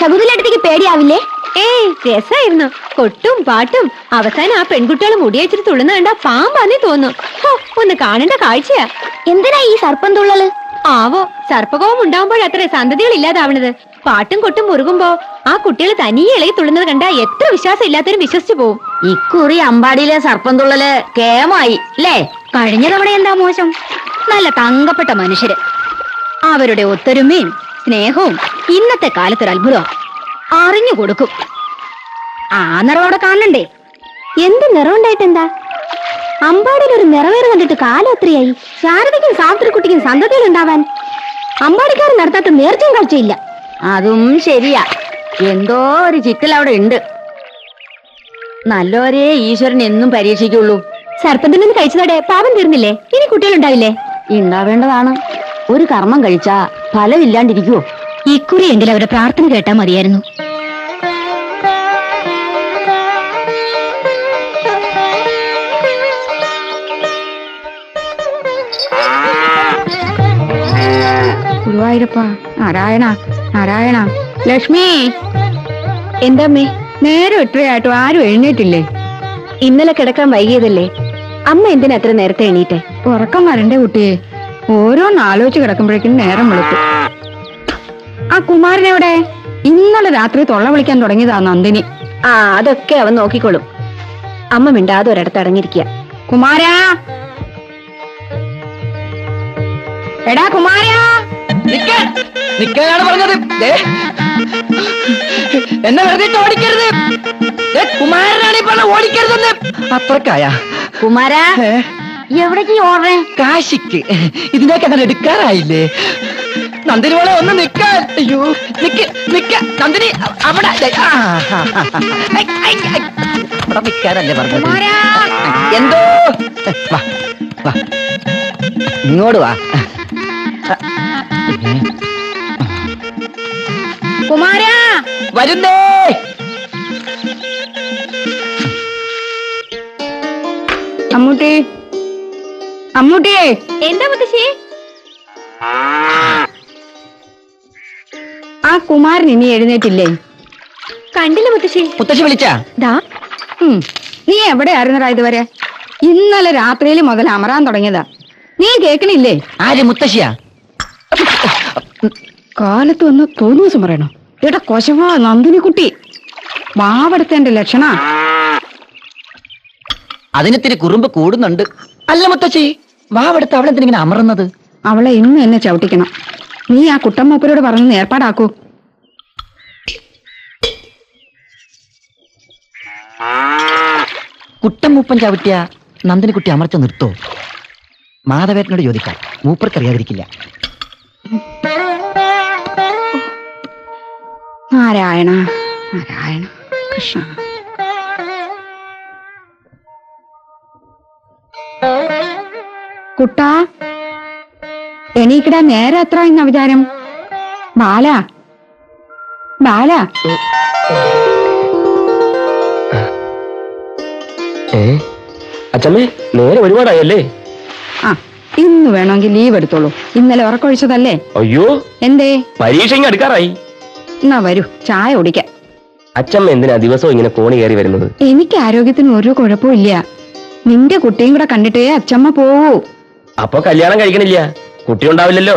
പേടിയാവും പേടിയാവില്ലേ? ഏയ് രസായിരുന്നു. കൊട്ടും പാട്ടും. അവസാനം ആ പെൺകുട്ടികൾ മുടി വെച്ചിട്ട് തുള്ളുന്ന കണ്ട പാമ്പാന്നേ തോന്നുന്നു ഒന്ന് കാണേണ്ട കാഴ്ചയാ. എന്തിനാ ഈ സർപ്പം തുള്ളൽ? ആവോ സർപ്പകോപം ഉണ്ടാവുമ്പോഴത്രേ സന്തതികൾ ഇല്ലാതാവണത്. പാട്ടും കൊട്ടും മുറുകുമ്പോ ആ കുട്ടികൾ തനിയെ ഇളകി തുള്ളുന്നത് കണ്ടാ എത്ര വിശ്വാസം ഇല്ലാത്തവരും വിശ്വസിച്ചു പോവും. ഇക്കുറി അമ്പാടിയിലെ സർപ്പം തുള്ളൽ കേമായി അല്ലേ കഴിഞ്ഞ തവണ എന്താ മോശം? നല്ല തങ്കപ്പെട്ട മനുഷ്യര്. അവരുടെ ഒത്തൊരുമയും സ്നേഹവും ഇന്നത്തെ കാലത്തൊരു അത്ഭുതം അറിഞ്ഞു കൊടുക്കും. ആ നിറം അവിടെ കാണണ്ടേ എന്ത് നിറമുണ്ടായിട്ട് എന്താ അമ്പാടിയിൽ ഒരു നിറവേറ് കണ്ടിട്ട് കാലം എത്രയായി? ശാരദയ്ക്കും സാവിത്രിക്കുട്ടിക്കും സന്തതിയിൽ ഉണ്ടാവാൻ അമ്പാടിക്കാരൻ നടത്താത്ത നേർച്ചയും കാഴ്ചയില്ല. അതും ശരിയാ. എന്തോ ഒരു ചിക്കൽ അവിടെ ഉണ്ട്. നല്ലോരേ ഈശ്വരൻ എന്നും പരീക്ഷിക്കുള്ളൂ. സർപ്പത്തിൽ നിന്ന് കഴിച്ചതോടെ പാപം തീർന്നില്ലേ? ഇനി കുട്ടികളുണ്ടാവില്ലേ? ഉണ്ടാവേണ്ടതാണ് ഒരു കർമ്മം കഴിച്ചാ ഫലമില്ലാണ്ടിരിക്കുവോ? ഇക്കുറി എങ്കിൽ അവരുടെ പ്രാർത്ഥന കേട്ടാ മതിയായിരുന്നു. ഗുരുവായൂരപ്പ നാരായണ നാരായണ. ലക്ഷ്മി. എന്താമ്മേ നേരം എത്രയായിട്ടും ആരും എഴുന്നേറ്റില്ലേ? ഇന്നലെ കിടക്കാൻ വൈകിയതല്ലേ? അമ്മ എന്തിനാ അത്ര നേരത്തെ എണീറ്റെ? ഉറക്കം വരണ്ടേ കുട്ടിയെ. ഓരോന്ന് ആലോചിച്ച് കിടക്കുമ്പോഴേക്കും നേരം വെളുത്തു. ആ കുമാരൻ എവിടെ? ഇന്നലെ രാത്രി തൊള്ള വിളിക്കാൻ തുടങ്ങിയതാ നന്ദിനി. ആ അതൊക്കെ അവൻ നോക്കിക്കോളും. അമ്മ മിണ്ടാതെ ഒരിടത്ത് അടങ്ങിയിരിക്കുക കുമാരാ. എടാ കുമാരാ. നിക്കാനാണ് പറഞ്ഞത്. എന്നെ വെറുതെ ഓടിക്കരുത്. കുമാരനാണ് ഈ പറഞ്ഞ ഓടിക്കരുതെന്ന്. അത്രക്കായ. കുമാര എവിടേക്ക് ഓടേ കാശിക്ക്. ഇതിനൊക്കെ അങ്ങനെ എടുക്കാറായില്ലേ? നന്ദിനി മോളെ ഒന്ന് നിക്കാൻ. അയ്യോ നിക്ക് നിക്ക. നന്ദിനി അവിടെ. അവിടെ നിക്കാനല്ലേ പറഞ്ഞത്. എന്തോ? വാ വാ. ഇങ്ങോട്ട് വാ. കുമാരാ വരുന്നേ. അമ്മൂട്ടി. അമ്മൂട്ടിയേ എന്താ മുത്തശ്ശി? ആ കുമാരൻ ഇനി എഴുന്നേറ്റില്ലേ? കണ്ടില്ല മുത്തശ്ശി. മുത്തശ്ശി വിളിച്ചാ? ദാ. ഉം. നീ എവിടെയായിരുന്നടാ ഇതുവരെ? ഇന്നലെ രാത്രിയിൽ മുതൽ അമറാൻ തുടങ്ങിയതാ. നീ കേക്കണില്ലേ ആര് മുത്തശ്ശിയാ? കാലത്ത് വന്ന് തോന്നിയ ദിവസം പറയണോ? എടാ കൊശവാ നന്ദിനി കുട്ടി മാവെടുത്തന്റെ ലക്ഷണ. അതിനിത്തിരി കുറുമ്പ് കൂടുന്നുണ്ട്. അല്ല മുത്തച്ചി മാവെടുത്ത് അവളെ അവളെന്തിനിങ്ങനെ അമറുന്നത്? അവളെ ഇന്ന് എന്നെ ചവിട്ടിക്കണം. നീ ആ കുട്ടമ്മൂപ്പരോട് പറഞ്ഞ് ഏർപ്പാടാക്കൂ. കുട്ടമ്മൂപ്പൻ ചവിട്ടിയ നന്ദിനി കുട്ടി അമർച്ച നിർത്തോ? മാധവേട്ടനോട് ചോദിക്കാം. മൂപ്പർക്കറിയാതിരിക്കില്ല നാരായണ. നാരായണ കൃഷ്ണ. കുട്ടാ എണീക്കിടാൻ നേരെ അത്ര എന്ന വിചാരം? ബാല ബാല. അച്ഛമ്മേ നേരെ ഒരുപാടായല്ലേ? ആ ഇന്ന് വേണമെങ്കിൽ ലീവ് എടുത്തോളൂ. ഇന്നലെ ഉറക്കൊഴിച്ചതല്ലേ അയ്യോ എന്തേ? പരീക്ഷ അടുക്കാറായി. എന്നാ വരൂ ചായ കുടിക്കാം. അച്ഛമ്മ എന്തിനാ ദിവസവും ഇങ്ങനെ കോണി കയറി വരുന്നത്? എനിക്ക് ആരോഗ്യത്തിന് ഒരു കുഴപ്പമില്ല നിന്റെ കുട്ടിയും കൂടെ കണ്ടിട്ടേ അച്ഛമ്മ പോവൂ. അപ്പൊ കല്യാണം കഴിക്കണില്ല. കുട്ടി ഉണ്ടാവില്ലല്ലോ.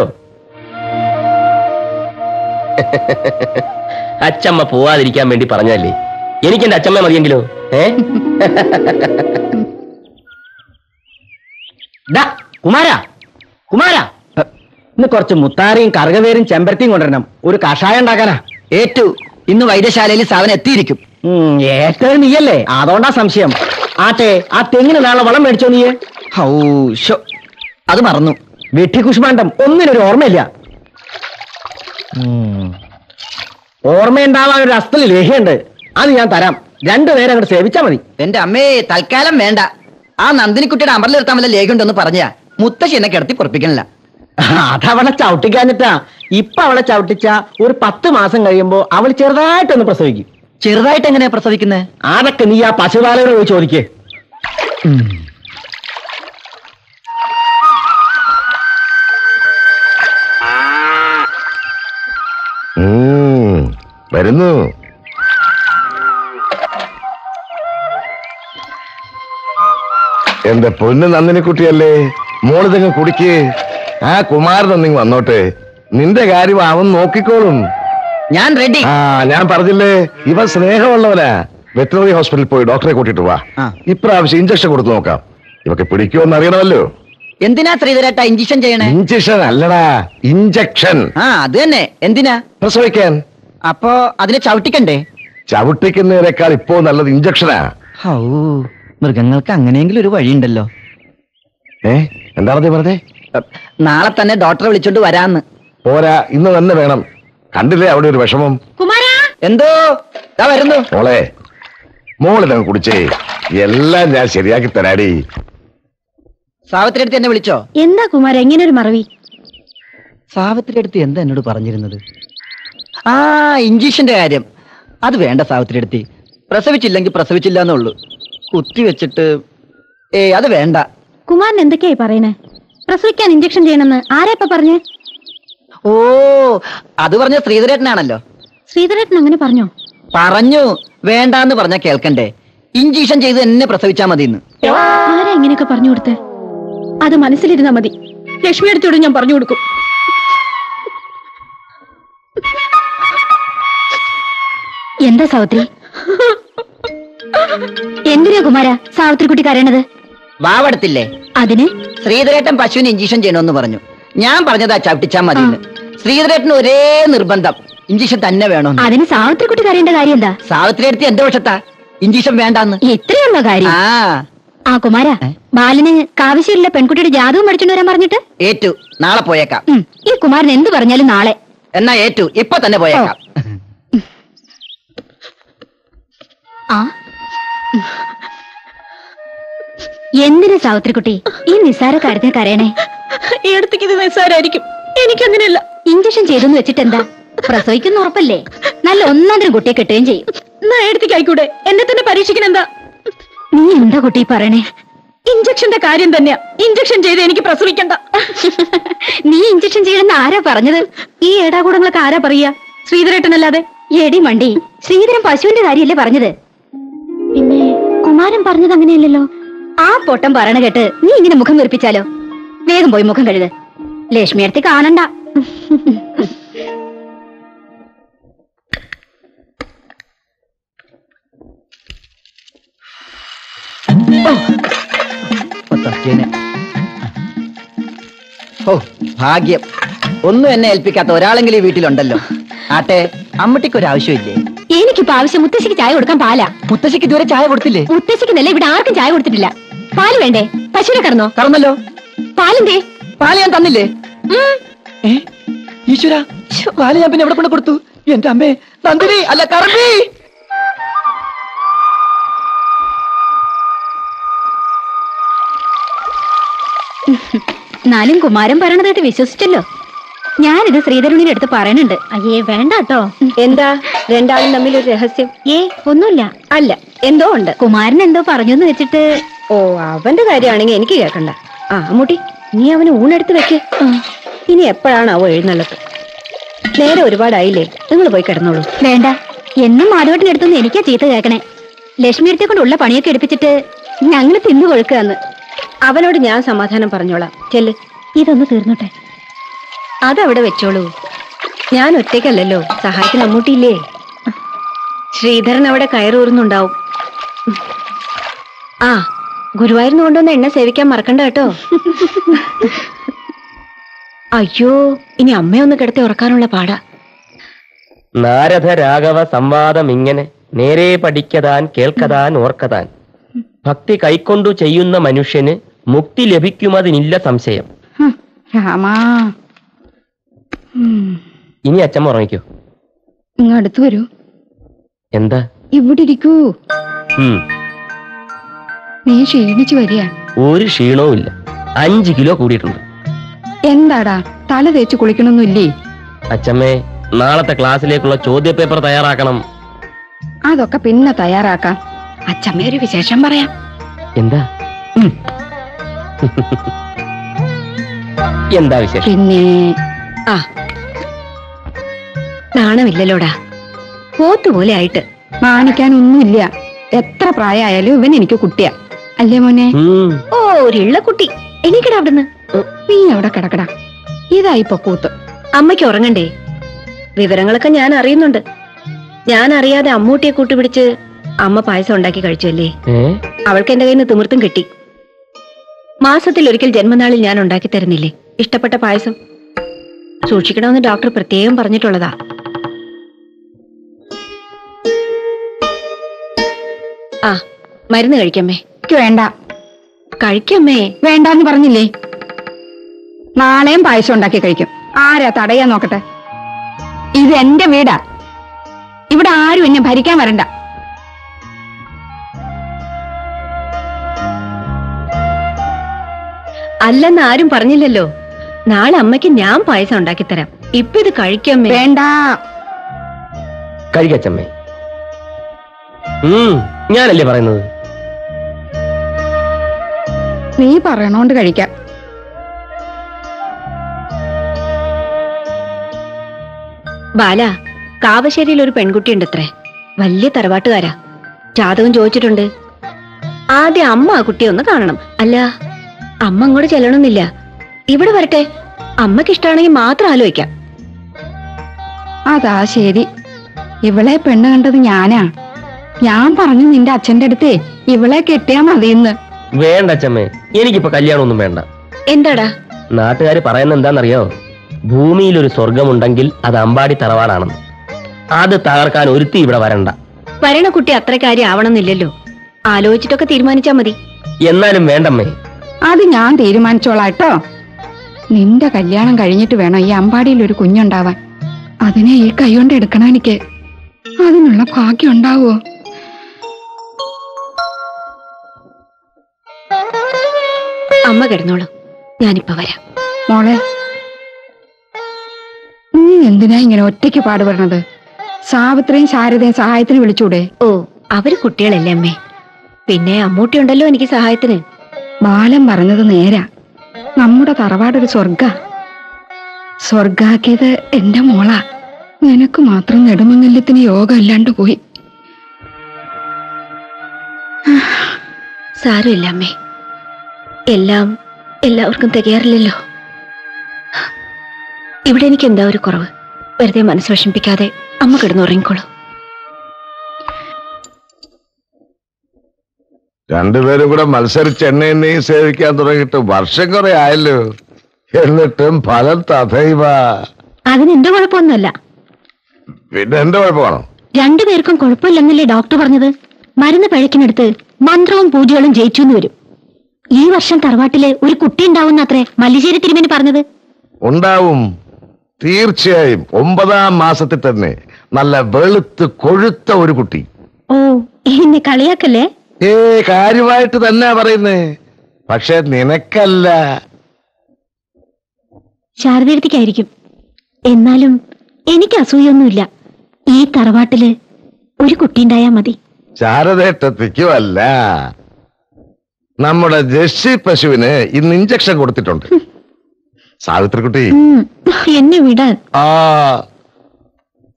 അച്ഛമ്മ പോവാതിരിക്കാൻ വേണ്ടി പറഞ്ഞല്ലേ എനിക്ക് എന്റെ അച്ഛമ്മ മതിയെങ്കിലോ? ഏ? കുമാര കുമാര. ഇന്ന് കുറച്ച് മുത്താരയും കറുകവേരും ചെമ്പരത്തിയും കൊണ്ടുവരണം. ഒരു കഷായം ഉണ്ടാക്കാനാ. ഏറ്റു ഇന്ന് വൈദ്യശാലയിൽ സാധനം എത്തിയിരിക്കും. ഏറ്റത് നീയല്ലേ? അതുകൊണ്ടാ സംശയം. ആട്ടെ ആ തെങ്ങിന് നാളെ വളം മേടിച്ചോ നീ ഹൗഷോ അത് മറന്നു. വെട്ടിക്കുഷ്മാണ്ടം ഒന്നിനൊരു ഓർമ്മയില്ല. ഓർമ്മയുണ്ടാവാൻ ഒരു അസ്ഥലി ലേഹ്യുണ്ട്. അത് ഞാൻ തരാം. രണ്ടുപേരെ അങ്ങോട്ട് സേവിച്ചാ മതി. എന്റെ അമ്മേ തൽക്കാലം വേണ്ട. ആ നന്ദിനിക്കുട്ടിയുടെ അമറിൽ നിർത്താൻ വല്ല ലേഖുണ്ടെന്ന് പറഞ്ഞ മുത്തശ്ശി എന്നെ കിടത്തി പൊറപ്പിക്കണില്ല. അതവളെ ചവിട്ടിക്കാഞ്ഞിട്ടാ. ഇപ്പൊ അവളെ ചവിട്ടിച്ച ഒരു പത്ത് മാസം കഴിയുമ്പോ അവൾ ചെറുതായിട്ടൊന്ന് പ്രസവിക്കും. ചെറുതായിട്ട് എങ്ങനെയാ പ്രസവിക്കുന്നത് അതൊക്കെ നീ ആ പശുപാലകരോട് പോയി ചോദിക്കേ? വരുന്നു. എന്റെ പൊന്ന് നന്ദിനിക്കുട്ടിയല്ലേ? മോളിതങ്ങ് കുടിക്ക്. ആ കുമാരനൊന്നിങ് വന്നോട്ടെ. നിന്റെ കാര്യം അവൻ നോക്കിക്കോളും. ഞാൻ റെഡി ആ ഞാൻ പറഞ്ഞില്ലേ ഇവൻ സ്നേഹമുള്ളവനാ. വെറ്ററിനറി ഹോസ്പിറ്റലിൽ പോയി ഡോക്ടറെ കൂട്ടിട്ട് വാ. ഇപ്രാവശ്യം ഇഞ്ചക്ഷൻ കൊടുത്തു നോക്കാം. ഇവക്ക് പിടിക്കുമെന്ന് അറിയണമല്ലോ. എന്തിനാ ശ്രീധരേട്ട ഇഞ്ചക്ഷൻ ചെയ്യണേ? ഇഞ്ചക്ഷൻ അല്ലടാ ഇഞ്ചക്ഷൻ ആ അത് തന്നെ. എന്തിനാ? പ്രസവിക്കാൻ. അപ്പോ അതിനെ ചവിട്ടിക്കണ്ടേ? ചവിട്ടിക്കുന്നതിനേക്കാൾ ഇപ്പോ നല്ലത് ഇഞ്ചക്ഷനാ ഹൗ മൃഗങ്ങൾക്ക് അങ്ങനെയെങ്കിലും ഒരു വഴിയുണ്ടല്ലോ. ഏ എന്താണ് നീ പറഞ്ഞേ നാളെ തന്നെ ഡോക്ടറെ വിളിച്ചോണ്ട് വരാന്ന്. പോരാ ഇന്ന് തന്നെ വേണം. കണ്ടില്ലേ അവിടെ ഒരു വിഷമം? കുമാരാ? എന്തോ? വരുന്നു. മോളെ മോളിതങ്ങ് കുടിച്ചേ. എല്ലാം ഞാൻ ശരിയാക്കി തരാടി. സാവിത്രി അടുത്ത് എന്നെ വിളിച്ചോ? എന്താ കുമാര എങ്ങനെ ഒരു മറവി? സാവിത്രി അടുത്ത് എന്താ എന്നോട് പറഞ്ഞിരുന്നത്? ആ ഇഞ്ചക്ഷന്റെ കാര്യം. അത് വേണ്ട സാവിത്രി അടുത്ത് പ്രസവിച്ചില്ലെങ്കിൽ പ്രസവിച്ചില്ല എന്നുള്ളൂ കുത്തി വെച്ചിട്ട് ഏ അത് വേണ്ട. കുമാരൻ എന്തൊക്കെയായി പറയണേ? പ്രസവിക്കാൻ ഇഞ്ചക്ഷൻ ചെയ്യണമെന്ന് ആരാ പറഞ്ഞു പറഞ്ഞേ? ഓ അത് പറഞ്ഞ ശ്രീധരേട്ടനാണല്ലോ. ശ്രീധരേട്ടൻ അങ്ങനെ പറഞ്ഞു? പറഞ്ഞു വേണ്ടാന്ന് പറഞ്ഞ കേൾക്കണ്ടേ. ഇഞ്ചക്ഷൻ ചെയ്ത് എന്നെ പ്രസവിച്ചാ മതി ഇന്ന് ആരാ ഇങ്ങനെയൊക്കെ പറഞ്ഞു കൊടുത്തേ? അത് മനസ്സിലിരുന്നാ മതി. ലക്ഷ്മി അടുത്തോട് ഞാൻ പറഞ്ഞു കൊടുക്കും. എന്താ സാവിത്രി? എന്തിനാ കുമാര സാവിത്രിക്കുട്ടി കരയണത്? വാവടത്തില്ലേ? അതിന്? ശ്രീധരേട്ടൻ പശുവിന് ഇഞ്ചക്ഷൻ ചെയ്യണമെന്ന് പറഞ്ഞു. ഞാൻ പറഞ്ഞതാ ചവിട്ടിച്ചാ മതി ശ്രീധരേട്ടൻ ഒരേ നിർബന്ധം. ഇഞ്ചക്ഷൻ തന്നെ വേണോ അതിന് സാവിത്രിക്കുട്ടി കരയേണ്ട കാര്യം എന്താ? സാവിത്രി എടുത്ത് എന്റെ പക്ഷത്താ? ഇഞ്ചക്ഷൻ വേണ്ടാന്ന്. ഇത്രയുള്ള കാര്യം? ആ. കുമാര ബാലിന് കാവശ്ശേരിയിലെ പെൺകുട്ടിയുടെ ജാതകം പഠിച്ചോണ്ട് വരാൻ പറഞ്ഞിട്ട്? ഏറ്റു നാളെ പോയേക്കാം. ഈ കുമാരൻ എന്ത് പറഞ്ഞാലും നാളെ. എന്നാ ഏറ്റു ഇപ്പൊ തന്നെ പോയേക്കാം. ആ. എന്തിനാ സാവിത്രിക്കുട്ടി ഈ നിസ്സാര കാര്യത്തിന് കരയണേ? അടുത്തേക്ക് ഇത് നിസ്സാരായിരിക്കും. എനിക്കങ്ങനെയല്ല. ഇഞ്ചക്ഷൻ ചെയ്തെന്ന് വെച്ചിട്ട് എന്താ പ്രസവിക്കുന്ന ഉറപ്പല്ലേ? നല്ല ഒന്നാന്തരം കുട്ടിയെ കിട്ടുകയും ചെയ്യും. എടുത്തേക്ക് ആയിക്കൂടെ? എന്നെ തന്നെ പരീക്ഷിക്കണ എന്താ നീ എന്താ കുട്ടി പറയണേ? ഇഞ്ചക്ഷന്റെ കാര്യം തന്നെയാ. ഇഞ്ചക്ഷൻ ചെയ്ത് എനിക്ക് പ്രസവിക്കണ്ട. നീ ഇഞ്ചക്ഷൻ ചെയ്യണമെന്ന് ആരാ പറഞ്ഞത്? ഈ ഏടാകൂടങ്ങളൊക്കെ ആരാ പറയാ ശ്രീധരേട്ടനല്ലാതെ? എടി മണ്ടി ശ്രീധരൻ പശുവിന്റെ കാര്യല്ലേ പറഞ്ഞത്? പിന്നെ കുമാരൻ പറഞ്ഞത് അങ്ങനെയല്ലല്ലോ. ആ പൊട്ടം പറയണ കേട്ട് നീ ഇങ്ങനെ മുഖം വീർപ്പിച്ചാലോ? വേഗം പോയി മുഖം കഴുത് ലക്ഷ്മി അടുത്ത് കാണണ്ട. ഓ ഭാഗ്യം. ഒന്നും എന്നെ ഏൽപ്പിക്കാത്ത ഒരാളെങ്കിലും ഈ വീട്ടിലുണ്ടല്ലോ. ആട്ടെ അമ്മട്ടിക്കൊരു ആവശ്യമില്ലേ എനിക്കിപ്പോ ആവശ്യം മുത്തശ്ശിക്ക് ചായ കൊടുക്കാൻ പാലാ. മുത്തശ്ശിക്ക് ഇതുവരെ ചായ കൊടുത്തില്ലേ? മുത്തശ്ശിക്കുന്നല്ല ഇവിടെ ആർക്കും ചായ കൊടുത്തിട്ടില്ല. പാൽ വേണ്ടേ? പശുവിനെ കറന്നോ കറന്നല്ലോ പാലെന്തേ? പാൽ ഞാൻ തന്നില്ലേ? ഏ ഈശ്വര പാൽ ഞാൻ പിന്നെ എവിടെ കൊണ്ട് കൊടുത്തു? എന്റെ അമ്മേ നന്ദിനി അല്ല കറമ്പി എന്നാലും കുമാരൻ പറയണതായിട്ട് വിശ്വസിച്ചല്ലോ. ഞാനിത് ശ്രീധരുണിന്റെ അടുത്ത് പറയണുണ്ട്. അയ്യേ വേണ്ട കേട്ടോ. എന്താ? രണ്ടാളും തമ്മിൽ ഒരു രഹസ്യം? ഏ ഒന്നുമില്ല. അല്ല എന്തോ ഉണ്ട്. കുമാരൻ എന്തോ പറഞ്ഞു എന്ന് വെച്ചിട്ട് ഓ അവന്റെ കാര്യമാണെങ്കിൽ എനിക്ക് കേൾക്കണ്ട. ആ അമ്മൂട്ടി നീ അവന് ഊണെടുത്ത് വെക്ക്. ഇനി എപ്പോഴാണ് അവ എഴുന്നള്ളത് നേരെ ഒരുപാടായില്ലേ? നിങ്ങൾ പോയി കിടന്നോളൂ. വേണ്ട. എന്നും മാധവട്ടിന്റെ അടുത്തൊന്നും എനിക്കാ ചീത്ത കേൾക്കണേ. ലക്ഷ്മി അടുത്തെ കൊണ്ടുള്ള പണിയൊക്കെ എടുപ്പിച്ചിട്ട് ഞങ്ങൾ തിന്നു കൊഴുക്കാന്ന്. അവനോട് ഞാൻ സമാധാനം പറഞ്ഞോളാം. ചെല്ല്. ഇതൊന്ന് തീർന്നോട്ടെ. അതവിടെ വെച്ചോളൂ. ഞാൻ ഒറ്റയ്ക്കല്ലല്ലോ. സഹായത്തിന് അമ്മൂട്ടിയില്ലേ? ശ്രീധരൻ അവിടെ കയറൂറുന്നുണ്ടാവും. ആ ഗുരുവായൂരിന്ന് കൊണ്ടുവന്ന എണ്ണ സേവിക്കാൻ മറക്കണ്ട കേട്ടോ. അയ്യോ ഇനി അമ്മയൊന്ന് കിടത്തി ഉറക്കാനുള്ള പാടാ. നാരദ രാഘവ സംവാദം ഇങ്ങനെ നേരെ പഠിക്കതാൻ കേൾക്കതാൻ ഓർക്കതാൻ. ഭക്തി കൈക്കൊണ്ടു ചെയ്യുന്ന മനുഷ്യന് മുക്തി ലഭിക്കുമതിനില്ല സംശയം. രാമാ. ഇനി അച്ഛമ്മ ഉറങ്ങിക്കോ. ഇങ്ങടുത്ത് വരൂ. എന്താ? ഇവിടെ ഇരിക്കൂ. നീ ക്ഷീണിച്ചു വരിക ഒരു ക്ഷീണവും ഇല്ല. അഞ്ച് കിലോ കൂടിയിട്ടുണ്ട്. എന്താടാ? തല തേച്ച് കുളിക്കണമൊന്നുമില്ലേ അച്ഛമ്മേ നാളത്തെ ക്ലാസ്സിലേക്കുള്ള ചോദ്യ പേപ്പർ തയ്യാറാക്കണം. അതൊക്കെ പിന്നെ തയ്യാറാക്കാം. അച്ഛമ്മ ഒരു വിശേഷം പറയാം. എന്താ? എന്താ വിശേഷം? പിന്നെ ആ. നാണമില്ലല്ലോടാ. പോത്തുപോലെ ആയിട്ട് മാനിക്കാനൊന്നുമില്ല. എത്ര പ്രായമായാലും ഇവൻ എനിക്ക് കുട്ടിയാ. അല്ലേ മോനെ? ഓ ഒരിള്ള കുട്ടി. എനിക്കടാ അവിടുന്ന്. നീ അവിടെ കിടക്കടാ. ഇതായിപ്പോ കൂത്ത്. അമ്മയ്ക്ക് ഉറങ്ങണ്ടേ? വിവരങ്ങളൊക്കെ ഞാൻ അറിയുന്നുണ്ട്. ഞാൻ അറിയാതെ അമ്മൂട്ടിയെ കൂട്ടുപിടിച്ച് അമ്മ പായസം ഉണ്ടാക്കി കഴിച്ചല്ലേ? അവൾക്ക് എന്റെ കയ്യിൽ നിന്ന് തിമിർത്തും കിട്ടി. മാസത്തിൽ ഒരിക്കൽ ജന്മനാളിൽ ഞാൻ ഉണ്ടാക്കി തരുന്നില്ലേ? ഇഷ്ടപ്പെട്ട പായസം? സൂക്ഷിക്കണമെന്ന് ഡോക്ടർ പ്രത്യേകം പറഞ്ഞിട്ടുള്ളതാ. ആ മരുന്ന് കഴിക്കമ്മേ. എനിക്ക് വേണ്ട. കഴിക്കമ്മേ വേണ്ടാന്ന് പറഞ്ഞില്ലേ? നാളെയും പായസം ഉണ്ടാക്കി കഴിക്കും. ആരാ തടയാൻ നോക്കട്ടെ? ഇത് എന്റെ വീടാ. ഇവിടെ ആരും എന്നെ ഭരിക്കാൻ വരണ്ട. അല്ലെന്ന് ആരും പറഞ്ഞില്ലല്ലോ. നാളെ അമ്മയ്ക്ക് ഞാൻ പായസം ഉണ്ടാക്കി തരാം. ഇപ്പൊ ഇത് കഴിക്കമ്മേ. വേണ്ട. കഴിക്കച്ചമ്മേ ഞാനല്ലേ പറയുന്നത്? നീ പറയണോണ്ട് കഴിക്കാം. ബാല കാവശ്ശേരിയിൽ ഒരു പെൺകുട്ടി അത്രേ വലിയ തറവാട്ടുകാരാ. ജാതകം ചോദിച്ചിട്ടുണ്ട്. ആദ്യം അമ്മ ആ കുട്ടിയെ ഒന്ന് കാണണം. അല്ല അമ്മ അങ്ങോട്ട് ചെല്ലണമെന്നില്ല. ഇവിടെ വരട്ടെ. അമ്മയ്ക്ക് ഇഷ്ടമാണെങ്കിൽ മാത്രം ആലോചിക്കാം. അതാ ശരി. ഇവളെ പെണ്ണ് കണ്ടത് ഞാനാ. ഞാൻ പറഞ്ഞു നിന്റെ അച്ഛന്റെ അടുത്തേ ഇവളെ കെട്ടിയാ മതിയെന്ന്. വേണ്ട അച്ഛമ്മേ എനിക്കിപ്പോ കല്യാണമൊന്നും വേണ്ട. എന്താടാ? നാട്ടുകാർ പറയുന്ന എന്താണെന്നറിയോ? ഭൂമിയിൽ ഒരു സ്വർഗമുണ്ടെങ്കിൽ അത് അമ്പാടി തറവാടാണെന്ന്. അത് തകർക്കാൻ ഒരുത്തി ഇവിടെ വരണ്ട. വരണ കുട്ടി അത്ര കാര്യം ആവണമെന്നില്ലല്ലോ. ആലോചിച്ചിട്ടൊക്കെ തീരുമാനിച്ചാ മതി. എന്നാലും വേണ്ടമ്മേ. അത് ഞാൻ തീരുമാനിച്ചോളാട്ടോ നിന്റെ കല്യാണം കഴിഞ്ഞിട്ട് വേണം ഈ അമ്പാടിയിൽ ഒരു കുഞ്ഞുണ്ടാവാൻ. അതിനെ ഈ കൈകൊണ്ട് എടുക്കണം എനിക്ക് അതിനുള്ള ഭാഗ്യം ഉണ്ടാവോ അമ്മ കിടന്നോളൂ. ഞാനിപ്പോ വരാം. മോളെ നീ എന്തിനാ ഇങ്ങനെ ഒറ്റയ്ക്ക് പാടുപെടണത്? സാവിത്രയും ശാരദയും സഹായത്തിന് വിളിച്ചൂടെ? ഓ അവർ കുട്ടികളല്ലേ അമ്മേ. പിന്നെ അമ്മൂട്ടി ഉണ്ടല്ലോ എനിക്ക് സഹായത്തിന്. ബാലം പറഞ്ഞത് നേരാ. നമ്മുടെ തറവാടൊരു സ്വർഗ സ്വർഗാക്കിയത് എന്റെ മോളാ. നിനക്ക് മാത്രം നെടുമങ്ങല്യത്തിന് യോഗം ഇല്ലാണ്ട് പോയി. സാരമില്ല അമ്മേ. എല്ലാം എല്ലാവർക്കും തികയാറില്ലല്ലോ. ഇവിടെ എനിക്ക് എന്താ ഒരു കുറവ്? വെറുതെ മനസ്സ് വിഷമിപ്പിക്കാതെ അമ്മ കിടന്നുറങ്ങിക്കോളൂ രണ്ടുപേരും കൂടെ മത്സരിച്ച് എണ്ണയും നെയ്യും സേവിക്കാൻ തുടങ്ങിയിട്ട് വർഷം കുറെ ആയല്ലോ. എന്നിട്ടും ഫലം തഥൈവ. അതിന് എന്റെ കുഴപ്പമൊന്നുമല്ല. പിന്നെ എന്റെ കുഴപ്പമാണോ? രണ്ടുപേർക്കും കുഴപ്പമില്ലെന്നല്ലേ ഡോക്ടർ പറഞ്ഞത്? മരുന്ന് പഴക്കിനടുത്ത് മന്ത്രവും പൂജകളും ജയിച്ചു എന്ന് വരും. ഈ വർഷം തറവാട്ടിൽ ഒരു കുട്ടി ഉണ്ടാവും അത്രേ മല്ലിശ്ശേരി തിരുമേനി പറഞ്ഞത്? ഉണ്ടാവും. തീർച്ചയായും. ഒമ്പതാം മാസത്തിൽ തന്നെ നല്ല വെളുത്ത് കൊഴുത്ത ഒരു കുട്ടി. ഓ എന്നെ കളിയാക്കല്ലേ? ഏ കാര്യമായിട്ട് തന്നെ പറയുന്നേ. പക്ഷെ നിനക്കല്ല. ശാരദീർത്തിക്കായിരിക്കും എന്നാലും എനിക്ക് അസൂയൊന്നുമില്ല. ഈ തറവാട്ടിൽ ഒരു കുട്ടി ഉണ്ടായാ മതി. ശാരദേട്ടത്തിക്കുമല്ല. നമ്മുടെ ജെസ്സി പശുവിന് ഇന്ന് ഇഞ്ചക്ഷൻ കൊടുത്തിട്ടുണ്ട്. സാവിത്രിക്കുട്ടി. എന്നെ വിടാൻ. ആ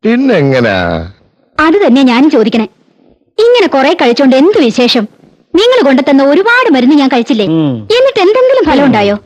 പിന്നെങ്ങനെ? അത് തന്നെ ഞാനും ചോദിക്കണേ. ഇങ്ങനെ കുറെ കഴിച്ചോണ്ട് എന്ത് വിശേഷം? നിങ്ങൾ കൊണ്ടുതന്ന ഒരുപാട് മരുന്ന് ഞാൻ കഴിച്ചില്ലേ? എന്നിട്ട് എന്തെങ്കിലും ഫലം ഉണ്ടായോ?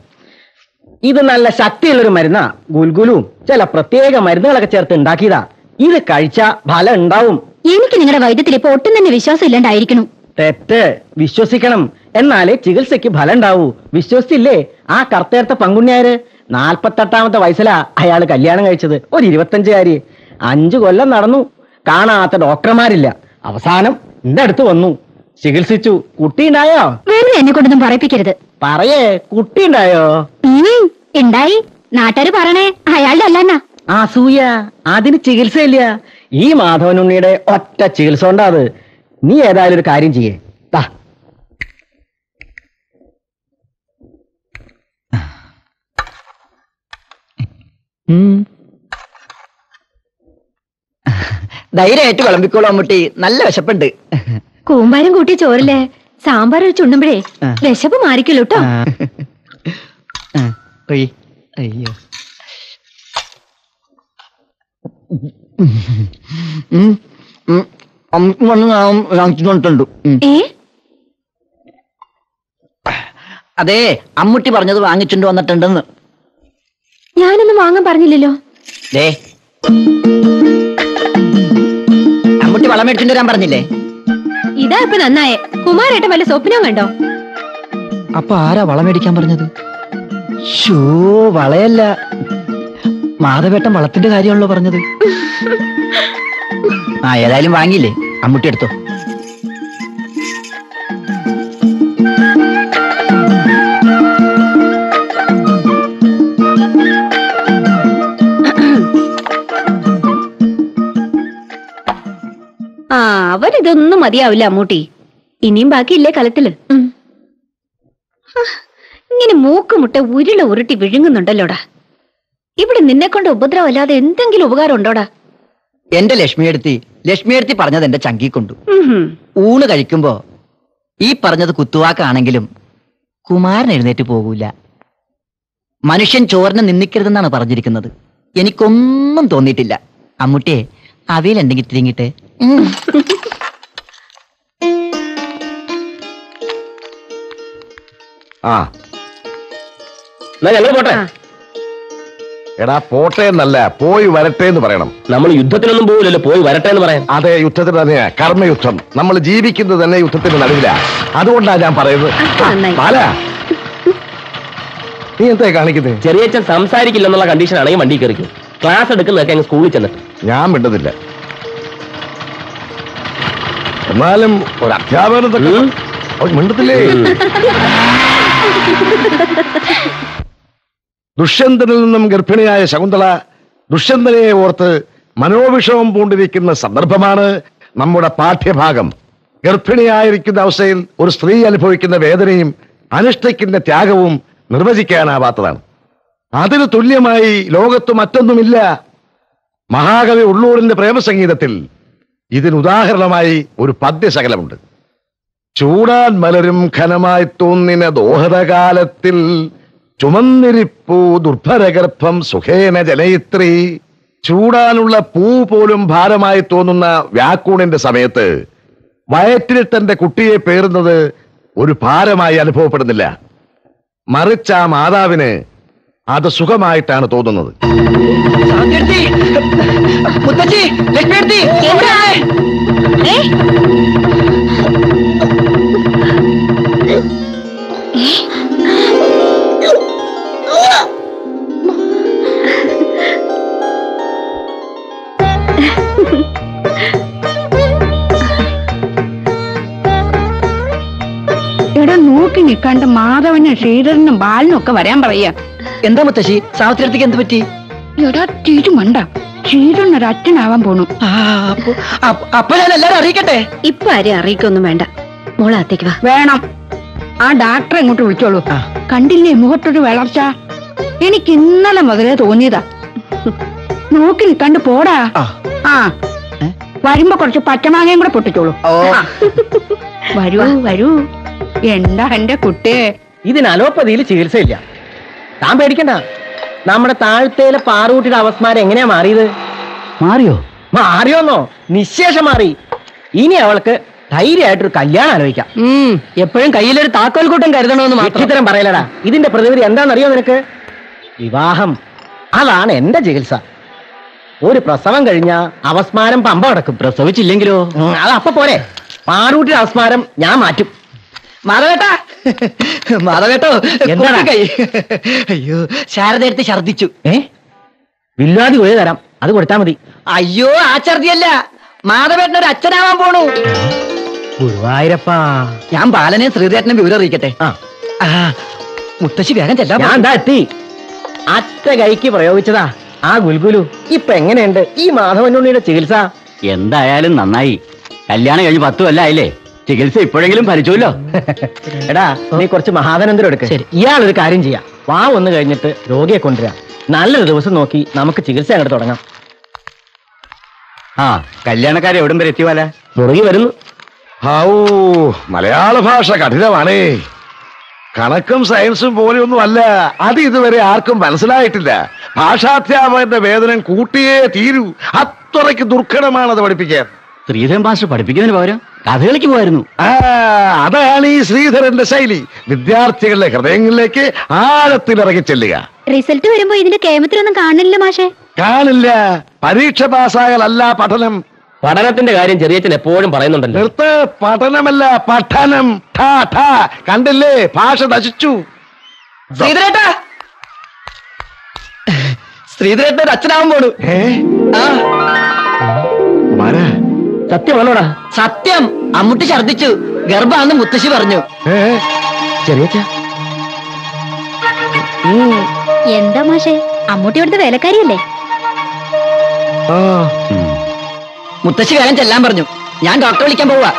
ഇത് നല്ല ശക്തിയുള്ളൊരു മരുന്നാ. ഗുൽഗുലും ചില പ്രത്യേക മരുന്നുകളൊക്കെ ചേർത്ത് ഉണ്ടാക്കിയതാ. ഇത് കഴിച്ച ഫലം ഉണ്ടാവും. എനിക്ക് നിങ്ങളുടെ വൈദ്യത്തിൽ ഇപ്പൊ ഒട്ടും തന്നെ വിശ്വാസം ഇല്ലാണ്ടായിരിക്കണം. തെറ്റ്. വിശ്വസിക്കണം. എന്നാലേ ചികിത്സയ്ക്ക് ഫലം ഉണ്ടാവൂ വിശ്വസിച്ചില്ലേ? ആ കർത്തേർത്ത പങ്കുണ്യാര് നാൽപ്പത്തെട്ടാമത്തെ വയസ്സിലാ അയാൾ കല്യാണം കഴിച്ചത്. ഒരു ഇരുപത്തഞ്ചുകാരി. അഞ്ചു കൊല്ലം നടന്നു. കാണാത്ത ഡോക്ടർമാരില്ല. അവസാനം എന്റെ അടുത്ത് വന്നു. ചികിത്സിച്ചു. കുട്ടിയുണ്ടായോ? ഉണ്ടായോ എന്നെ കൊണ്ടൊന്നും പറയിപ്പിക്കരുത്. പറയേ കുട്ടിയുണ്ടായോ? ഉണ്ടായോ ഉണ്ടായി നാട്ടുകാര് പറയണേ അയാളുടെ ആ അസൂയ അതിന് ചികിത്സയില്ല. ഈ മാധവനുണ്ണിയുടെ ഒറ്റ ചികിത്സ ഉണ്ടാത് നീ ഏതായാലും ഒരു കാര്യം ചെയ്യേ. താ ധൈര്യമായിട്ട് വിളമ്പിക്കോളൂ അമ്മൂട്ടി. നല്ല വിശപ്പുണ്ട്. കൂമ്പാരം കൂട്ടി ചോറില്ലേ? സാമ്പാർ വെച്ച് ആ. വിശപ്പ് മാറിക്കല്ലോ കേട്ടോ അയ്യോ. അതെ അമ്മുട്ടി പറഞ്ഞത് വാങ്ങിച്ചുകൊണ്ട് വന്നിട്ടുണ്ടെന്ന്. ഞാനൊന്നും വാങ്ങാൻ പറഞ്ഞില്ലല്ലോ. ദേ. അമ്മൂട്ടി വളം വരാൻ പറഞ്ഞില്ലേ? ഇതാ ഇപ്പൊ നന്നായേ. കുമാരേട്ടൻ വല്ല സ്വപ്നവും കണ്ടോ? അപ്പൊ ആരാ വളം മേടിക്കാൻ പറഞ്ഞത്? ഷോ വളയല്ല. മാധവേട്ടൻ വളത്തിന്റെ കാര്യമാണല്ലോ പറഞ്ഞത്. ആ ഏതായാലും വാങ്ങിയില്ലേ? അമ്മുട്ടി എടുത്തോ. അവരിതൊന്നും മതിയാവില്ല അമ്മൂട്ടി. ഇനിയും ബാക്കിയില്ലേ കലത്തിൽ? ഇങ്ങനെ മൂക്കുമുട്ട ഉരുള ഉരുട്ടി വിഴുങ്ങുന്നുണ്ടല്ലോടാ. ഇവിടെ നിന്നെ കൊണ്ട് ഉപദ്രവമല്ലാതെ എന്തെങ്കിലും ഉപകാരം ഉണ്ടോടാ? എന്റെ ലക്ഷ്മി എടുത്തി ലക്ഷ്മി എടുത്തി പറഞ്ഞത് എന്റെ ചങ്കി കൊണ്ടു. ഊണ് കഴിക്കുമ്പോ ഈ പറഞ്ഞത് കുത്തുവാക്കാണെങ്കിലും കുമാരൻ എഴുന്നേറ്റ് പോകൂല. മനുഷ്യൻ ചോറിനെ നിന്ദിക്കരുതെന്നാണ് പറഞ്ഞിരിക്കുന്നത്. എനിക്കൊന്നും തോന്നിയിട്ടില്ല. അമ്മൂട്ടിയെ അവയിൽ എന്തെങ്കിലും തിരിങ്ങിട്ട് ആ. എന്നാ ഞങ്ങൾ പോട്ടെ? എടാ പോട്ടെ എന്നല്ല പോയി വരട്ടെ എന്ന് പറയണം. നമ്മൾ യുദ്ധത്തിനൊന്നും പോകില്ലല്ലോ പോയി വരട്ടെ എന്ന് പറയാൻ അതെ യുദ്ധത്തിന് തന്നെയാ കർമ്മയുദ്ധം. നമ്മൾ ജീവിക്കുന്നത് തന്നെ യുദ്ധത്തിന് നടുവിലാ. അതുകൊണ്ടാണ് ഞാൻ പറയുന്നത്. നീ എന്താ കാണിക്കുന്നത് ചെറിയച്ഛൻ സംസാരിക്കില്ലെന്നുള്ള കണ്ടീഷൻ ആണെങ്കിൽ വണ്ടി കയറിക്കും. ക്ലാസ് എടുക്കുന്നതൊക്കെ അങ്ങ് സ്കൂളിൽ ചെന്നിട്ട്. ഞാൻ വിണ്ടതില്ല എന്നാലും ഒരു അധ്യാപകനൊക്കെ. മിണ്ടത്തില്ലേ? ദുഷ്യന്തനിൽ നിന്നും ഗർഭിണിയായ ശകുന്തള ദുഷ്യന്തനെ ഓർത്ത് മനോവിഷമം പൂണ്ടിരിക്കുന്ന സന്ദർഭമാണ് നമ്മുടെ പാഠ്യഭാഗം. ഗർഭിണിയായിരിക്കുന്ന അവസ്ഥയിൽ ഒരു സ്ത്രീ അനുഭവിക്കുന്ന വേദനയും അനുഷ്ഠിക്കുന്ന ത്യാഗവും നിർവചിക്കാനാവാത്തതാണ്. അതിന് തുല്യമായി ലോകത്ത് മറ്റൊന്നുമില്ല. മഹാകവി ഉള്ളൂരിന്റെ പ്രേമസംഗീതത്തിൽ ഇതിനുദാഹരണമായി ഒരു പദ്യശകലമുണ്ട്. ചൂടാൻ മലരും ഘനമായി തോന്നിന ദോഹതകാലത്തിൽ ചുമന്നിരിപ്പൂ ദുർഭരഗർഭം സുഖേന ജലയിത്രി. ചൂടാനുള്ള പൂ പോലും ഭാരമായി തോന്നുന്ന വ്യാക്കൂണിന്റെ സമയത്ത് വയറ്റിൽ തന്റെ കുട്ടിയെ പേറുന്നത് ഒരു ഭാരമായി അനുഭവപ്പെടുന്നില്ല. മറിച്ച് ആ മാതാവിന് അത് സുഖമായിട്ടാണ് തോന്നുന്നത്. ലക്ഷ്മി എടാ നോക്കി നിൽക്കാണ്ട് മാധവനും ശ്രീധരനും ബാലനും ഒക്കെ വരാൻ പറയാ എന്താ മുത്തശ്ശി? സാവിത്രിയടുത്തേക്ക് എന്ത് പറ്റി? എടാ തീരു മണ്ട. ശ്രീധരൻ ഒരു അച്ഛനാവാൻ പോണു. അപ്പ- ഞാൻ എല്ലാരും അറിയിക്കട്ടെ? ഇപ്പൊ ആരെയും അറിയിക്കൊന്നും വേണ്ട. മോളാത്തേക്ക് വാ. വേണം. ആ ഡാക്ടറെ ഇങ്ങോട്ട് വിളിച്ചോളൂ. കണ്ടില്ലേ മുഖത്തൊരു വളർച്ച? എനിക്ക് ഇന്നലെ മുതലേ തോന്നിയതാ. നോക്കി നിൽക്കാണ്ട് പോടാ. ആ. വരുമ്പോ കുറച്ച് പച്ചമാങ്ങയും കൂടെ പൊട്ടിച്ചോളൂ. വരൂ വരൂ. എന്താ എന്റെ കുട്ടിയെ ഇതിന് അലോപ്പതിയിൽ ചികിത്സയില്ല. താൻ പേടിക്കണ്ട. നമ്മുടെ താഴ്ത്തേലെ പാറൂട്ടിയുടെ അവസ്മാരം എങ്ങനെയാ മാറിയത്? മാറിയോ? മാറിയോന്നോ? നിശേഷം മാറി. ഇനി അവൾക്ക് ധൈര്യമായിട്ടൊരു കല്യാണം ആലോചിക്കാം. എപ്പോഴും കയ്യിലൊരു താക്കോൽ കൂട്ടം കരുതണമെന്ന് മാത്രം. പറയലടാ. ഇതിന്റെ പ്രതിവിധി എന്താണെന്നറിയോ നിനക്ക്? വിവാഹം. അതാണ് എന്റെ ചികിത്സ. ഒരു പ്രസവം കഴിഞ്ഞ അവസ്മാരം പമ്പ കിടക്കും പ്രസവിച്ചില്ലെങ്കിലോ? അത് അപ്പൊ പോരെ. പാറൂട്ടിയുടെ അവസ്മാരം ഞാൻ മാറ്റും. മാധവേട്ടാ. മാധവേട്ടോ എന്താ കൈ. അയ്യോ ശാരദ എടുത്ത് ഛർദിച്ചു ഏ? വില്ലാതി ഒഴി തരാം. അത് കൊടുത്താ മതി. അയ്യോ ആ ഛർദിയല്ല മാധവേട്ടൻ ഒരു അച്ഛനാവാൻ പോണു. ഗുരുവായൂരപ്പാ. ഞാൻ ബാലനെ ശ്രീധേട്ടനെ വിവരം അറിയിക്കട്ടെ. ആ. മുത്തശ്ശി വേഗം ചെല്ലാം ഞാൻ എന്താ എത്തി. അറ്റ കൈക്ക് പ്രയോഗിച്ചതാ. ആ ഗുൽഗുലു ഇപ്പൊ എങ്ങനെയുണ്ട്? ഈ മാധവനുണ്ണിയുടെ ചികിത്സ? എന്തായാലും നന്നായി. കല്യാണം കഴിഞ്ഞ് പത്തു കൊല്ലായില്ലേ ചികിത്സ ഇപ്പോഴെങ്കിലും ഫലിച്ചുല്ലോ. എടാ നീ കുറച്ച് മഹാധനന്തരം എടുക്ക്. ശരി. ഇയാളൊരു കാര്യം ചെയ്യാം. വാ ഒന്ന് കഴിഞ്ഞിട്ട് രോഗിയെ കൊണ്ടുവരാം. നല്ലൊരു ദിവസം നോക്കി നമുക്ക് ചികിത്സ അങ്ങോട്ട് തുടങ്ങാം. ആ കല്യാണക്കാരെ എവിടം വരെ എത്തിയോല മുറുകി വരുന്നു. മലയാള ഭാഷ കഠിനമാണേ. കണക്കും സയൻസും പോലെയൊന്നും അല്ല അത് ഇതുവരെ ആർക്കും മനസ്സിലായിട്ടില്ല. ഭാഷാധ്യാപകന്റെ വേതനം കൂട്ടിയേ തീരൂ. അത്രയ്ക്ക് ദുർഘടമാണ് അത് പഠിപ്പിക്കാൻ. ശ്രീധരൻ ഭാഷ പഠിപ്പിക്കുന്നതിന് പകരം കഥകളിക്ക് പോയിരുന്നു ആ അതാണ് ഈ ശ്രീധരന്റെ ശൈലി. വിദ്യാർത്ഥികളുടെ ഹൃദയങ്ങളിലേക്ക് ആഴത്തിൽ ഇറങ്ങി ചെല്ലുക. റിസൾട്ട് വരുമ്പോ ഇതിന്റെ കേമത്തിലൊന്നും കാണില്ല മാഷേ. കാണില്ല. പരീക്ഷ പാസ്സായാലല്ല പഠനം. പഠനത്തിന്റെ കാര്യം ചെറിയച്ഛൻ എപ്പോഴും പറയുന്നുണ്ടല്ലോ. നിർത്ത് പഠനമല്ല പഠനം. ഠാ ഠാ. കണ്ടില്ലേ? ഭാഷ നശിച്ചു. ശ്രീധരേട്ട ശ്രീധരേട്ട! ഒരു അച്ഛനാവാൻ പോണു. ഏ? ആ. കുമാര സത്യമാണോടാ സത്യം. അമ്മുട്ടി ഛർദിച്ചു ഗർഭാന്ന് മുത്തശ്ശി പറഞ്ഞു. ഏ? ചെറിയച്ഛ. എന്താ മാഷേ? അമ്മൂട്ടി ഇവിടുത്തെ വേലക്കാരിയല്ലേ? ആ. മുത്തശ്ശി വേഗം ചെല്ലാൻ പറഞ്ഞു. ഞാൻ ഡോക്ടറെ വിളിക്കാൻ പോവാ.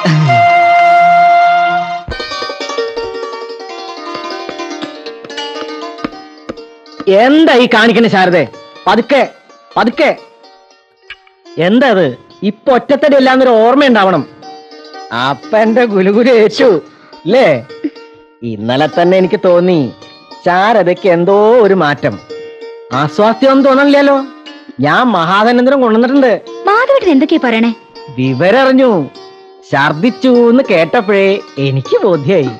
എന്താ ഈ കാണിക്കുന്ന ശാരദേ? പതുക്കെ പതുക്കെ. എന്താ അത്? ഇപ്പൊ ഒറ്റത്തടി അല്ലാന്നൊരു ഓർമ്മയുണ്ടാവണം അപ്പന്റെ ഗുലുഗുലു ഏച്ചു അല്ലേ ഇന്നലെ തന്നെ എനിക്ക് തോന്നി ശാരദയ്ക്ക് എന്തോ ഒരു മാറ്റം. അസ്വാസ്ഥ്യമൊന്നും തോന്നണില്ലല്ലോ. ഞാൻ മഹാധനന്തരം കൊണ്ടുവന്നിട്ടുണ്ട്. മാധവേട്ടൻ എന്തൊക്കെയാ പറയണേ? വിവരറിഞ്ഞു. ഛർദിച്ചു എന്ന് കേട്ടപ്പോഴേ എനിക്ക് ബോധ്യായി.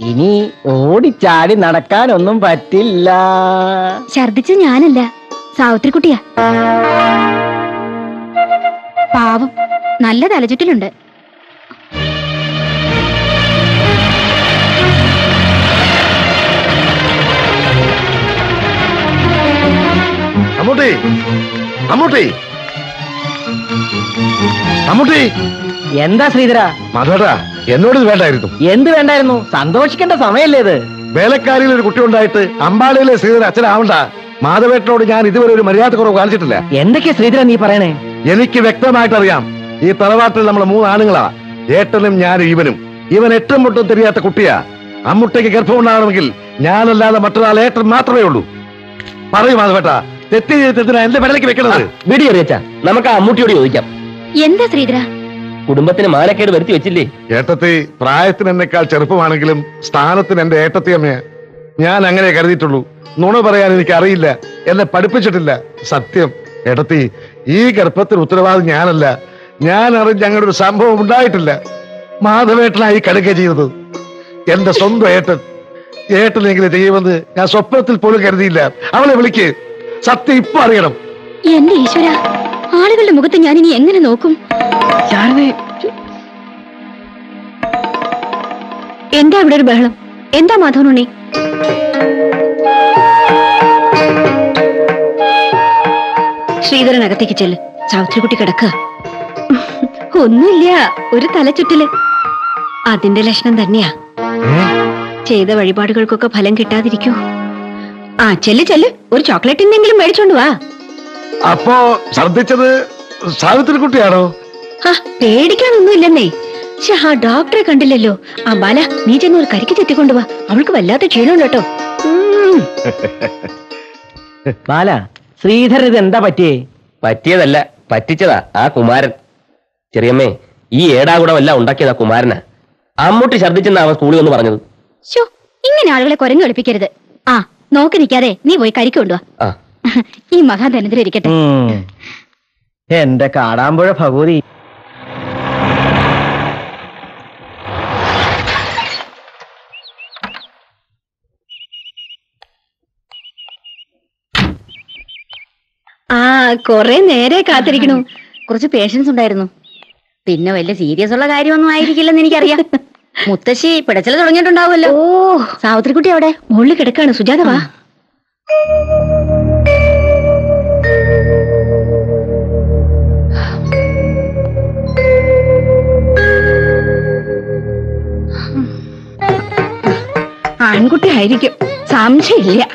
ഇനി ഓടിച്ചാടി നടക്കാനൊന്നും പറ്റില്ല. ഛർദിച്ച ഞാനല്ല സാവിത്രിക്കുട്ടിയാ. പാവം നല്ല തലചുറ്റിലുണ്ട്. അങ്ങോട്ടേ അമ്മൂട്ടി. അമ്മൂട്ടി എന്താ ശ്രീധര? മാധവേട്ടാ എന്നോട് ഇത് വേണ്ടായിരുന്നു. എന്ത് വേണ്ടായിരുന്നു? സന്തോഷിക്കേണ്ട സമയല്ലേ ഇത്? വേലക്കാരിയിൽ ഒരു കുട്ടി ഉണ്ടായിട്ട് അമ്പാടിയിലെ ശ്രീധര അച്ഛനാവണ്ട. മാധവേട്ടനോട് ഞാൻ ഇതുവരെ ഒരു മര്യാദ കുറവ് കാണിച്ചിട്ടില്ല. എന്തൊക്കെയാ ശ്രീധര നീ പറയണേ? എനിക്ക് വ്യക്തമായിട്ട് അറിയാം ഈ തറവാട്ടിൽ നമ്മൾ മൂന്നാണുങ്ങളാ ഏട്ടനും ഞാനും ഇവനും. ഇവൻ എട്ടും മുട്ടും തെരിയാത്ത കുട്ടിയാ. അമ്മുട്ടയ്ക്ക് ഗർഭം ഉണ്ടാകണമെങ്കിൽ ഞാനല്ലാതെ മറ്റൊരാൾ ഏട്ടൻ മാത്രമേ ഉള്ളൂ. പറയൂ മാധവേട്ട തെറ്റ് ചെയ്തിട്ട് എന്റെ വിലക്ക് വെക്കണത്? അറിയച്ച നമുക്ക് ആ അമ്മൂട്ടിയോട് ചോദിക്കാം. എന്താ ശ്രീധര? കുടുംബത്തിന് മാനക്കേട് വരുത്തി വെച്ചില്ലേ? ഏട്ടത്തി പ്രായത്തിന് എന്നെക്കാൾ ചെറുപ്പമാണെങ്കിലും സ്ഥാനത്തിന് എന്റെ ഏട്ടത്തി അമ്മയെ ഞാൻ അങ്ങനെ കരുതിയിട്ടുള്ളൂ. നുണ പറയാൻ എനിക്ക് അറിയില്ല എന്നെ പഠിപ്പിച്ചിട്ടില്ല. സത്യം. ഏട്ടത്തി ഈ ഗർഭത്തിന് ഉത്തരവാദി ഞാനല്ല. ഞാൻ അറിഞ്ഞ് അങ്ങനെ ഒരു സംഭവം ഉണ്ടായിട്ടില്ല. മാധവേട്ടനായി കടുക ചെയ്തത്. എന്റെ സ്വന്തം ഏട്ടൻ. ഏട്ടനെങ്കിലും ചെയ്യുമെന്ന് ഞാൻ സ്വപ്നത്തിൽ പോലും കരുതിയില്ല. അവളെ വിളിക്ക്. സത്യം ഇപ്പൊ അറിയണം. എന്റെ ഈശ്വര. ആളുകളുടെ മുഖത്ത് ഞാൻ ഇനി എങ്ങനെ നോക്കും? എന്താ ഇവിടെ ഒരു ബഹളം? എന്താ മാധവനുണ്ണി? ശ്രീധരൻ അകത്തേക്ക് ചെല്ല്. ചാവത്തിരിക്കുട്ടി കിടക്കുക. ഒന്നുമില്ല ഒരു തലചുറ്റൽ അതിന്റെ ലക്ഷണം തന്നെയാ. ചെയ്ത വഴിപാടുകൾക്കൊക്കെ ഫലം കിട്ടാതിരിക്കൂ. ആ ചെല്ല് ചെല്ല്. ഒരു ചോക്ലേറ്റ് എന്തെങ്കിലും മേടിച്ചോണ്ട് വാ. അപ്പോ ഛർദിച്ചത് സാവിത്രി കുട്ടിയാണോ? പേടിക്കാനൊന്നും പേടിക്കാനൊന്നുമില്ലെന്നേ. പക്ഷെ ആ ഡോക്ടറെ കണ്ടില്ലല്ലോ. ആ ബാല നീ ചെന്ന് ഒരു കരിക്ക് ചെത്തിക്കൊണ്ടു വാ അവൾക്ക് വല്ലാത്ത ക്ഷീണം കേട്ടോ. ബാല ശ്രീധരൻ ഇത് എന്താ പറ്റിയേ? പറ്റിയതല്ല പറ്റിച്ചതാ ആ കുമാരൻ. ചെറിയമ്മേ ഈ ഏടാകുടമല്ല ഉണ്ടാക്കിയതാ കുമാരനാ. അമ്മൂട്ടി ഛർദ്ദിച്ചെന്നാ അവൻ സ്കൂളിൽ വന്ന് പറഞ്ഞത്. ഇങ്ങനെ ആളുകളെ കുരങ്ങ് കളിപ്പിക്കരുത്. ആ നോക്കി നിൽക്കാതെ നീ പോയി കരിക്കൊണ്ടുവാ ആ. ഈ മഹാധനത്തിൽ ഇരിക്കട്ടെ. എന്റെ എന്റെ കാടാമ്പുഴ ഭഗവതി. ആ കൊറേ നേരെ കാത്തിരിക്കണു. കുറച്ച് പേഷ്യൻസ് ഉണ്ടായിരുന്നു. പിന്നെ വലിയ സീരിയസ് ഉള്ള കാര്യമൊന്നും ആയിരിക്കില്ലെന്ന് എനിക്കറിയാം. മുത്തശ്ശി പിടച്ചൽ തുടങ്ങിയിട്ടുണ്ടാവുമല്ലോ. ഓ. സാവിത്രിക്കുട്ടി അവിടെ. മുകളിൽ കിടക്കാണ്. സുജാത വാ. ആൺകുട്ടി ആയിരിക്കും സംശയമില്ല.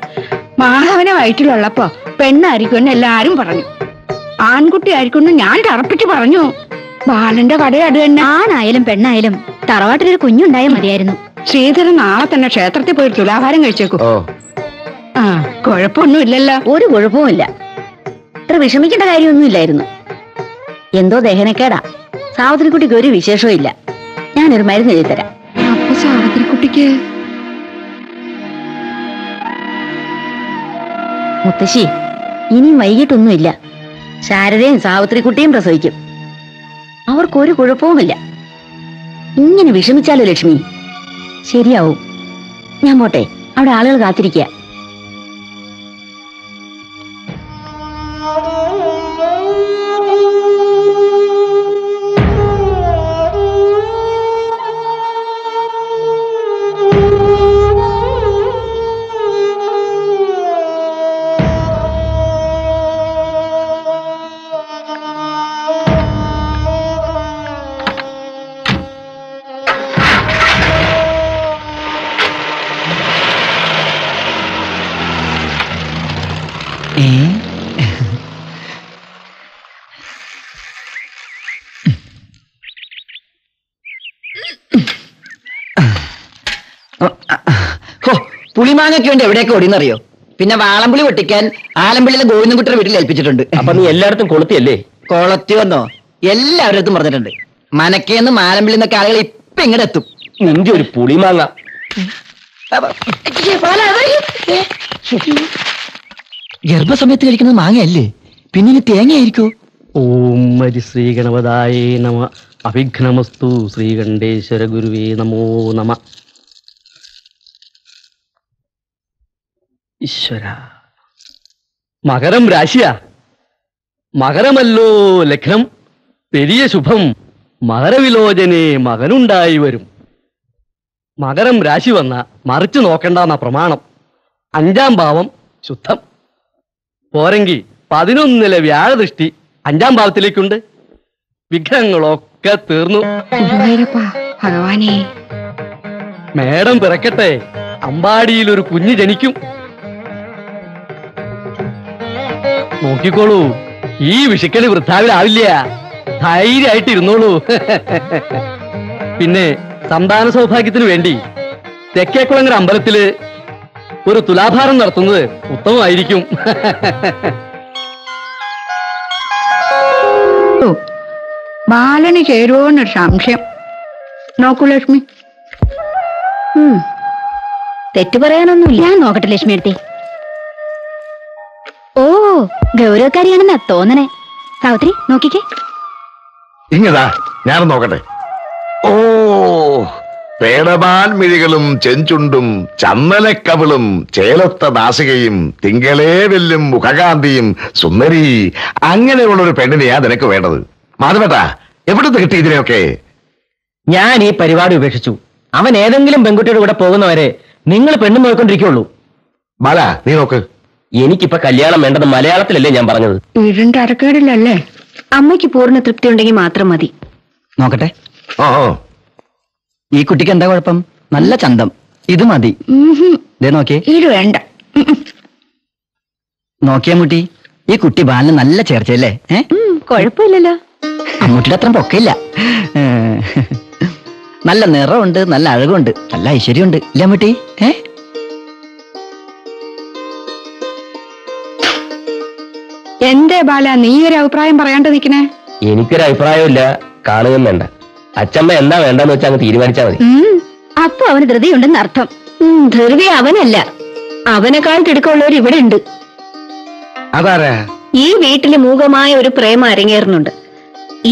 മാധവനെ വയറ്റിലുള്ളപ്പോ പെണ്ണായിരിക്കുമെന്ന് എല്ലാരും പറഞ്ഞു. ആൺകുട്ടി ആയിരിക്കും എന്ന് ഞാൻ തറപ്പിച്ച് പറഞ്ഞു. ബാലന്റെ കട അത് തന്നെ. ആണായാലും പെണ്ണായാലും തറവാട്ടിലൊരു കുഞ്ഞുണ്ടായാൽ മതിയായിരുന്നു. ശ്രീധരൻ നാളെ തന്നെ ക്ഷേത്രത്തിൽ പോയി തുലാഭാരം കഴിച്ചേക്കും. ആ ആ കുഴപ്പമൊന്നുമില്ലല്ലോ. ഒരു കുഴപ്പവും ഇല്ല ഇത്ര വിഷമിക്കേണ്ട കാര്യമൊന്നും ഇല്ലായിരുന്നു എന്തോ ദഹനക്കേടാ. സാവത്രിക്കുട്ടിക്ക് ഒരു വിശേഷവും ഇല്ല ഞാനൊരു മരുന്ന് എഴുതി തരാം. അപ്പൊ സാവിത്രിക്കുട്ടിക്ക് മുത്തശ്ശി ഇനിയും വൈകിട്ടൊന്നുമില്ല. ശാരദയും സാവിത്രിക്കുട്ടിയും പ്രസവിക്കും. അവർക്കൊരു കുഴപ്പവുമില്ല. ഇങ്ങനെ വിഷമിച്ചാലോ ലക്ഷ്മി? ശരിയാവും. ഞാൻ പോട്ടെ അവിടെ ആളുകൾ കാത്തിരിക്കുക. പുളിമാങ്ങയ്ക്ക് വേണ്ടി എവിടെയൊക്കെ ഓടിയെന്നറിയോ? പിന്നെ വാളംപുളി പൊട്ടിക്കാൻ ആലമ്പള്ളിയിലെ ഗോവിന്ദൻകുട്ടിയുടെ വീട്ടിൽ ഏൽപ്പിച്ചിട്ടുണ്ട്. അപ്പൊ നീ എല്ലായിടത്തും കൊളുത്തിയല്ലേ? കൊളത്തി വന്നോ? എല്ലാവരും പറഞ്ഞിട്ടുണ്ട്. മനക്കേന്ന് മാലമ്പള്ളി എന്നൊക്കെ ആളുകൾ ഇപ്പൊ ഇങ്ങടെ എത്തും. നിന്റെ ഒരു പുളിമാങ്ങ. ഗർഭസമയത്ത് കഴിക്കുന്നത് മാങ്ങയല്ലേ? പിന്നെ ഇനി തേങ്ങയായിരിക്കോ? ഓം ഹരി ശ്രീഗണപതായേ നമ. അഭിഘ്നമസ്തു ശ്രീകണ്ഠേശ്വര ഗുരുവേ നമോ നമ. ഈശ്വര. മകരം രാശിയാ. മകരമല്ലോ ലഗ്നം. പെരിയ ശുഭം. മകരവിലോചനെ മകനുണ്ടായി വരും. മകരം രാശി വന്ന മറിച്ചു നോക്കണ്ടെന്ന പ്രമാണം. അഞ്ചാം ഭാവം ശുദ്ധം. പോരെങ്കിൽ പതിനൊന്നിലെ വ്യാഴദൃഷ്ടി അഞ്ചാം ഭാവത്തിലേക്കുണ്ട്. വിഗ്രഹങ്ങളൊക്കെ തീർന്നു. ഭഗവാനേ? മേടം പിറക്കട്ടെ. അമ്പാടിയിൽ ഒരു കുഞ്ഞ് ജനിക്കും. നോക്കിക്കോളൂ. ഈ വിഷക്കൽ വൃദ്ധാവിലാവില്ല. ധൈര്യമായിട്ട് ഇരുന്നോളൂ. പിന്നെ സന്താന സൗഭാഗ്യത്തിന് വേണ്ടി തെക്കേക്കുളങ്ങര അമ്പലത്തിൽ ഒരു തുലാഭാരം നടത്തുന്നത് ഉത്തമമായിരിക്കും. ബാലന് ചേരുവോന്നൊരു സംശയം. നോക്കൂ ലക്ഷ്മി. തെറ്റു പറയാനൊന്നുമില്ല. ഞാൻ നോക്കട്ടെ ലക്ഷ്മി എടുത്തി ഗൗരവക്കാരിയാണെന്നാ തോന്നണേ. സാവിത്രി നോക്കിക്കേ. ഇങ്ങതാ ഞാൻ നോക്കട്ടെ. ഓ പേടമാൻ മിഴികളും ചെഞ്ചുണ്ടും ചന്ദനക്കവിളും ചേലത്ത നാസികയും തിങ്കളേ വെല്ലും മുഖകാന്തിയും സുന്ദരി അങ്ങനെയുള്ള ഒരു പെണ്ണിനെയാ നിനക്ക് വേണ്ടത്. മാധവേട്ടാ എവിടുന്ന് കിട്ടി ഇതിനെയൊക്കെ? ഞാൻ ഈ പരിപാടി ഉപേക്ഷിച്ചു. അവൻ ഏതെങ്കിലും പെൺകുട്ടിയുടെ കൂടെ പോകുന്നവരെ നിങ്ങൾ പെണ്ണു നോക്കൊണ്ടിരിക്കുള്ളൂ ബാല നീ നോക്ക്. എനിക്കിപ്പോ കല്യാണം വേണ്ടത് മലയാളത്തിലല്ലേ ഞാൻ പറഞ്ഞത്? വീടിന്റെ അരക്കേടില്ലല്ലേ അമ്മയ്ക്ക് പൂർണ തൃപ്തി ഉണ്ടെങ്കിൽ മാത്രം മതി. നോക്കട്ടെ. ഓ. ഈ കുട്ടിക്ക് എന്താ കുഴപ്പം? നല്ല ചന്തം. ഇത് മതി. ദേ നോക്കിയേ. ഇത് വേണ്ട. ഉം. മുട്ടി. ഈ കുട്ടി ബാലിന് നല്ല ചേർച്ചയല്ലേ? ഏ? കുഴപ്പമില്ലല്ലോ. അമ്മൂട്ടിയുടെ അത്ര പൊക്കയില്ല. നല്ല നിറമുണ്ട് നല്ല അഴകുണ്ട് നല്ല ഐശ്വര്യമുണ്ട്. ഇല്ല മുട്ടി ഏ? എന്തേ ബാല നീ ഒരു അഭിപ്രായം പറയാണ്ട് നിക്കണേ എനിക്കൊരു അഭിപ്രായമില്ല കാണുകയും വേണ്ട. അച്ഛമ്മ എന്താ വേണ്ടെന്ന് വെച്ചാൽ അങ്ങ് തീരുമാനിച്ചാ മതി. അപ്പൊ അവന് ധൃതിയുണ്ടെന്ന് അർത്ഥം. ധൃതി അവനല്ല. അവനെക്കാൾ തിടുക്കമുള്ളവർ ഇവിടെ ഉണ്ട്. അതാരാ? ഈ വീട്ടിൽ മൂകമായ ഒരു പ്രേമം അരങ്ങേറുന്നുണ്ട്.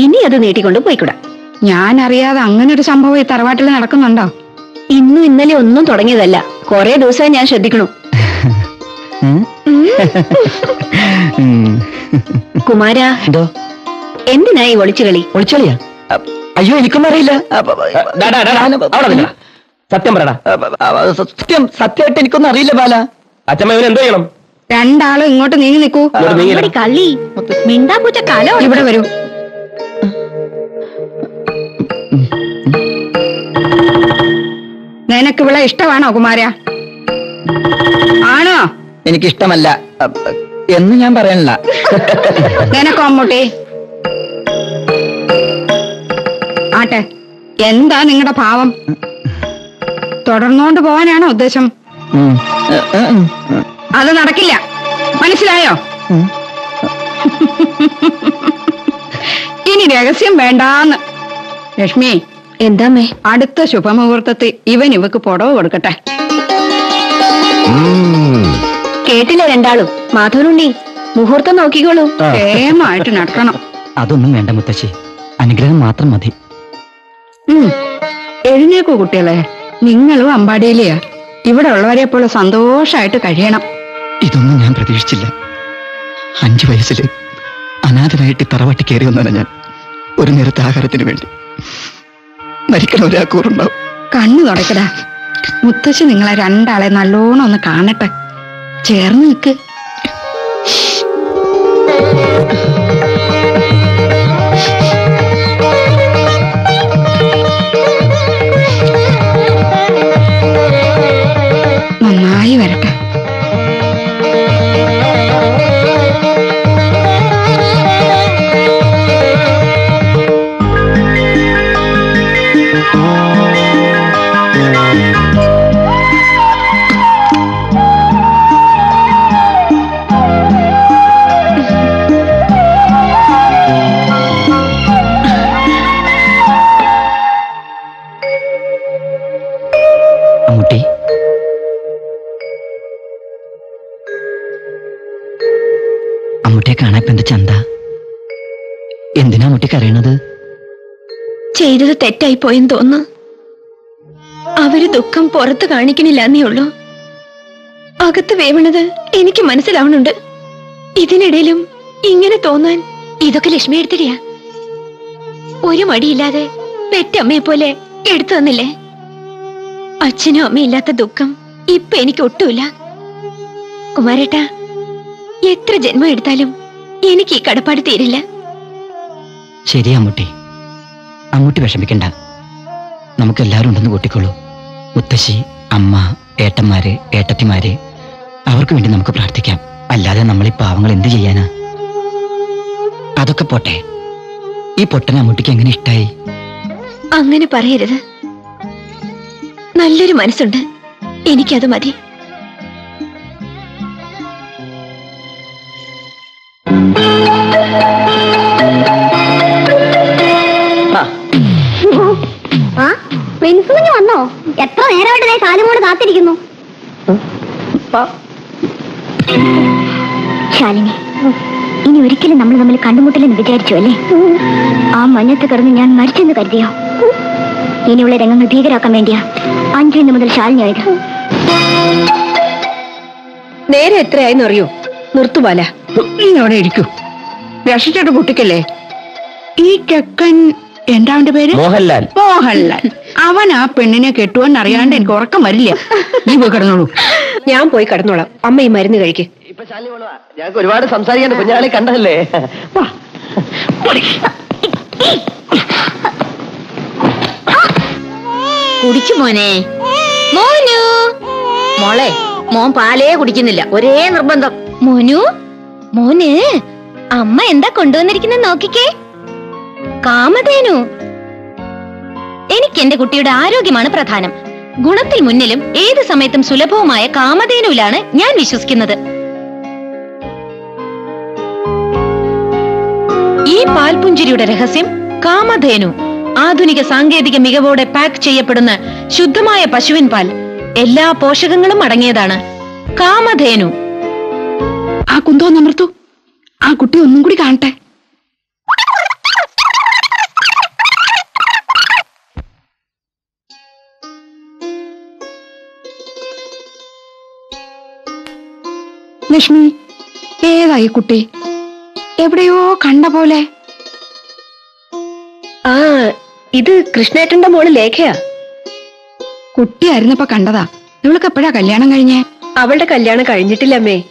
ഇനി അത് നീട്ടിക്കൊണ്ട് പോയിക്കൂടാ. ഞാൻ അറിയാതെ അങ്ങനെ ഒരു സംഭവം ഈ തറവാട്ടിൽ നടക്കുന്നുണ്ടോ? ഇന്നും ഇന്നലെ ഒന്നും തുടങ്ങിയതല്ല. കൊറേ ദിവസമായി ഞാൻ ശ്രദ്ധിക്കണു. കുമാര എന്തോ? എന്തിനായി ഒളിച്ചു കളി? ഒളിച്ചളിയാ അയ്യോ എനിക്കൊന്നും അറിയില്ല. സത്യം പറയടാ. സത്യം സത്യമായിട്ട് എനിക്കൊന്നും അറിയില്ല ബാല. അച്ഛമ്മ ഇവൻ എന്തോ ചെയ്യണം? രണ്ടാളും ഇങ്ങോട്ട് നീങ്ങി നിൽക്കൂ. ഇങ്ങോട്ട് നീങ്ങി ഇവിടെ കള്ളി. മിണ്ടാപ്പൂച്ച കല? ഇവിടെ വരൂ. നിനക്ക് ഇവിടെ ഇഷ്ടമാണോ കുമാര? ആണോ? എനിക്കിഷ്ടമല്ല. എന്ന് ഞാൻ പറയണില്ല നിനക്കോ ആട്ടെ എന്താ നിങ്ങളുടെ ഭാവം? തുടർന്നുകൊണ്ട് പോവാനാണോ ഉദ്ദേശം. അത് നടക്കില്ല. മനസ്സിലായോ. ഇനി രഹസ്യം വേണ്ടാന്ന്. ലക്ഷ്മി എന്താമ്മേ? അടുത്ത ശുഭമുഹൂർത്തത്തിൽ ഇവൻ ഇവക്ക് പുടവ് കൊടുക്കട്ടെ. കേട്ടില്ല രണ്ടാളും. മാധവനുണ്ണി മുഹൂർത്തം നോക്കിക്കോളൂ. ക്ഷേമമായിട്ട് നടക്കണം. അതൊന്നും വേണ്ട മുത്തശ്ശി. അനുഗ്രഹം മാത്രം മതി. എഴുന്നേക്കൂ കുട്ടികളെ. നിങ്ങളും അമ്പാടിയിലെയാ. ഇവിടെ ഉള്ളവരെ പോലെ സന്തോഷമായിട്ട് കഴിയണം. ഇതൊന്നും ഞാൻ പ്രതീക്ഷിച്ചില്ല. അഞ്ചു വയസ്സിൽ അനാഥനായിട്ട് തറവാട്ടി കയറി വന്നതാണ് ഞാൻ. ഒരു നേരത്തെ ആഹാരത്തിന് വേണ്ടി. മരിക്കണ ഒരാക്കൂറുണ്ടാവും കണ്ണു തുടക്കടാ. മുത്തശ്ശി നിങ്ങളെ രണ്ടാളെ നല്ലോണം ഒന്ന് കാണട്ടെ. ചേർന്ന് നിൽക്ക് നന്നായി വരട്ടെ. ചെയ്തത് തെറ്റായി പോയെന്ന് തോന്നുന്നു. അവർ ദുഃഖം പുറത്ത് കാണിക്കണില്ല എന്നേ ഉള്ളൂ അകത്ത് വേവണത് എനിക്ക് മനസ്സിലാവണുണ്ട് ഇതിനിടയിലും ഇങ്ങനെ തോന്നാൻ ഇതൊക്കെ ലക്ഷ്മി എടുത്തിടിയാ ഒരു മടിയില്ലാതെ പെറ്റമ്മയെ പോലെ എടുത്തു തന്നില്ലേ? അച്ഛനും അമ്മയില്ലാത്ത ദുഃഖം ഇപ്പൊ എനിക്ക് ഒട്ടുമില്ല. കുമാരേട്ട എത്ര ജന്മം എടുത്താലും എനിക്ക് ഈ കടപ്പാട് തീരില്ല. ശരിയാ അമ്മൂട്ടി അമ്മൂട്ടി വിഷമിക്കണ്ട. നമുക്ക് എല്ലാവരും ഉണ്ടെന്ന് കൂട്ടിക്കോളൂ. മുത്തശ്ശി അമ്മ ഏട്ടന്മാര് ഏട്ടത്തിമാര് അവർക്ക് വേണ്ടി നമുക്ക് പ്രാർത്ഥിക്കാം. അല്ലാതെ നമ്മൾ ഈ പാവങ്ങൾ എന്ത് ചെയ്യാനാ? അതൊക്കെ പോട്ടെ. ഈ പൊട്ടനെ അമ്മൂട്ടിക്ക് എങ്ങനെ ഇഷ്ടായി? അങ്ങനെ പറയരുത്. നല്ലൊരു മനസ്സുണ്ട്. എനിക്കത് മതി. എത്ര നേരമായിട്ട് ഞാൻ ശാലിമോട് കാത്തിരിക്കുന്നു? ശാലിനി ഇനി ഒരിക്കലും നമ്മൾ തമ്മിൽ കണ്ടുമുട്ടില്ലെന്ന് വിചാരിച്ചു അല്ലേ? ആ മഞ്ഞത്ത് കിടന്ന് ഞാൻ മരിച്ചെന്ന് കരുതിയോ? ഇനിയുള്ള രംഗങ്ങൾ ഭീകരാക്കാൻ വേണ്ടിയാ അഞ്ചു ഇന്ന് മുതൽ ശാലിനി ആയത്. നേരെ എത്രയായെന്ന് അറിയോ? നിർത്തുപാല ഇരിക്കൂ. രക്ഷിച്ചിട്ട് പൊട്ടിക്കല്ലേ? ഈ ചെക്കൻ എന്താ അവന്റെ പേര്? മോഹൻലാൽ. മോഹൻലാൽ. അവൻ ആ പെണ്ണിനെ കെട്ടുവെന്ന് അറിയാണ്ട് എനിക്ക് ഉറക്കം വരില്ല. നീ പോയി കിടന്നോളൂ. ഞാൻ പോയി കടന്നോളാം. അമ്മ ഈ മരുന്ന് കഴിക്ക്. ഞങ്ങൾക്ക് ഒരുപാട് സംസാരിക്കാൻ കുഞ്ഞാളെ കണ്ടതല്ലേ? വാ. കുടിച്ചു മോനെ. മോനു. മോളെ മോൻ പാലേ കുടിക്കുന്നില്ല. ഒരേ നിർബന്ധം. മോനു? മോന്? അമ്മ എന്താ കൊണ്ടുവന്നിരിക്കുന്നത് നോക്കിക്കേ. കാമധേനു. എനിക്ക് എന്റെ കുട്ടിയുടെ ആരോഗ്യമാണ് പ്രധാനം. ഗുണത്തിൽ മുന്നിലും ഏത് സമയത്തും സുലഭവുമായ കാമധേനുവിലാണ് ഞാൻ വിശ്വസിക്കുന്നത്. ഈ പാൽപുഞ്ചിരിയുടെ രഹസ്യം കാമധേനു. ആധുനിക സാങ്കേതിക മികവോടെ പാക്ക് ചെയ്യപ്പെടുന്ന ശുദ്ധമായ പശുവിൻ പാൽ. എല്ലാ പോഷകങ്ങളും അടങ്ങിയതാണ്. കാമധേനു. ആ കുന്തോ അമർത്തു. ആ കുട്ടി ഒന്നും കൂടി കാണട്ടെ. ലക്ഷ്മി ഏതായി കുട്ടി? എവിടെയോ കണ്ട പോലെ. ആ ഇത് കൃഷ്ണേട്ടന്റെ മോൾ ലേഖയാ. കുട്ടിയായിരുന്നപ്പോ കണ്ടതാ. ഇവൾക്ക് എപ്പോഴാ കല്യാണം കഴിഞ്ഞേ? അവളുടെ കല്യാണം കഴിഞ്ഞിട്ടില്ല അമ്മേ.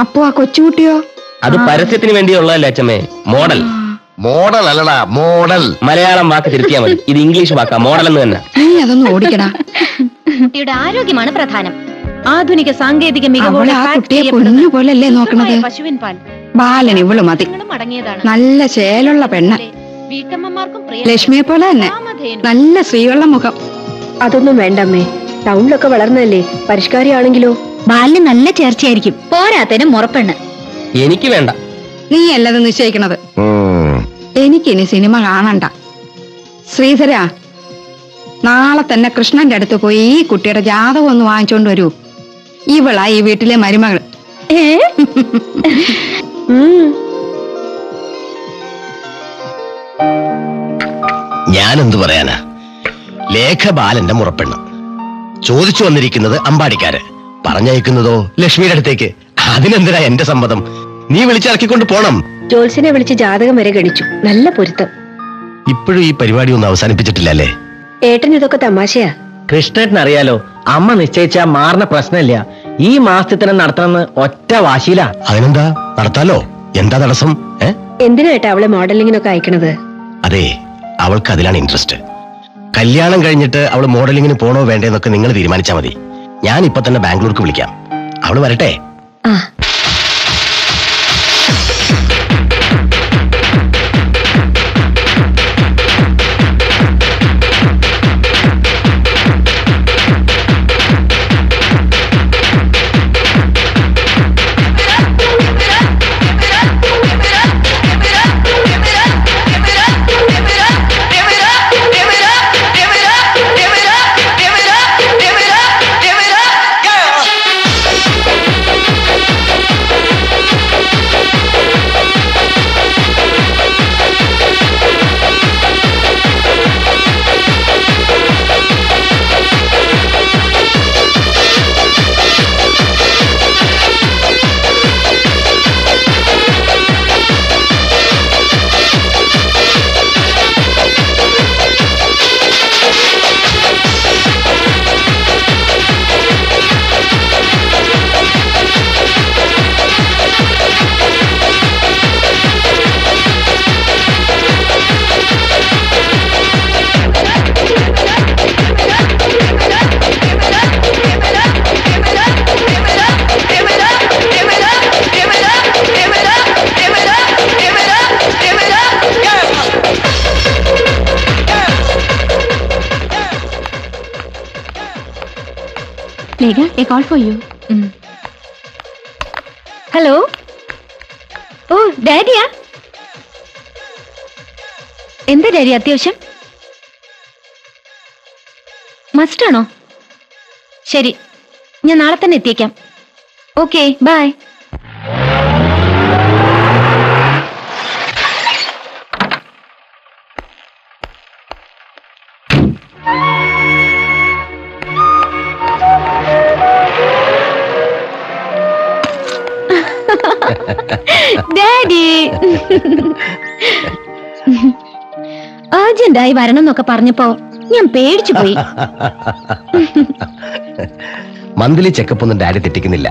അപ്പോ ആ കൊച്ചുകുട്ടിയോ? അത് പരസ്യത്തിന് വേണ്ടിയുള്ളതല്ലേ അച്ഛമ്മേ? മോഡൽ. മോഡൽ അല്ലടാ മോഡൽ. മലയാളം വാക്ക് തിരുത്തിയാൽ മതി. ഇത് ഇംഗ്ലീഷ് വാക്കാ മോഡൽ എന്ന് തന്നെ. നീ അതൊന്നും ഓടിക്കടാ. കുട്ടിയുടെ ആരോഗ്യമാണ് പ്രധാനം. ആധുനിക സാങ്കേതിക മികവോടെ നോക്കണത്? പശുവിൻ പാൽ. ബാലൻ ഇവൾ മതി. നല്ല ചേലുള്ള പെണ്ണ്. വീട്ടമ്മമാർക്കും ലക്ഷ്മിയെ പോലെ തന്നെ. നല്ല സ്ത്രീകളുടെ മുഖം. അതൊന്നും വേണ്ടമ്മേ ടൗണിലൊക്കെ വളർന്നല്ലേ പരിഷ്കാരിയാണെങ്കിലോ? ബാലിന് നല്ല ചേർച്ചയായിരിക്കും. പോരാത്തേനും മുറപ്പെണ്ണ് എനിക്ക് വേണ്ട. നീ അല്ലത് നിശ്ചയിക്കണത്. എനിക്കിനി സിനിമ കാണണ്ട. ശ്രീധര നാളെ തന്നെ കൃഷ്ണന്റെ അടുത്ത് പോയി ഈ കുട്ടിയുടെ ജാതകം ഒന്ന് വാങ്ങിച്ചോണ്ട് വരൂ. ഇവളാ ഈ വീട്ടിലെ മരുമകൾ ഞാൻ എന്തു പറയാനാ? ലേഖ ബാലന്റെ മുറപ്പെണ്ണ്. ചോദിച്ചു വന്നിരിക്കുന്നത് അമ്പാടിക്കാര്. പറഞ്ഞയക്കുന്നതോ ലക്ഷ്മിയുടെ അടുത്തേക്ക്? അതിനെന്തിനാ എന്റെ സമ്മതം? നീ വിളിച്ചിറക്കിക്കൊണ്ട് പോണം. ജോത്സിനെ വിളിച്ച് ജാതകം വരെ ഗണിച്ചു. നല്ല പൊരുത്തം. ഇപ്പോഴും ഈ പരിപാടി ഒന്നും അവസാനിപ്പിച്ചിട്ടില്ല അല്ലേ ഏട്ടൻ ഇതൊക്കെ തമാശയാ. കൃഷ്ണേട്ടൻ അറിയാലോ അമ്മ നിശ്ചയിച്ച മാറുന്ന പ്രശ്നമില്ല. ഈ മാസത്തിൽ തന്നെ നടത്തണമെന്ന് ഒറ്റ വാശിയില. അതിനെന്താ? നടത്താലോ? എന്താ തടസ്സം? ഏ? എന്തിനാ ഏട്ടാ അവളെ മോഡലിങ്ങിനൊക്കെ അയക്കണത്? അതെ അവൾക്ക് അതിലാണ് ഇൻട്രസ്റ്റ് കല്യാണം കഴിഞ്ഞിട്ട് അവൾ മോഡലിങ്ങിന് പോണോ വേണ്ടേന്നൊക്കെ നിങ്ങൾ തീരുമാനിച്ചാൽ മതി. ഞാൻ ഇപ്പൊ തന്നെ ബാംഗ്ലൂർക്ക് വിളിക്കാം. അവൾ വരട്ടെ? ആ. Lekha call call for you hello ഓ ഡാഡിയാ എന്താ ഡാഡി അത്യാവശ്യം? മസ്റ്റാണോ ശരി. ഞാൻ നാളെ തന്നെ എത്തിയേക്കാം. ഓക്കെ ബൈ അർജന്റായി വരണം എന്നൊക്കെ പറഞ്ഞപ്പോ ഞാൻ പേടിച്ചു പോയി. മന്ത്ലി ചെക്കപ്പ് ഒന്നും daddy തെറ്റിക്കുന്നില്ല.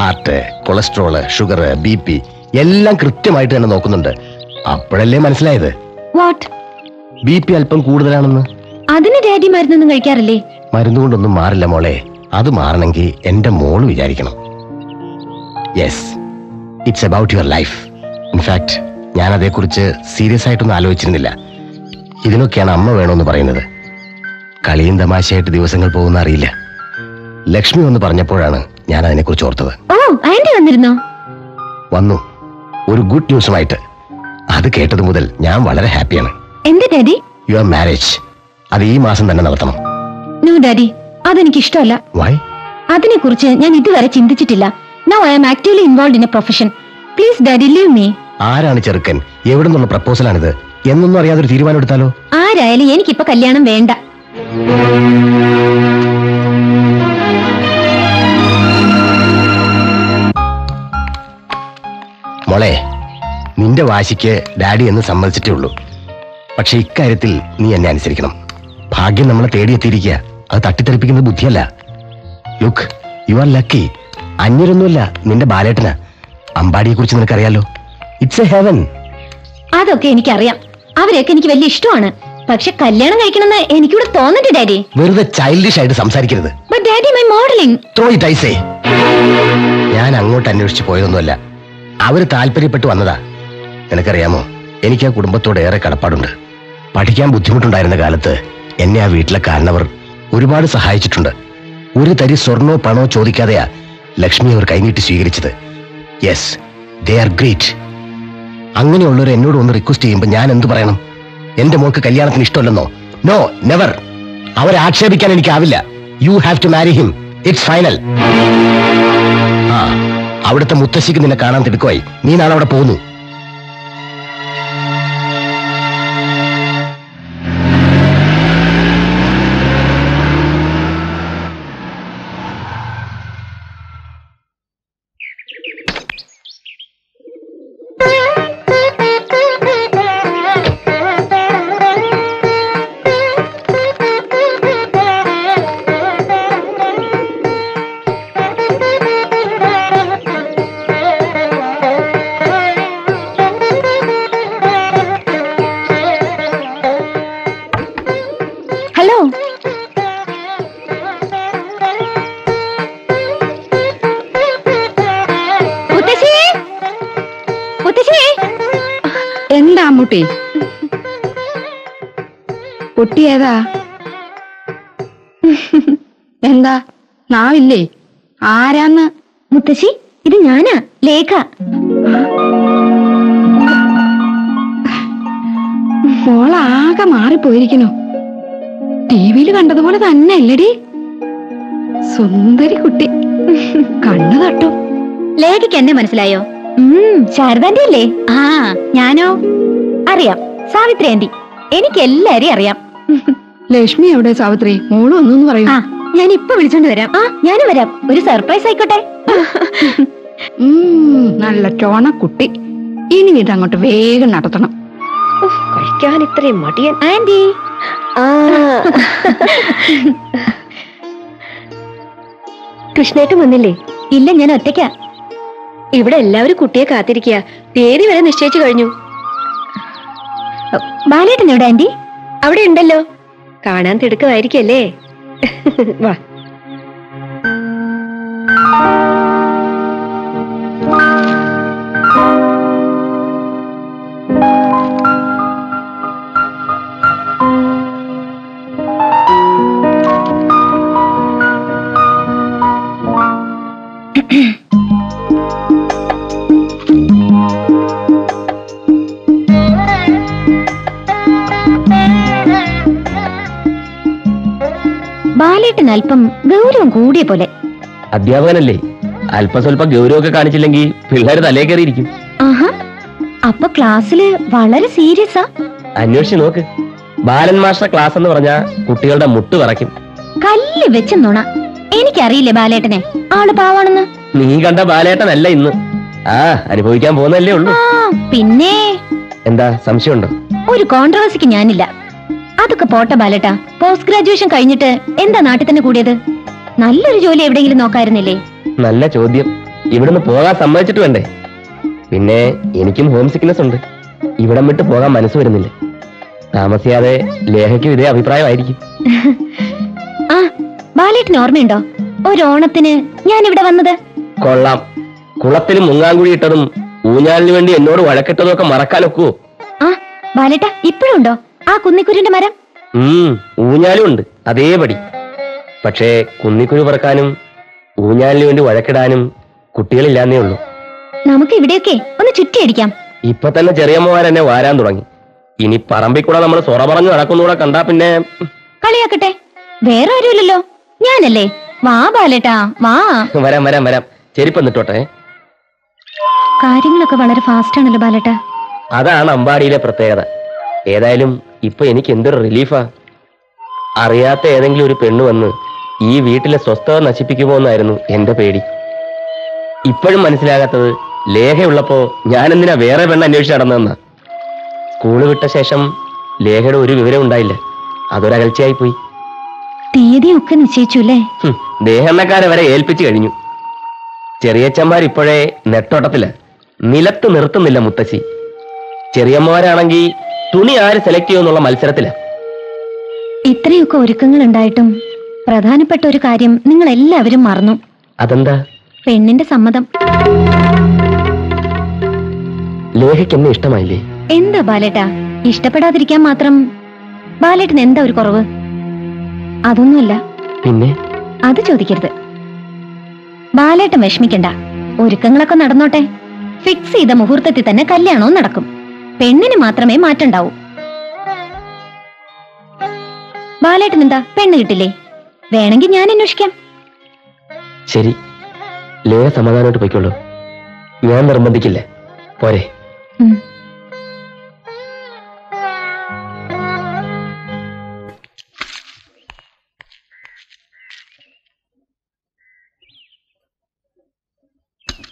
Heart cholesterol sugar B P എല്ലാം കൃത്യമായിട്ട് തന്നെ നോക്കുന്നുണ്ട്. അപ്പോഴല്ലേ മനസ്സിലായത്? വാട്ട് ബി പി അല്പം കൂടുതലാണെന്ന്. അതിന് ഡാഡി മരുന്നൊന്നും കഴിക്കാറില്ലേ? മരുന്നുകൊണ്ടൊന്നും മാറില്ല മോളെ. അത് മാറണമെങ്കിൽ എന്റെ മോൾ വിചാരിക്കണം. Yes it's about your life in fact ഞാൻ അതേക്കുറിച്ച് സീരിയസ് ആയിട്ടൊന്നും ആലോചിച്ചിരുന്നില്ല. ഇതിനൊക്കെയാണ് അമ്മ വേണമെന്ന് പറയുന്നത്. കളിയും തമാശയായിട്ട് ദിവസങ്ങൾ പോകുന്ന അറിയില്ല. ലക്ഷ്മി വന്ന് പറഞ്ഞപ്പോഴാണ് ഞാൻ അതിനെക്കുറിച്ച് ഓർത്തത്. ഓ ആന്റി വന്നിരുന്നോ? വന്നു. ഒരു ഗുഡ് ന്യൂസുമായിട്ട്. അത് കേട്ടത് മുതൽ ഞാൻ വളരെ ഹാപ്പിയാണ്. എന്താ ഡാഡി? യുവർ മാരേജ് അത് ഈ മാസം തന്നെ നടത്തണം. നോ ഡാഡി അതെനിക്ക് ഇഷ്ടമല്ല വൈ അതിനെ കുറിച്ച് ഞാൻ ഇതുവരെ ചിന്തിച്ചിട്ടില്ല. Now I am actively involve in a profession please daddy leave me ആരാണ് ചെറുക്കൻ? എവിടെ നിന്നുള്ള പ്രപ്പോസലാണിത്? എന്നൊന്നും അറിയാതെ ഒരു തീരുമാനം എടുത്താലോ? ആരായാലും എനിക്കിപ്പോ കല്യാണം വേണ്ട. മോളെ നിന്റെ വാശിക്ക് ഡാഡി എന്ന് സമ്മതിച്ചിട്ടേ ഉള്ളൂ. പക്ഷെ ഇക്കാര്യത്തിൽ നീ എന്നെ അനുസരിക്കണം. ഭാഗ്യം നമ്മളെ തേടിയെത്തിയിരിക്കുക അത് തട്ടിത്തെറിപ്പിക്കുന്നത് ബുദ്ധിയല്ല. ലുക്ക് യു ആർ ലക്കി അന്യരൊന്നുമില്ല നിന്റെ ബാലേട്ടന്. അമ്പാടിയെ കുറിച്ച് നിനക്കറിയാലോ. ഇറ്റ്സ് എ ഹെവൻ അതൊക്കെ എനിക്കറിയാം. അവരെയൊക്കെ എനിക്ക് വലിയ ഇഷ്ടമാണ്. പക്ഷെ കല്യാണം കഴിക്കണമെന്ന് എനിക്കിവിടെ തോന്നട്ടെ ഡാഡി. വെറുതെ ചൈൽഡിഷ് ആയിട്ട് സംസാരിക്കരുത്. But daddy my modelling throw it ഞാൻ അങ്ങോട്ട് അന്വേഷിച്ച് പോയതൊന്നുമല്ല. അവർ താല്പര്യപ്പെട്ടു വന്നതാ. നിനക്കറിയാമോ? എനിക്ക് ആ കുടുംബത്തോട് ഏറെ കടപ്പാടുണ്ട്. പഠിക്കാൻ ബുദ്ധിമുട്ടുണ്ടായിരുന്ന കാലത്ത് എന്നെ ആ വീട്ടിലെ കാരണവർ ഒരുപാട് സഹായിച്ചിട്ടുണ്ട്. ഒരു തരി സ്വർണോ പണോ ചോദിക്കാതെയാ ലക്ഷ്മി അവർ കൈനീട്ടി സ്വീകരിച്ചത്. യെസ് ദേ ആർ ഗ്രേറ്റ് അങ്ങനെയുള്ളവർ എന്നോട് ഒന്ന് റിക്വസ്റ്റ് ചെയ്യുമ്പോൾ ഞാൻ എന്ത് പറയണം? എന്റെ മോൾക്ക് കല്യാണത്തിന് ഇഷ്ടമല്ലെന്നോ? നോ നെവർ അവരെ ആക്ഷേപിക്കാൻ എനിക്കാവില്ല. You have to marry him it's final ആ അവിടുത്തെ മുത്തശ്ശിക്ക് നിന്നെ കാണാൻ തിടുക്കമായി. നീ നാളെ അവിടെ പോകുന്നു. നാവില്ലേ ആരാന്ന്? മുത്തശ്ശി ഇത് ഞാനാ ലേഖ. മോളാകെ മാറിപ്പോയിരിക്കുന്നു. ടി വിയിൽ കണ്ടതുപോലെ തന്നെ അല്ലടി സുന്ദരി കുട്ടി. കണ്ണു തട്ടും. ലേഖയ്ക്ക് എന്നെ മനസ്സിലായോ? ഉം. ശാരദാന്റെ അല്ലേ ആ ഞാനോ? അറിയാം. സാവിത്രി ആന്റി എനിക്ക് എല്ലാരെയും അറിയാം. ലക്ഷ്മി എവിടെ സാവിത്രി? മോളും ഒന്നും പറയൂ. ഞാൻ ഇപ്പൊ വിളിച്ചോണ്ട് വരാം. ആ ഞാനും വരാം. ഒരു സർപ്രൈസ് ആയിക്കോട്ടെ. നല്ല ടോണ കുട്ടി. ഇനി ഇത് അങ്ങോട്ട് വേഗം നടത്തണം. കഴിക്കാൻ ഇത്രയും മടിയൻ. ആന്റി. ആ. കൃഷ്ണേട്ടൻ വന്നില്ലേ? ഇല്ല ഞാൻ ഒറ്റയ്ക്കാ. ഇവിടെ എല്ലാവരും കുട്ടിയെ കാത്തിരിക്കുക. തീയതി വരെ നിശ്ചയിച്ചു കഴിഞ്ഞു? ബാലേട്ടൻ എവിടെ ആന്റി? അവിടെ ഉണ്ടല്ലോ. കാണാൻ തിടുക്കമായിരിക്കല്ലേ? വാ ബാലേട്ടന് അല്പം ഗൗരവം കൂടിയ പോലെ. അധ്യാപകനല്ലേ? അല്പസ്വല്പം ഗൗരവമൊക്കെ കാണിച്ചില്ലെങ്കിൽ പിള്ളേര് തലേ കയറിയിരിക്കും. ആഹാ അപ്പൊ ക്ലാസ്സിൽ വളരെ സീരിയസാ? അന്വേഷിച്ച് നോക്ക്. ബാലൻ മാസ്റ്റർ ക്ലാസ് എന്ന് പറഞ്ഞാ കുട്ടികളുടെ മുട്ട് പറയ്ക്കും കല്ല് വെച്ച് നുണ. എനിക്കറിയില്ലേ ബാലേട്ടനെ? ആൾ പാവാണെന്ന്. നീ കണ്ട ബാലേട്ടനല്ല ഇന്ന്. ആ അനുഭവിക്കാൻ പോകുന്നല്ലേ ഉള്ളൂ. ആ പിന്നെ? എന്താ സംശയമുണ്ടോ? ഒരു കോൺട്രവേഴ്സിക്ക് ഞാനില്ല. അതൊക്കെ പോട്ടെ ബാലട്ട. പോസ്റ്റ് ഗ്രാജുവേഷൻ കഴിഞ്ഞിട്ട് എന്താ നാട്ടിൽ തന്നെ കൂടിയത്? നല്ലൊരു ജോലി എവിടെയെങ്കിലും നോക്കായിരുന്നില്ലേ? നല്ല ചോദ്യം. ഇവിടുന്ന് പോകാൻ സമ്മതിച്ചിട്ട് വേണ്ടേ? പിന്നെ എനിക്കും ഹോം സിക്നെസ് ഉണ്ട്. ഇവിടം വിട്ട് പോകാൻ മനസ്സ് വരുന്നില്ല. താമസിയാതെ ലേഹയ്ക്കും ഇതേ അഭിപ്രായമായിരിക്കും. ആ ബാലേട്ടിന് ഓർമ്മയുണ്ടോ? ഒരു ഓണത്തിന് ഞാൻ ഇവിടെ വന്നത്. കൊള്ളാം. കുളത്തിൽ മുങ്ങാങ്കുഴി ഇട്ടതും ഊഞ്ഞാലിന് വേണ്ടി എന്നോട് വഴക്കിട്ടതും ഒക്കെ മറക്കാനൊക്കുവോ ആ ബാലേട്ട ഇപ്പോഴും ഉണ്ടോ? ആ കുന്നിക്കുരുന്റെ മരം? ഊഞ്ഞാലും ഉണ്ട്. അതേപടി. പക്ഷേ കുന്നിക്കുരു പറക്കാനും ഊഞ്ഞാലിന് വേണ്ടി വഴക്കിടാനും കുട്ടികളില്ലാന്നേ ഉള്ളൂ. നമുക്ക് ഇവിടെയൊക്കെ ഒന്ന് ചുറ്റിയടിക്കാം. ഇപ്പൊ തന്നെ ചെറിയമ്മമാരെന്നെ വാരാൻ തുടങ്ങി. ഇനി പറമ്പിൽ കൂടെ നമ്മൾ സൊറ പറഞ്ഞു നടക്കുന്നൂടെ കണ്ടാ പിന്നെ കളിയാക്കട്ടെ. വേറെ ആരുമില്ലല്ലോ. ഞാനല്ലേ. വാ ബാലേട്ടാ. വാ. വരാം വരാം വരാം. ചെരിപ്പ് നിട്ടോട്ടെ കാര്യങ്ങളൊക്കെ വളരെ ഫാസ്റ്റ് ആണല്ലോ ബാലേട്ടാ. അതാണ് അമ്പാടിയിലെ പ്രത്യേകത. ഏതായാലും ഇപ്പൊ എനിക്ക് എന്തൊരു റിലീഫാ അറിയാത്ത ഏതെങ്കിലും ഒരു പെണ്ണ് വന്ന് ഈ വീട്ടിലെ സ്വസ്ഥത നശിപ്പിക്കുമോ എന്നായിരുന്നു എന്റെ പേടി. ഇപ്പോഴും മനസ്സിലാകാത്തത് ലേഖയുള്ളപ്പോ ഞാൻ എന്തിനാ വേറെ പെണ്ണ് അന്വേഷിച്ച് നടന്നതെന്നാ? സ്കൂൾ വിട്ട ശേഷം ലേഖയുടെ ഒരു വിവരം ഉണ്ടായില്ല. അതൊരകൽച്ചയായി പോയി. തീയതിയൊക്കെ നിശ്ചയിച്ചു അല്ലേ ഹും, ദേഹണ്ണക്കാരെ വരെ ഏൽപ്പിച്ചു കഴിഞ്ഞു. ചെറിയച്ചന്മാർ ഇപ്പോഴേ നെട്ടോട്ടത്തിൽ. നിലത്ത് നിർത്തുന്നില്ല മുത്തശ്ശി. ചെറിയമ്മമാരാണെങ്കിൽ തുണി ആര് സെലക്ട് ചെയ്യുമെന്നുള്ള മത്സരത്തിൽ? ഇത്രയൊക്കെ ഒരുക്കങ്ങൾ ഉണ്ടായിട്ടും പ്രധാനപ്പെട്ട ഒരു കാര്യം നിങ്ങൾ എല്ലാവരും മറന്നു. അതെന്താ? പെണ്ണിന്റെ സമ്മതം. ലേഖയ്ക്ക് എന്നെ ഇഷ്ടമായില്ലേ? എന്താ ബാലേട്ടാ? ഇഷ്ടപ്പെടാതിരിക്കാൻ മാത്രം ബാലേട്ടന് എന്താ ഒരു കുറവ്? അതൊന്നുമല്ല. പിന്നെ? അത് ചോദിക്കരുത്. ബാലേട്ടൻ വിഷമിക്കണ്ട. ഒരുക്കങ്ങളൊക്കെ നടന്നോട്ടെ. ഫിക്സ് ചെയ്ത മുഹൂർത്തത്തിൽ തന്നെ കല്യാണവും നടക്കും. പെണ്ണിന് മാത്രമേ മാറ്റണ്ടാവൂ. ബാലേട്ടൻ എന്താ പെണ്ണ് കിട്ടില്ലേ? വേണമെങ്കിൽ ഞാൻ അന്വേഷിക്കാം. ശരി. ലേ സമാധാനമായിട്ട് പോയിക്കോളൂ. ഞാൻ നിർബന്ധിക്കില്ല? പോരെ.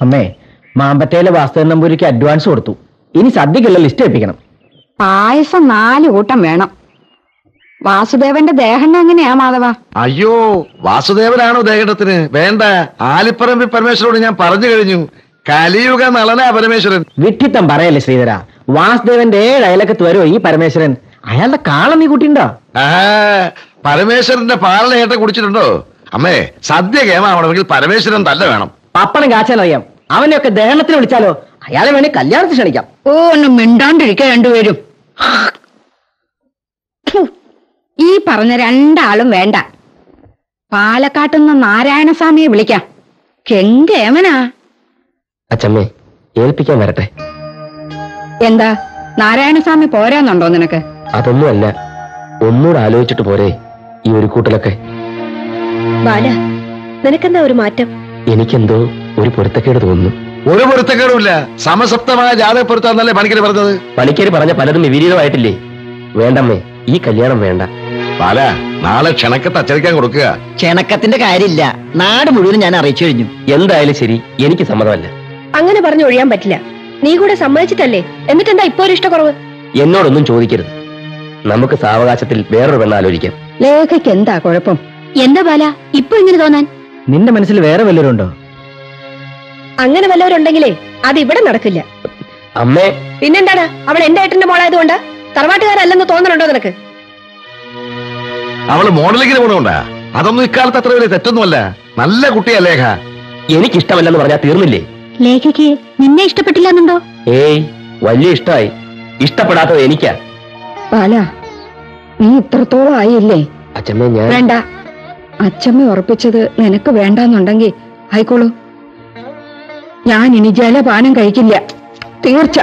അമ്മേ മാമ്പറ്റയിലെ വാസ്തവൻ നമ്പൂരിക്ക് അഡ്വാൻസ് കൊടുത്തു. ഇനി സദ്യക്കുള്ള ലിസ്റ്റ് ഏൽപ്പിക്കണം. പായസം നാല് കൂട്ടം വേണം. വാസുദേവന്റെ ദേഹം എങ്ങനെയാ മാധവ? അയ്യോ വാസുദേവനാണോ ദേഹത്തിന്? വേണ്ട ആലിപ്പറമ്പി പരമേശ്വരോട് ഞാൻ പറഞ്ഞു കഴിഞ്ഞു. കലിയുഗ നളനാ പരമേശ്വരൻ. വിട്ടിത്തം പറയല്ലേ ശ്രീധര. വാസുദേവന്റെ ഏഴ് അയലക്കത്ത് വരുമോ ഈ പരമേശ്വരൻ? അയാളുടെ കാളം നീ കൂട്ടിണ്ടോ? ആ പരമേശ്വരന്റെ പാലന ഏട്ട കുടിച്ചിട്ടുണ്ടോ? അമ്മേ സദ്യ കേമാവണമെങ്കിൽ പരമേശ്വരൻ തന്നെ വേണം. പപ്പണം കാച്ചാലറിയാം. അവനെയൊക്കെ ദഹനത്തിന് വിളിച്ചാലോ? അയാളെ വേണേ കല്യാണത്തിൽ ക്ഷണിക്കാം. ഓ ഒന്ന് മിണ്ടാണ്ടിരിക്കുക രണ്ടുപേരും. ഈ പറഞ്ഞ രണ്ടാളും വേണ്ട. പാലക്കാട്ടുനിന്ന് നാരായണസ്വാമിയെ വിളിക്കാം. കെങ്കേമനാ അച്ചമ്മേ ഏൽപ്പിക്കാൻ വരട്ടെ. എന്താ നാരായണസ്വാമി പോരാന്നുണ്ടോ നിനക്ക്? അതൊന്നുമല്ല ഒന്നുകൂടെ ആലോചിച്ചിട്ട് പോരെ ഈ ഒരു കൂട്ടലൊക്കെ. ബാല നിനക്കെന്താ ഒരു മാറ്റം? എനിക്കെന്തോ ഒരു പൊരുത്തക്കേട് തോന്നുന്നു. ഒരു പൊരുത്തക്കേടുമില്ല. സമസപ്തമായ ജാതക പൊരുത്താന്നല്ലേ പണിക്കര് പറഞ്ഞത്? പണിക്കര് പറഞ്ഞ പലതും വിപരീതമായിട്ടില്ലേ? വേണ്ടമ്മേ ഈ കല്യാണം വേണ്ട. പാല നാളെ ക്ഷണക്കത്ത് അച്ചടിക്കാൻ കൊടുക്കുക. ക്ഷണക്കത്തിന്റെ കാര്യമില്ല. നാട് മുഴുവൻ ഞാൻ അറിയിച്ചു കഴിഞ്ഞു. എന്തായാലും ശരി എനിക്ക് സമ്മതമല്ല. അങ്ങനെ പറഞ്ഞു ഒഴിയാൻ പറ്റില്ല. നീ കൂടെ സമ്മതിച്ചിട്ടല്ലേ? എന്നിട്ടെന്താ ഇപ്പൊ ഒരു ഇഷ്ടക്കുറവ്? എന്നോടൊന്നും ചോദിക്കരുത്. നമുക്ക് സാവകാശത്തിൽ വേറൊരു പെണ്ണ് ആലോചിക്കാം ലേഖയ്ക്ക് എന്താ കുഴപ്പം? എന്താ ബാല ഇപ്പൊ ഇങ്ങനെ തോന്നാൻ? നിന്റെ മനസ്സിൽ വേറെ വല്ലവരും ഉണ്ടോ അങ്ങനെ വല്ലവരുണ്ടെങ്കിലേ അത് ഇവിടെ നടക്കില്ല. അമ്മേ. പിന്നെന്താണ്? അവൾ എന്റെ ഏട്ടന്റെ മോളായതുകൊണ്ട് തറവാട്ടുകാരല്ലെന്ന് തോന്നലുണ്ടോ നിനക്ക്? അവൾ മോഡലിങ്ങിന് പോണുണ്ടാ അതൊന്നും ഇക്കാലത്ത് അത്ര വലിയ തെറ്റൊന്നുമല്ല. നല്ല കുട്ടിയാ ലേഖ. എനിക്കിഷ്ടമല്ലെന്ന് പറഞ്ഞാ തീർന്നില്ലേ? ലേഖയ്ക്ക് നിന്നെ ഇഷ്ടപ്പെട്ടില്ലെന്നുണ്ടോ? ഏയ് വലിയ ഇഷ്ടമായി ഇഷ്ടപ്പെടാത്തത് എനിക്കാ. പാല നീ ഇത്രത്തോളം ആയില്ലേ? അച്ഛമ്മ ഞാൻ വേണ്ട. അച്ഛമ്മ ഉറപ്പിച്ചത് നിനക്ക് വേണ്ടെന്നുണ്ടെങ്കിൽ ആയിക്കോളൂ. ഞാൻ ഇനി ജലപാനം കഴിക്കില്ല. തീർച്ച.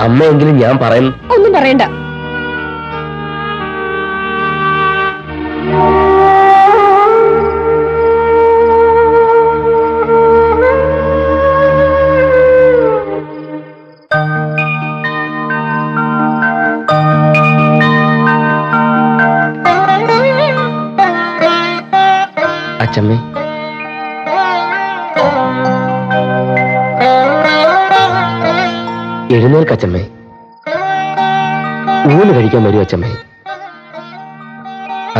അമ്മയെങ്കിലും ഞാൻ പറയുന്നു ഒന്നും പറയണ്ട. എഴുന്നേൽക്കച്ചമ്മേ ഊണ് കഴിക്കാൻ വരൂ അച്ചമ്മേ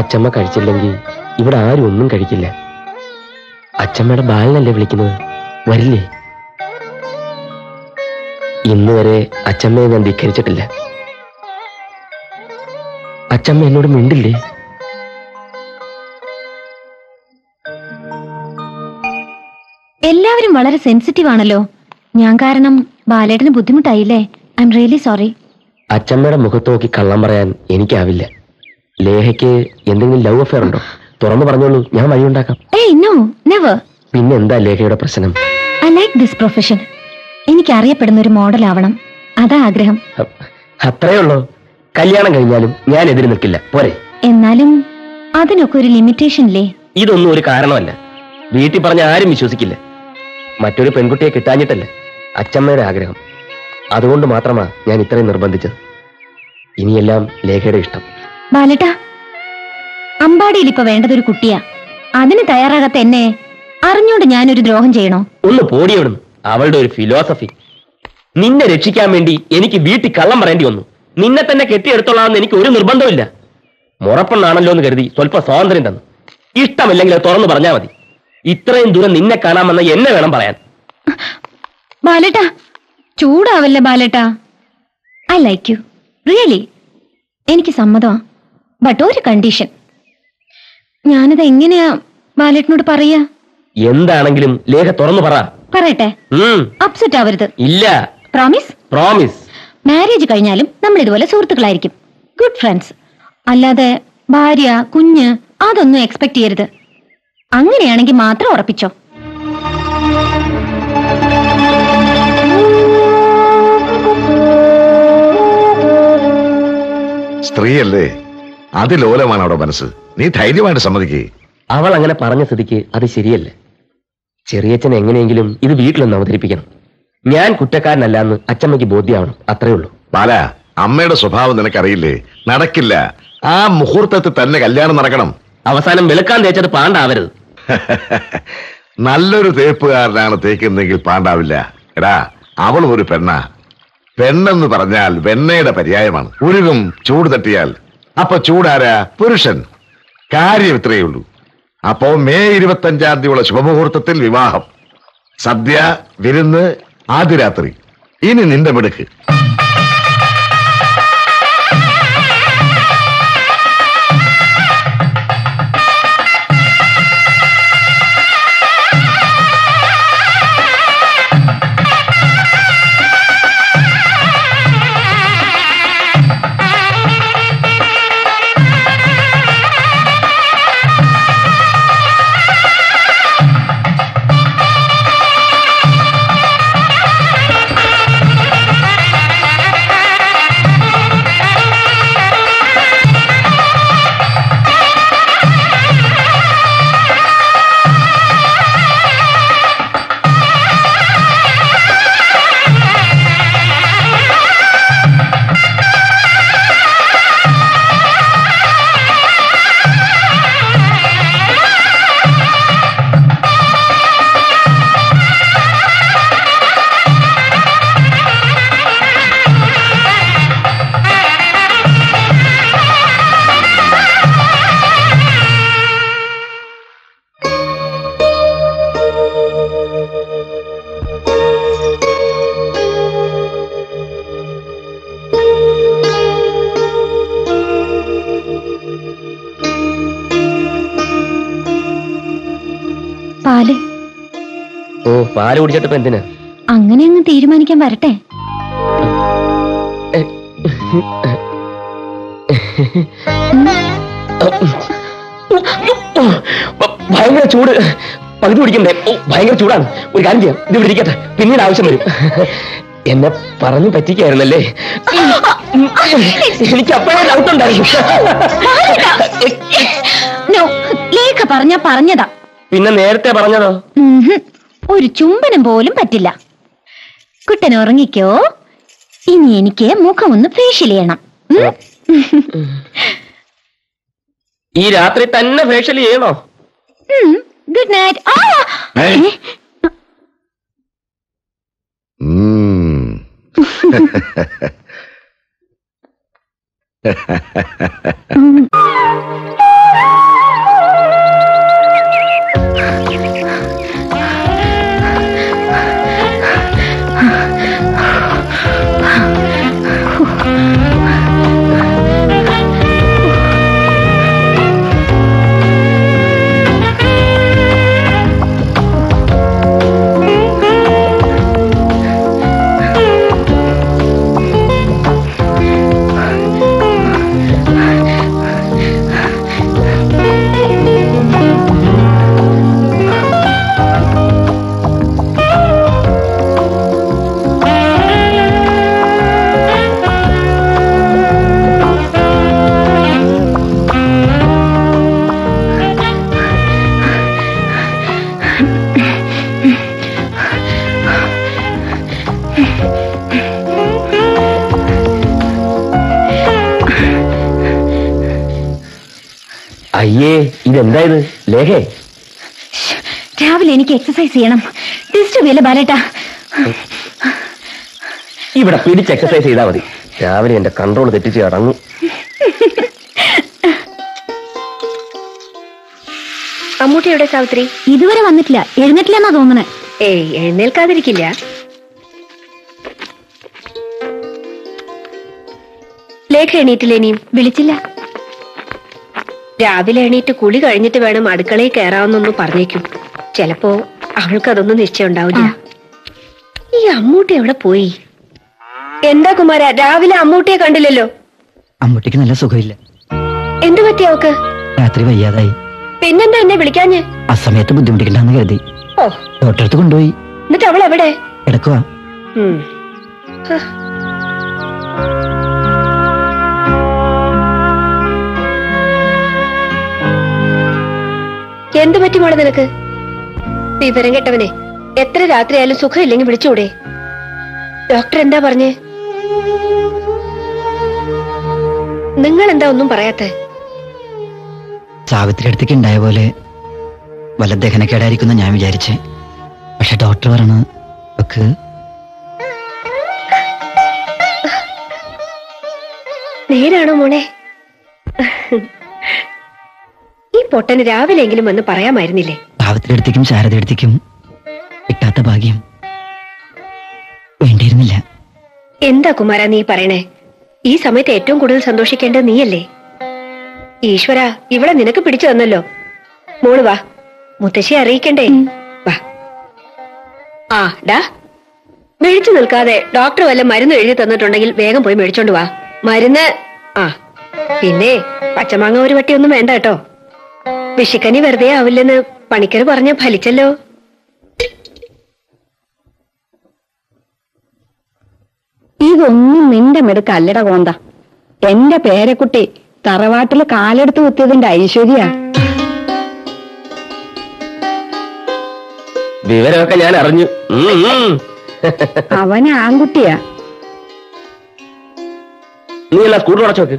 അച്ചമ്മ കഴിച്ചില്ലെങ്കിൽ ഇവിടെ ആരും ഒന്നും കഴിക്കില്ല. അച്ചമ്മയുടെ ബാലനല്ലേ വിളിക്കുന്നത്? വരില്ലേ? ഇന്ന് വരെ അച്ചമ്മയെ ഞാൻ ധിക്കരിച്ചിട്ടില്ല. അച്ചമ്മ എന്നോട് മിണ്ടില്ലേ? എല്ലാവരും വളരെ സെൻസിറ്റീവ് ആണല്ലോ. ഞാൻ കാരണം ബാലേട്ടന് ബുദ്ധിമുട്ടായില്ലേ? ഐ എം റിയലി സോറി അച്ചമ്മയുടെ മുഖത്ത് നോക്കി കള്ളം പറയാൻ എനിക്കാവില്ല. ലേഹയ്ക്ക് എന്തെങ്കിലും ലവ് അഫെയർ ഉണ്ടോ? തുറന്നു പറഞ്ഞോളൂ ഞാൻ വഴിയുണ്ടാക്കാം ഏയ് നോ നെവർ പിന്നെ എന്താ ലേഖയുടെ പ്രശ്നം? ഐ ലൈക്ക് ദിസ് പ്രൊഫഷൻ എനിക്ക് അറിയപ്പെടുന്ന ഒരു മോഡൽ ആവണം അതാ ആഗ്രഹം. അത്രേ ഉള്ളൂ. കല്യാണം കഴിഞ്ഞാലും ഞാൻ എതിര് നിൽക്കില്ല. പോരെ. എന്നാലും അതിനൊക്കെ ഒരു ലിമിറ്റേഷൻ ഇല്ലേ ഇതൊന്നും ഒരു കാരണമല്ല. വീട്ടിൽ പറഞ്ഞ ആരും വിശ്വസിക്കില്ല. മറ്റൊരു പെൺകുട്ടിയെ കിട്ടാഞ്ഞിട്ടല്ല. അച്ചമ്മയുടെ ആഗ്രഹം. അതുകൊണ്ട് മാത്രമാ ഞാൻ ഇത്രയും നിർബന്ധിച്ചത്. ഇനിയെല്ലാം ലേഖയുടെ ഇഷ്ടം. ബാലട്ട അമ്പാടിയിൽ ഇപ്പൊ വേണ്ടതൊരു കുട്ടിയാ. അതിന് തയ്യാറാകാത്ത എന്നെ അറിഞ്ഞോണ്ട് ഞാനൊരു ദ്രോഹം ചെയ്യണോ? ഒന്ന് പോടിയോടുന്നു അവളുടെ ഒരു ഫിലോസഫി നിന്നെ രക്ഷിക്കാൻ വേണ്ടി എനിക്ക് വീട്ടിൽ കള്ളം പറയേണ്ടി വന്നു. നിന്നെ തന്നെ കെട്ടിയെടുത്തോളാമെന്ന് എനിക്ക് ഒരു നിർബന്ധമില്ല മുറപ്പെണ്ണാണല്ലോ എന്ന് കരുതി സ്വല്പ സ്വാതന്ത്ര്യം തന്നു. ഇഷ്ടമില്ലെങ്കിൽ തുറന്നു പറഞ്ഞാൽ മതി. ഇത്രയും ദൂരം നിന്നെ കാണാമെന്ന് എന്നെ വേണം പറയാൻ. ബാലേട്ടാ ചൂടാവല്ലേ ബാലട്ടാ? ഐ ലൈക്ക് യു റിയലി എനിക്ക് സമ്മതമാ. ബട്ട് ഒരു കണ്ടീഷൻ ഞാനത് എങ്ങനെയാ ബാലേട്ടനോട് പറയാ? എന്താണെങ്കിലും ലേഖ തുറന്നു പറ. പറയട്ടെ. അപ്സെറ്റ് ആവരുത്. ഇല്ല. പ്രോമിസ് പ്രോമിസ് മാരേജ് കഴിഞ്ഞാലും നമ്മൾ ഇതുപോലെ സുഹൃത്തുക്കളായിരിക്കും. ഗുഡ് ഫ്രണ്ട്സ് അല്ലാതെ ഭാര്യ കുഞ്ഞ് അതൊന്നും എക്സ്പെക്ട് ചെയ്യരുത്. അങ്ങനെയാണെങ്കിൽ മാത്രം ഉറപ്പിച്ചോ. സ്ത്രീയല്ലേ? അതിലോലമാണ് അവിടെ മനസ്സ്. നീ ധൈര്യമായിട്ട് സമ്മതിക്കേ. അവൾ അങ്ങനെ പറഞ്ഞ സ്ഥിതിക്ക് അത് ശരിയല്ല? ചെറിയച്ഛൻ എങ്ങനെയെങ്കിലും ഇത് വീട്ടിലൊന്ന് അവതരിപ്പിക്കണം. ഞാൻ കുറ്റക്കാരനല്ല എന്ന് അച്ചമ്മയ്ക്ക് ബോധ്യമാവണം. അത്രേ ഉള്ളൂ. ബാല അമ്മയുടെ സ്വഭാവം നിനക്കറിയില്ലേ? നടക്കില്ല. ആ മുഹൂർത്തത്തിൽ തന്നെ കല്യാണം നടക്കണം. അവസാനം വെളുക്കാൻ തേച്ചത് പാണ്ടാവരുത്. നല്ലൊരു തേപ്പുകാരനാണ് തേക്കുന്നെങ്കിൽ പാണ്ടാവില്ല. എടാ അവൾ ഒരു പെണ്ണാ. പെണ്ണെന്ന് പറഞ്ഞാൽ വെണ്ണയുടെ പര്യായമാണ്. ഉരുകും ചൂട് തട്ടിയാൽ. അപ്പൊ ചൂടാരാ പുരുഷൻ. കാര്യം ഇത്രയേ ഉള്ളൂ. അപ്പോ മെയ് ഇരുപത്തഞ്ചാം തീയതിയുള്ള ശുഭമുഹൂർത്തത്തിൽ വിവാഹം. സദ്യ വിരുന്ന് ആദ്യരാത്രി. ഇനി നിന്റെ മിടുക്ക്. പാൽ കുടിച്ചിട്ട് ഇപ്പൊ എന്തിനാ? അങ്ങനെ അങ്ങ് തീരുമാനിക്കാൻ വരട്ടെ. ഭയങ്കര ചൂട്. പകുതി പിടിക്കണ്ടേ ഓ ഭയങ്കര ചൂടാണ്. ഒരു കാര്യം ചെയ്യാം. ഇത് പിടിക്കട്ടെ പിന്നീട് ആവശ്യം വരും. എന്നെ പറഞ്ഞു പറ്റിക്കായിരുന്നല്ലേ? എനിക്ക് അപ്പോഴേ ഡൗട്ട് ഉണ്ടായിരുന്നു പറഞ്ഞ പറഞ്ഞതാ. പിന്നെ നേരത്തെ പറഞ്ഞതോ. ഒരു ചുംബനം പോലും പറ്റില്ല. കുട്ടൻ ഉറങ്ങിക്കോ? ഇനി എനിക്ക് മുഖം ഒന്ന് ഫേഷ്യൽ ചെയ്യണം. ഈ രാത്രി തന്നെ ഫേഷ്യൽ ചെയ്യണോ? ഗുഡ് നൈറ്റ് ആ! ചെയ്യണം. ഡിസ്റ്റർബ് വില ബാലേട്ടാ? ഇവിടെ പിടിച്ച് എക്സസൈസ് ചെയ്താൽ മതി. രാവിലെ എന്റെ കൺട്രോൾ തെറ്റിച്ച് അടങ്ങും എവിടെ സാവിത്രി? ഇതുവരെ വന്നിട്ടില്ല. എഴുന്നേറ്റില്ലെന്നാ തോന്നണേ. ഏയ് എഴുന്നേൽക്കാതിരിക്കില്ല. ലേഖ എണീറ്റില്ല ഇനിയും വിളിച്ചില്ല. രാവിലെ എണീറ്റ് കുളി കഴിഞ്ഞിട്ട് വേണം അടുക്കളയിൽ കയറാവുന്നൊന്ന് പറഞ്ഞേക്കും. ചിലപ്പോ അവൾക്ക് അതൊന്നും നിശ്ചയം ഉണ്ടാവില്ല ഈ അമ്മൂട്ടി എവിടെ പോയി? എന്താ കുമാര രാവിലെ അമ്മൂട്ടിയെ കണ്ടില്ലല്ലോ? അമ്മൂട്ടിക്ക് നല്ല സുഖമില്ല. എന്തു പറ്റി അവക്ക് രാത്രി വയ്യാതായി. പിന്നെന്താ എന്നെ വിളിക്കാഞ്ഞ്? ആ സമയത്ത് ബുദ്ധിമുട്ടിക്കണ്ടെന്ന് കരുതി. ഓ. ഡോക്ടറെ കൊണ്ടുപോയി. എന്നിട്ട് അവൾ എവിടെ? കിടക്കുക ഹ്. എന്തു പറ്റി മോളെ നിനക്ക്? വിവരം കെട്ടവനെ എത്ര രാത്രിയായാലും സുഖമില്ലെങ്കിൽ വിളിച്ചുകൂടെ ഡോക്ടർ എന്താ പറഞ്ഞേ? നിങ്ങൾ എന്താ ഒന്നും പറയാത്തെ? സാവിത്രി അടുത്തേക്ക് ഉണ്ടായ പോലെ വല്ല ദഹനക്കേടായിരിക്കുന്ന ഞാൻ വിചാരിച്ചേ. പക്ഷെ ഡോക്ടർ പറഞ്ഞ ഒക്കെ നേരാണോ മോളെ? ഈ പൊട്ടന് രാവിലെങ്കിലും വന്ന് പറയാമായിരുന്നില്ലേ? സാവിത്രി അടുത്തേക്കും ശാരദ അടുത്തേക്കും കിട്ടാത്ത ഭാഗ്യം വേണ്ടിയിരുന്നില്ല. എന്താ കുമാര നീ പറയണേ? ഈ സമയത്ത് ഏറ്റവും കൂടുതൽ സന്തോഷിക്കേണ്ടത് നീയല്ലേ? ഈശ്വര ഇവിടെ നിനക്ക് പിടിച്ചു തന്നല്ലോ. മോൾ വാ മുത്തശ്ശിയെ അറിയിക്കണ്ടേ? വാ. ആ ഡാ. മേടിച്ചു നിൽക്കാതെ ഡോക്ടർ വല്ല മരുന്ന് എഴുതി തന്നിട്ടുണ്ടെങ്കിൽ വേഗം പോയി മേടിച്ചോണ്ട് വാ. മരുന്ന് ആ. പിന്നെ പച്ചമാങ്ങ ഒരു വട്ടിയൊന്നും വേണ്ട കേട്ടോ. വിഷിക്കനി വെറുതെ ആവില്ലെന്ന് പണിക്കര് പറഞ്ഞ ഫലിച്ചല്ലോ. ഇതൊന്നും നിന്റെ മെടുക്ക് അല്ലട കോന്ത എന്റെ പേരക്കുട്ടി തറവാട്ടിൽ കാലെടുത്ത് കുത്തിയതിന്റെ ഐശ്വര്യ. വിവരമൊക്കെ ഞാൻ അറിഞ്ഞു. അവന് ആൺകുട്ടിയാ. നീ സ്കൂളിൽ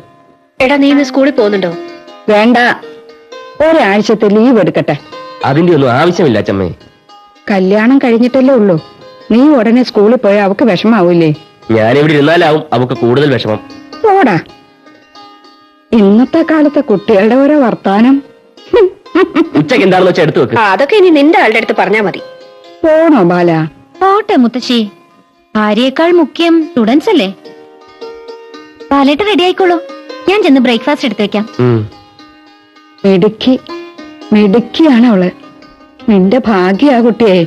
എടാ നീ ഇന്ന് സ്കൂളിൽ പോകുന്നുണ്ടോ? വേണ്ട. ഒരാഴ്ചത്തെ ലീവ് എടുക്കട്ടെ. അതിന്റെ ഒന്നും ആവശ്യമില്ല അച്ചമ്മേ കല്യാണം കഴിഞ്ഞിട്ടല്ലേ ഉള്ളൂ. നീ ഉടനെ സ്കൂളിൽ പോയാൽ അവക്ക് വിഷമാവൂലേ ഞാൻ എവിടെ ഇരുന്നാലാവും അവക്ക് കൂടുതൽ വിഷമം. പോടാ. ഇന്നത്തെ കാലത്തെ കുട്ടികളുടെ ഓരോ വർത്താനം. ഉച്ചയ്ക്ക് എന്താണെന്ന് വെച്ചാൽ എടുത്തു വെക്ക്. ആ അതൊക്കെ ഇനി നിന്റെ ആളുടെ അടുത്ത് പറഞ്ഞാ മതി. പോണോ ബാല? പോട്ടെ മുത്തശ്ശി. ഭാര്യയേക്കാൾ മുഖ്യം സ്റ്റുഡൻസ് അല്ലേ? പാലേട്ട് റെഡി ആയിക്കോളൂ. ഞാൻ ചെന്ന് ബ്രേക്ക്ഫാസ്റ്റ് എടുത്തു വെക്കാം. ഇടുക്കി മിടുക്കി. മിടുക്കിയാണ് അവൾ. നിന്റെ ഭാഗ്യ കുട്ടിയെ.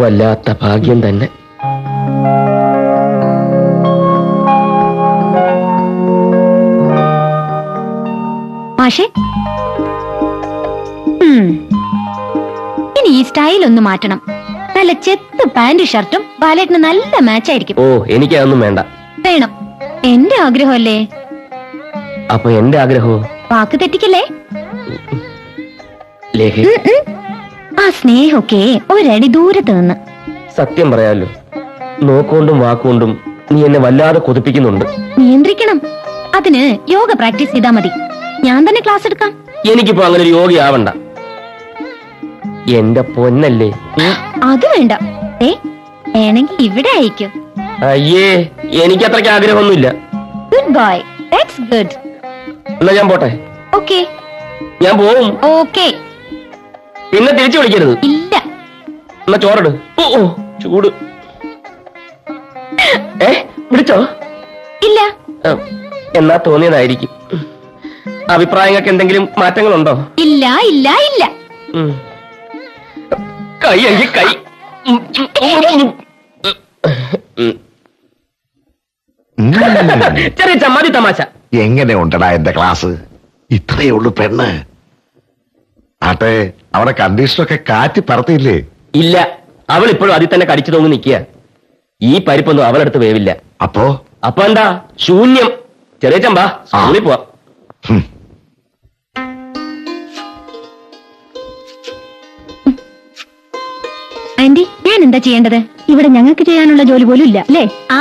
വല്ലാത്ത ഭാഗ്യം തന്നെ. മാഷെ. ഇനി ഈ സ്റ്റൈൽ ഒന്ന് മാറ്റണം. നല്ല ചെത്ത് പാന്റ് ഷർട്ടും ബാലറ്റിന് നല്ല മാച്ച് ആയിരിക്കും. ഓ എനിക്കതൊന്നും വേണ്ട. വേണം. എന്റെ ആഗ്രഹമല്ലേ? അപ്പൊ എന്റെ ആഗ്രഹമോ? വാക്ക് തെറ്റിക്കല്ലേ. ആ സ്നേഹമൊക്കെ ഒരടി ദൂരത്ത് നിന്ന്. സത്യം പറയാലോ നോക്കൊണ്ടും വാക്കുകൊണ്ടും നീ എന്നെ വല്ലാതെ കൊതിപ്പിക്കുന്നുണ്ട്. നിയന്ത്രിക്കണം. അതിന് യോഗ പ്രാക്ടീസ് ചെയ്താ മതി. ഞാൻ തന്നെ ക്ലാസ് എടുക്കാം. എനിക്കിപ്പോ അങ്ങനെ ഒരു യോഗയാവണ്ട എന്റെ പൊന്നല്ലേ. അത് വേണ്ട. ഏ വേണമെങ്കിൽ ഇവിടെ അയക്കും അയ്യേ എനിക്ക് അത്രയ്ക്ക് ആഗ്രഹമൊന്നുമില്ല. ഗുഡ് ബൈ ദാറ്റ്സ് ഗുഡ് എന്നാ ഞാൻ പോട്ടെ. ഓക്കെ ഞാൻ പോവും. ഓക്കെ പിന്നെ തിരിച്ചു വിളിക്കരുത്. ഇല്ല. എന്നാ ചോറിട്. ഓ ഓ ചൂട്. ഏ വിളിച്ചോ? ഇല്ല. എന്നാ തോന്നിയതായിരിക്കും. അഭിപ്രായങ്ങൾക്ക് എന്തെങ്കിലും മാറ്റങ്ങളുണ്ടോ? ഇല്ല ഇല്ല ഇല്ല. കൈ എങ്കിൽ കൈ. ചെറിയ ചമ്മാതി തമാശ. എങ്ങനെ ഉണ്ടടാ എന്റെ ക്ലാസ്? ഇത്രയേ ഉള്ളൂ പെണ്ണ്. ആട്ടെ അവിടെ കണ്ടീഷനൊക്കെ കാറ്റി പറത്തിയില്ലേ? ഇല്ല. അവൾ ഇപ്പോഴും അതിൽ തന്നെ കടിച്ചു തോന്നി നിൽക്കുക. ഈ പരിപ്പൊന്നും അവളെടുത്ത് വേവില്ല. അപ്പോ? അപ്പൊ എന്താ? ശൂന്യം. ചെറിയ ചമ്പാ. സ്കൂളിൽ പോവാ. ആന്റി ഞാൻ എന്താ ചെയ്യേണ്ടത്? ഇവിടെ ഞങ്ങൾക്ക് ചെയ്യാനുള്ള ജോലി പോലും ഇല്ല അല്ലേ? ആ.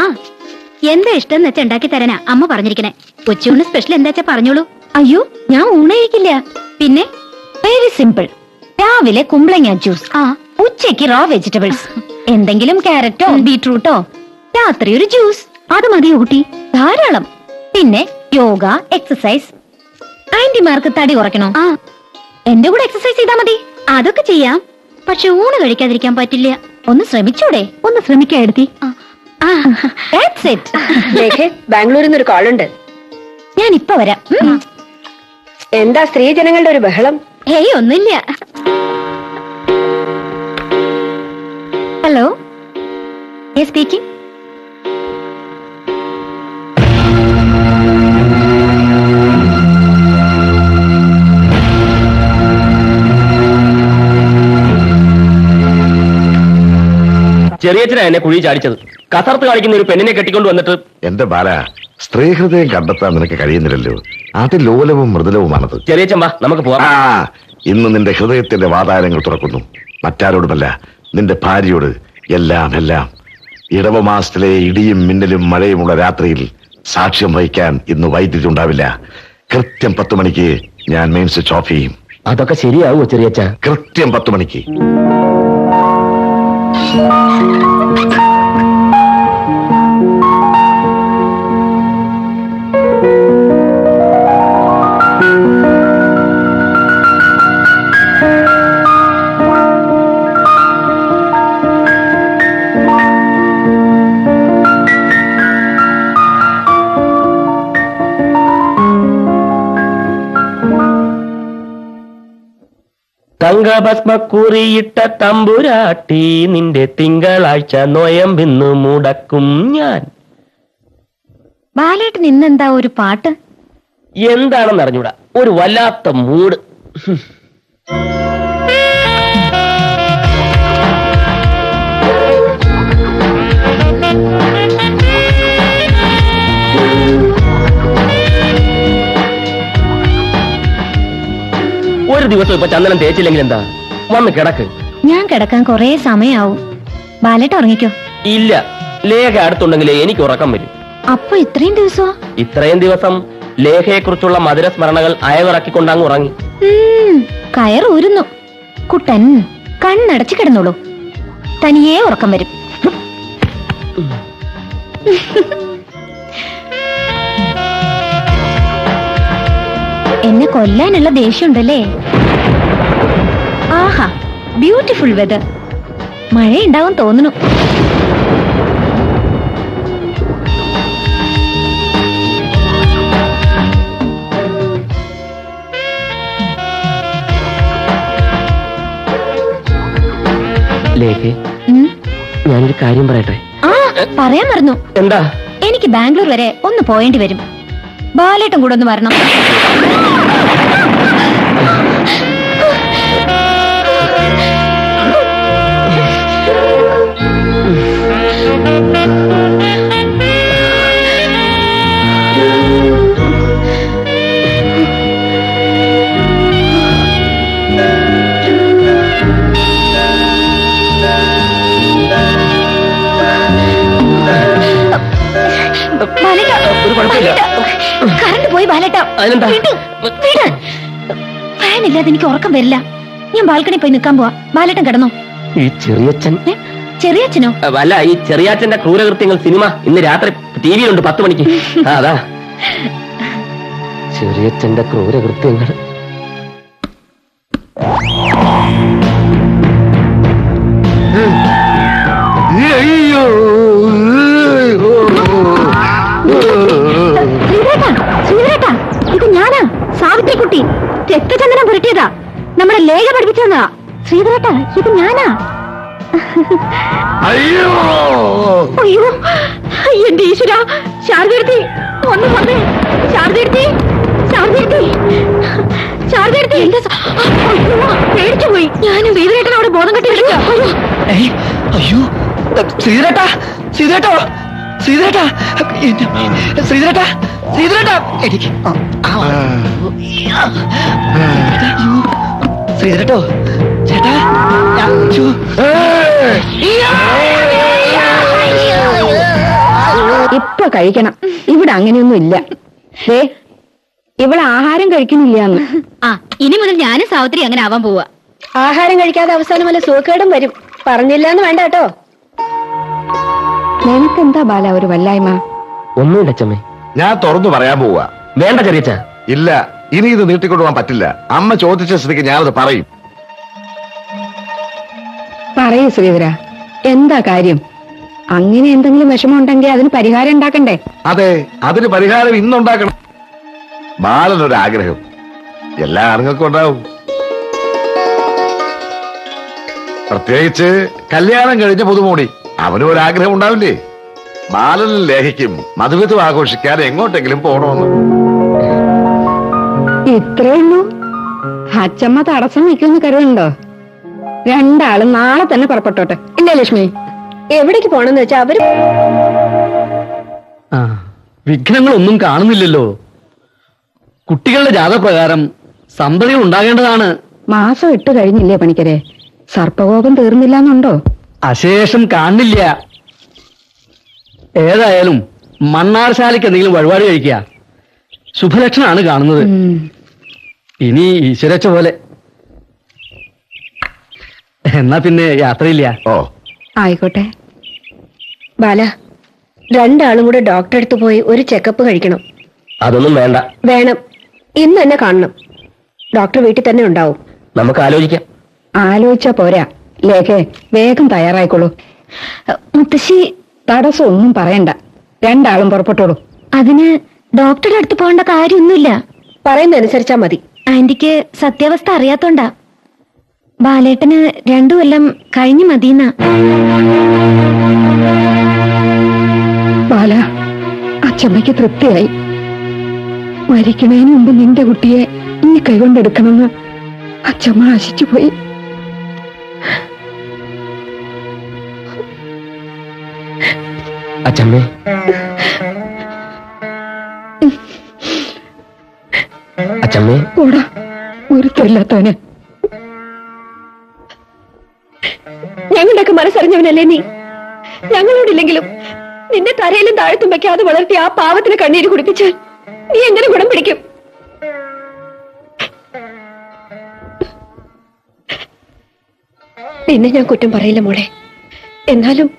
എന്താ ഇഷ്ടം എന്ന് വെച്ചാ ഉണ്ടാക്കി തരാനാ. അമ്മ പറഞ്ഞിരിക്കണേ. കൊച്ചുകൊണ്ട് സ്പെഷ്യൽ എന്താ വെച്ചാ പറഞ്ഞോളൂ. അയ്യോ ഞാൻ ഊണയിക്കില്ല പിന്നെ? വെരി സിമ്പിൾ രാവിലെ കുമ്പളങ്ങ ജ്യൂസ് ആ ഉച്ചയ്ക്ക് റോ വെജിറ്റബിൾസ് എന്തെങ്കിലും ക്യാരറ്റോ ബീട്രൂട്ടോ രാത്രി ഒരു ജ്യൂസ് അത് മതിയോ കുട്ടി? ധാരാളം. പിന്നെ യോഗ എക്സസൈസ് ആന്റിമാർക്ക് തടി കുറയ്ക്കണോ? ആ എന്റെ കൂടെ എക്സസൈസ് ചെയ്താൽ മതി. അതൊക്കെ ചെയ്യാം. പക്ഷെ ഊണ് കഴിക്കാതിരിക്കാൻ പറ്റില്ല. ഒന്ന് ശ്രമിച്ചൂടെ? ഒന്ന് ശ്രമിക്കായിരുത്തി ബാംഗ്ലൂരിൽ നിന്ന് ഒരു കോളുണ്ട് ഞാൻ ഇപ്പൊ വരാം എന്താ സ്ത്രീ ജനങ്ങളുടെ ഒരു ബഹളം? ഹേയ് ഒന്നുമില്ല. ഹലോ സ്പീക്കിംഗ് ചെറിയച്ഛനാ എന്നെ കുഴി ചാടിച്ചത്. കസർത്ത് കാണിക്കുന്ന ഒരു പെണ്ണിനെ കെട്ടിക്കൊണ്ട് വന്നിട്ട് എന്റെ ബാല സ്ത്രീഹൃദയം കണ്ടെത്താൻ നിനക്ക് കഴിയുന്നില്ലല്ലോ. അതിലോലവും മൃദുലവുമാണത്. ചെറിയ വാ നമുക്ക് പോവാം. ആ ഇന്ന് നിന്റെ ഹൃദയത്തിന്റെ വാതായനങ്ങൾ തുറക്കുന്നു. മറ്റാരോടുമല്ല നിന്റെ ഭാര്യയോട് എല്ലാം എല്ലാം. ഇടവമാസത്തിലെ ഇടിയും മിന്നലും മഴയുമുള്ള രാത്രിയിൽ സാക്ഷ്യം വഹിക്കാൻ ഇന്ന് വൈദ്യുതി ഉണ്ടാവില്ല. കൃത്യം പത്ത് മണിക്ക് ഞാൻ മെയിൻ സ്വിച്ച് ഓഫ് ചെയ്യും. അതൊക്കെ ശരിയാവോ ചെറിയ കൃത്യം പത്ത് മണിക്ക്. തങ്കഭസ്മക്കുറിയിട്ട തമ്പുരാട്ടി നിന്റെ തിങ്കളാഴ്ച നോയമ്പിന്ന് മുടക്കും ഞാൻ. ബാലേട്ടൻ ഇന്നെന്താ ഒരു പാട്ട്? എന്താണെന്ന് അറിഞ്ഞൂടാ ഒരു വല്ലാത്ത മൂഡ്. ഒരു ദിവസം ഇപ്പൊ ചന്ദനം തേച്ചില്ലെങ്കിൽ എന്താ? വന്ന് കിടക്ക്. ഞാൻ കിടക്കാൻ കൊറേ സമയാവും. ബാലട്ട് ഉറങ്ങിക്കോ. ഇല്ല. ലേഖ അടുത്തുണ്ടെങ്കിലേ എനിക്ക് ഉറക്കം വരും. അപ്പൊ ഇത്രയും ദിവസോ? ഇത്രയും ദിവസം ലേഖയെ കുറിച്ചുള്ള മധുരസ്മരണകൾ അയവിറക്കി അങ്ങ് ഉറങ്ങി. കയറൂരുന്നു. കുട്ടൻ കണ്ണടച്ചു കിടന്നോളൂ. തനിയേ ഉറക്കം വരും. എന്നെ കൊല്ലാനുള്ള ദേഷ്യമുണ്ടല്ലേ? ആഹാ ബ്യൂട്ടിഫുൾ വെതർ മഴയുണ്ടാവും തോന്നുന്നു. ലേഖേ. ഞാനൊരു കാര്യം പറയട്ടെ? ആ പറയാൻ മറന്നു. എന്താ? എനിക്ക് ബാംഗ്ലൂർ വരെ ഒന്ന് പോയേണ്ടി വരും. ബാലേട്ടൻ കൂടെ ഒന്ന് വരണം. ഒരു കുഴപ്പമില്ല. കറണ്ട് പോയി ബാലേട്ട. എനിക്ക് ഉറക്കം വരില്ല. ഞാൻ ബാൽക്കണി പോയി നിൽക്കാൻ പോവാ. ബാലേട്ടൻ കിടന്നോ? ഈ ചെറിയച്ഛൻ. ഏ? ചെറിയച്ഛനോ? അ, അല്ല ഈ ചെറിയാച്ചന്റെ ക്രൂരകൃത്യങ്ങൾ സിനിമ ഇന്ന് രാത്രി ടി വിയിലുണ്ട് പത്ത് മണിക്ക്. അതാ. ചെറിയച്ഛന്റെ ക്രൂരകൃത്യങ്ങൾ. ശ്രീധരേട്ടാ ഇത് ഞാനാ? അയ്യോ! അയ്യോ എന്റെ ഈശ്വര ശാരദീർത്തി ഒന്ന് വന്നേ. ശാരദീർത്തി ശാരദീർത്തി എന്താ സ- പേടിച്ചു പോയി. ഞാനും ശ്രീധരേട്ടൻ അവിടെ ബോധം കെട്ടി. അയ്യോ ശ്രീധരേട്ടാ ശ്രീധരേട്ടോ ശ്രീധരേട്ടാ എന്റെ- ശ്രീധരേട്ടാ ശ്രീധരേട്ടാ എനിക്ക് ശ്രീധരേട്ടോ. ഇപ്പൊ കഴിക്കണം. ഇവിടെ അങ്ങനെയൊന്നും ഇല്ല. ഏ ഇവിടെ ആഹാരം കഴിക്കുന്നില്ല ആ ഇനി മുതൽ ഞാനും സാവിത്രി അങ്ങനെ ആവാൻ പോവാ. ആഹാരം കഴിക്കാതെ അവസാനം വല്ല സുഖക്കേടും വരും. പറഞ്ഞില്ല എന്ന് വേണ്ട കേട്ടോ. നിനക്കെന്താ ബാല ഒരു വല്ലായ്മ? ഒന്നുമില്ല അച്ഛമ്മേ. ഞാൻ തുറന്നു പറയാൻ പോവാ. വേണ്ട ചെറിയ ഇല്ല ഇനി ഇത് നീട്ടിക്കൊണ്ടുപോകാൻ പറ്റില്ല. അമ്മ ചോദിച്ച സ്ഥിതിക്ക് ഞാനത് പറയും. പറയൂ സുരേന്ദ്ര എന്താ കാര്യം? അങ്ങനെ എന്തെങ്കിലും വിഷമം ഉണ്ടെങ്കിൽ അതിന് പരിഹാരം ഉണ്ടാക്കണ്ടേ? അതെ അതിന് പരിഹാരം ഇന്നുണ്ടാക്കണം. ബാലനൊരാഗ്രഹം. എല്ലാ ആണുങ്ങൾക്കും ഉണ്ടാവും. പ്രത്യേകിച്ച് കല്യാണം കഴിഞ്ഞ പുതുമോടി. അവനും ഒരു ആഗ്രഹം ഉണ്ടാവില്ലേ? ബാലനും ലേഖയ്ക്കും മധുവിധം ആഘോഷിക്കാൻ എങ്ങോട്ടെങ്കിലും പോകണമെന്ന്. ഇത്രയുള്ളൂ അച്ചമ്മ തടസ്സം നിൽക്കുമെന്ന് കരുതുന്നുണ്ടോ? രണ്ടാളും നാളെ തന്നെ പുറപ്പെട്ടോട്ടെ. ഇല്ലേ ലക്ഷ്മി? എവിടേക്ക് പോണെന്ന് വെച്ചാ അവർ വിഘ്നങ്ങളൊന്നും കാണുന്നില്ലല്ലോ. കുട്ടികളുടെ ജാതപ്രകാരം സന്തതി ഉണ്ടാകേണ്ടതാണ്. മാസം ഇട്ട് കഴിഞ്ഞില്ലേ പണിക്കരെ? സർപ്പകോപം തീർന്നില്ല എന്നുണ്ടോ അശേഷം കാണില്ല ഏതായാലും മണ്ണാർശാലയ്ക്ക് എന്തെങ്കിലും വഴിപാട് കഴിക്കുക. ശുഭലക്ഷണമാണ് കാണുന്നത്. ഇനി ഈശ്വരച്ച പോലെ എന്നാ പിന്നെ യാത്രയില്ല. ഓ. ആയിക്കോട്ടെ. ബാല രണ്ടാളും കൂടെ ഡോക്ടറെ അടുത്ത് പോയി ഒരു ചെക്കപ്പ് കഴിക്കണം. അതൊന്നും വേണ്ട. വേണം. ഇന്ന് തന്നെ കാണണം. ഡോക്ടർ വീട്ടിൽ തന്നെ ഉണ്ടാവും. നമുക്ക് ആലോചിക്കാം. ആലോചിച്ചാ പോരാ. ലേഖേ വേഗം തയ്യാറായിക്കോളൂ. മുത്തശ്ശി തടസ്സം ഒന്നും പറയണ്ട. രണ്ടാളും പുറപ്പെട്ടോളൂ. അതിന് ഡോക്ടറുടെ അടുത്ത് പോകേണ്ട കാര്യമൊന്നുമില്ല. പറയുന്നതനുസരിച്ചാ മതി. ആന്റിക്ക് സത്യാവസ്ഥ അറിയാത്തോണ്ടാ. ബാലേട്ടന് രണ്ടു കൊല്ലം കഴിഞ്ഞു മതിയെന്ന. ബാല അച്ചമ്മയ്ക്ക് തൃപ്തിയായി. മരിക്കുന്നതിന് മുമ്പ് നിന്റെ കുട്ടിയെ ഈ കൈകൊണ്ടെടുക്കണമെന്ന് അച്ചമ്മ ആശിച്ചു പോയി ഒരു തൊല്ലാത്തവനെ ഒരുത്തല്ലാത്തവന് ഞങ്ങളുടെയൊക്കെ മനസ്സറിഞ്ഞവനല്ലേ നീ? ഞങ്ങളോടില്ലെങ്കിലും നിന്റെ തരയിലും താഴത്തും വെക്കാതെ വളർത്തി ആ പാവത്തിന് കണ്ണീര് കുടിപ്പിച്ചാൽ നീ എങ്ങനെ ഗുണം പിടിക്കും? നിന്നെ ഞാൻ കുറ്റം പറയില്ല മോളെ. എന്നാലും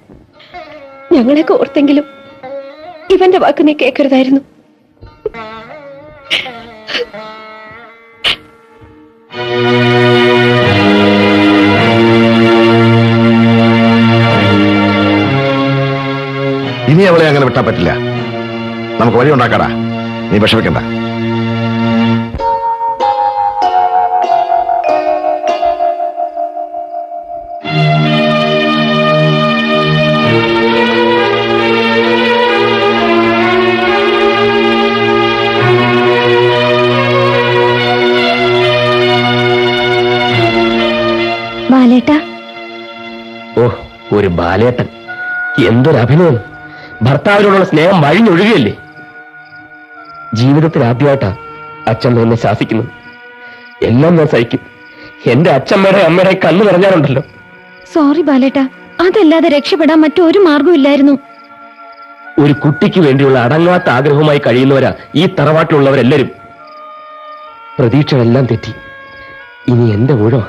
ഞങ്ങളെയൊക്കെ ഓർത്തെങ്കിലും ഇവന്റെ വാക്ക് നീ കേൾക്കരുതായിരുന്നു ഇനി അങ്ങനെ വിട്ടാൻ പറ്റില്ല. നമുക്ക് വഴി ഉണ്ടാക്കാടാ. നീ വിഷമിക്കണ്ട. ബാലേട്ട. ഓ ഒരു ബാലേട്ടൻ. എന്തൊരു അഭിനയം. ഭർത്താവിനോടുള്ള സ്നേഹം വഴിഞ്ഞൊഴുകയല്ലേ? ജീവിതത്തിൽ ആദ്യമായിട്ടാ അച്ഛൻ എന്നെ ശാസിക്കുന്നു എല്ലാം ഞാൻ സഹിക്കും. എന്റെ അച്ഛമ്മയുടെ അമ്മയുടെ കണ്ണു നിറഞ്ഞാലുണ്ടല്ലോ. സോറി ബാലേട്ട. അതല്ലാതെ രക്ഷപ്പെടാൻ മറ്റൊരു മാർഗമില്ലായിരുന്നു ഒരു കുട്ടിക്ക് വേണ്ടിയുള്ള അടങ്ങാത്ത ആഗ്രഹവുമായി കഴിയുന്നവരാ ഈ തറവാട്ടിലുള്ളവരെല്ലാരും. പ്രതീക്ഷകളെല്ലാം തെറ്റി. ഇനി എന്റെ ഊഴോ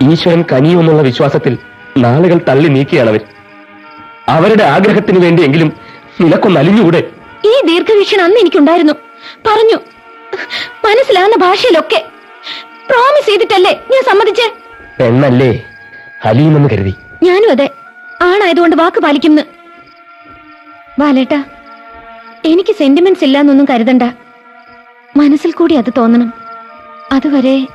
ഈശ്വരൻ കനിയുമെന്നുള്ള വിശ്വാസത്തിൽ നാളുകൾ തള്ളി നീക്കിയാണ് നീക്കിയാണവർ അവരുടെ ആഗ്രഹത്തിന് വേണ്ടിയെങ്കിലും നിനക്കൊന്ന് അലിഞ്ഞുകൂടെ? ഈ ദീർഘവീക്ഷണം അന്ന് എനിക്കുണ്ടായിരുന്നു. പറഞ്ഞു. മനസ്സിലാകുന്ന ഭാഷയിലൊക്കെ. പ്രോമിസ് ചെയ്തിട്ടല്ലേ ഞാൻ സമ്മതിച്ചേ? പെണ്ണല്ലേ? അലിയുമെന്ന് കരുതി. ഞാനും അതെ. ആണായതുകൊണ്ട് വാക്ക് പാലിക്കുന്നു ബാലേട്ടാ എനിക്ക് സെന്റിമെന്റ്സ് ഇല്ലാന്നൊന്നും കരുതണ്ട. മനസ്സിൽ കൂടി അത് തോന്നണം. അതുവരെ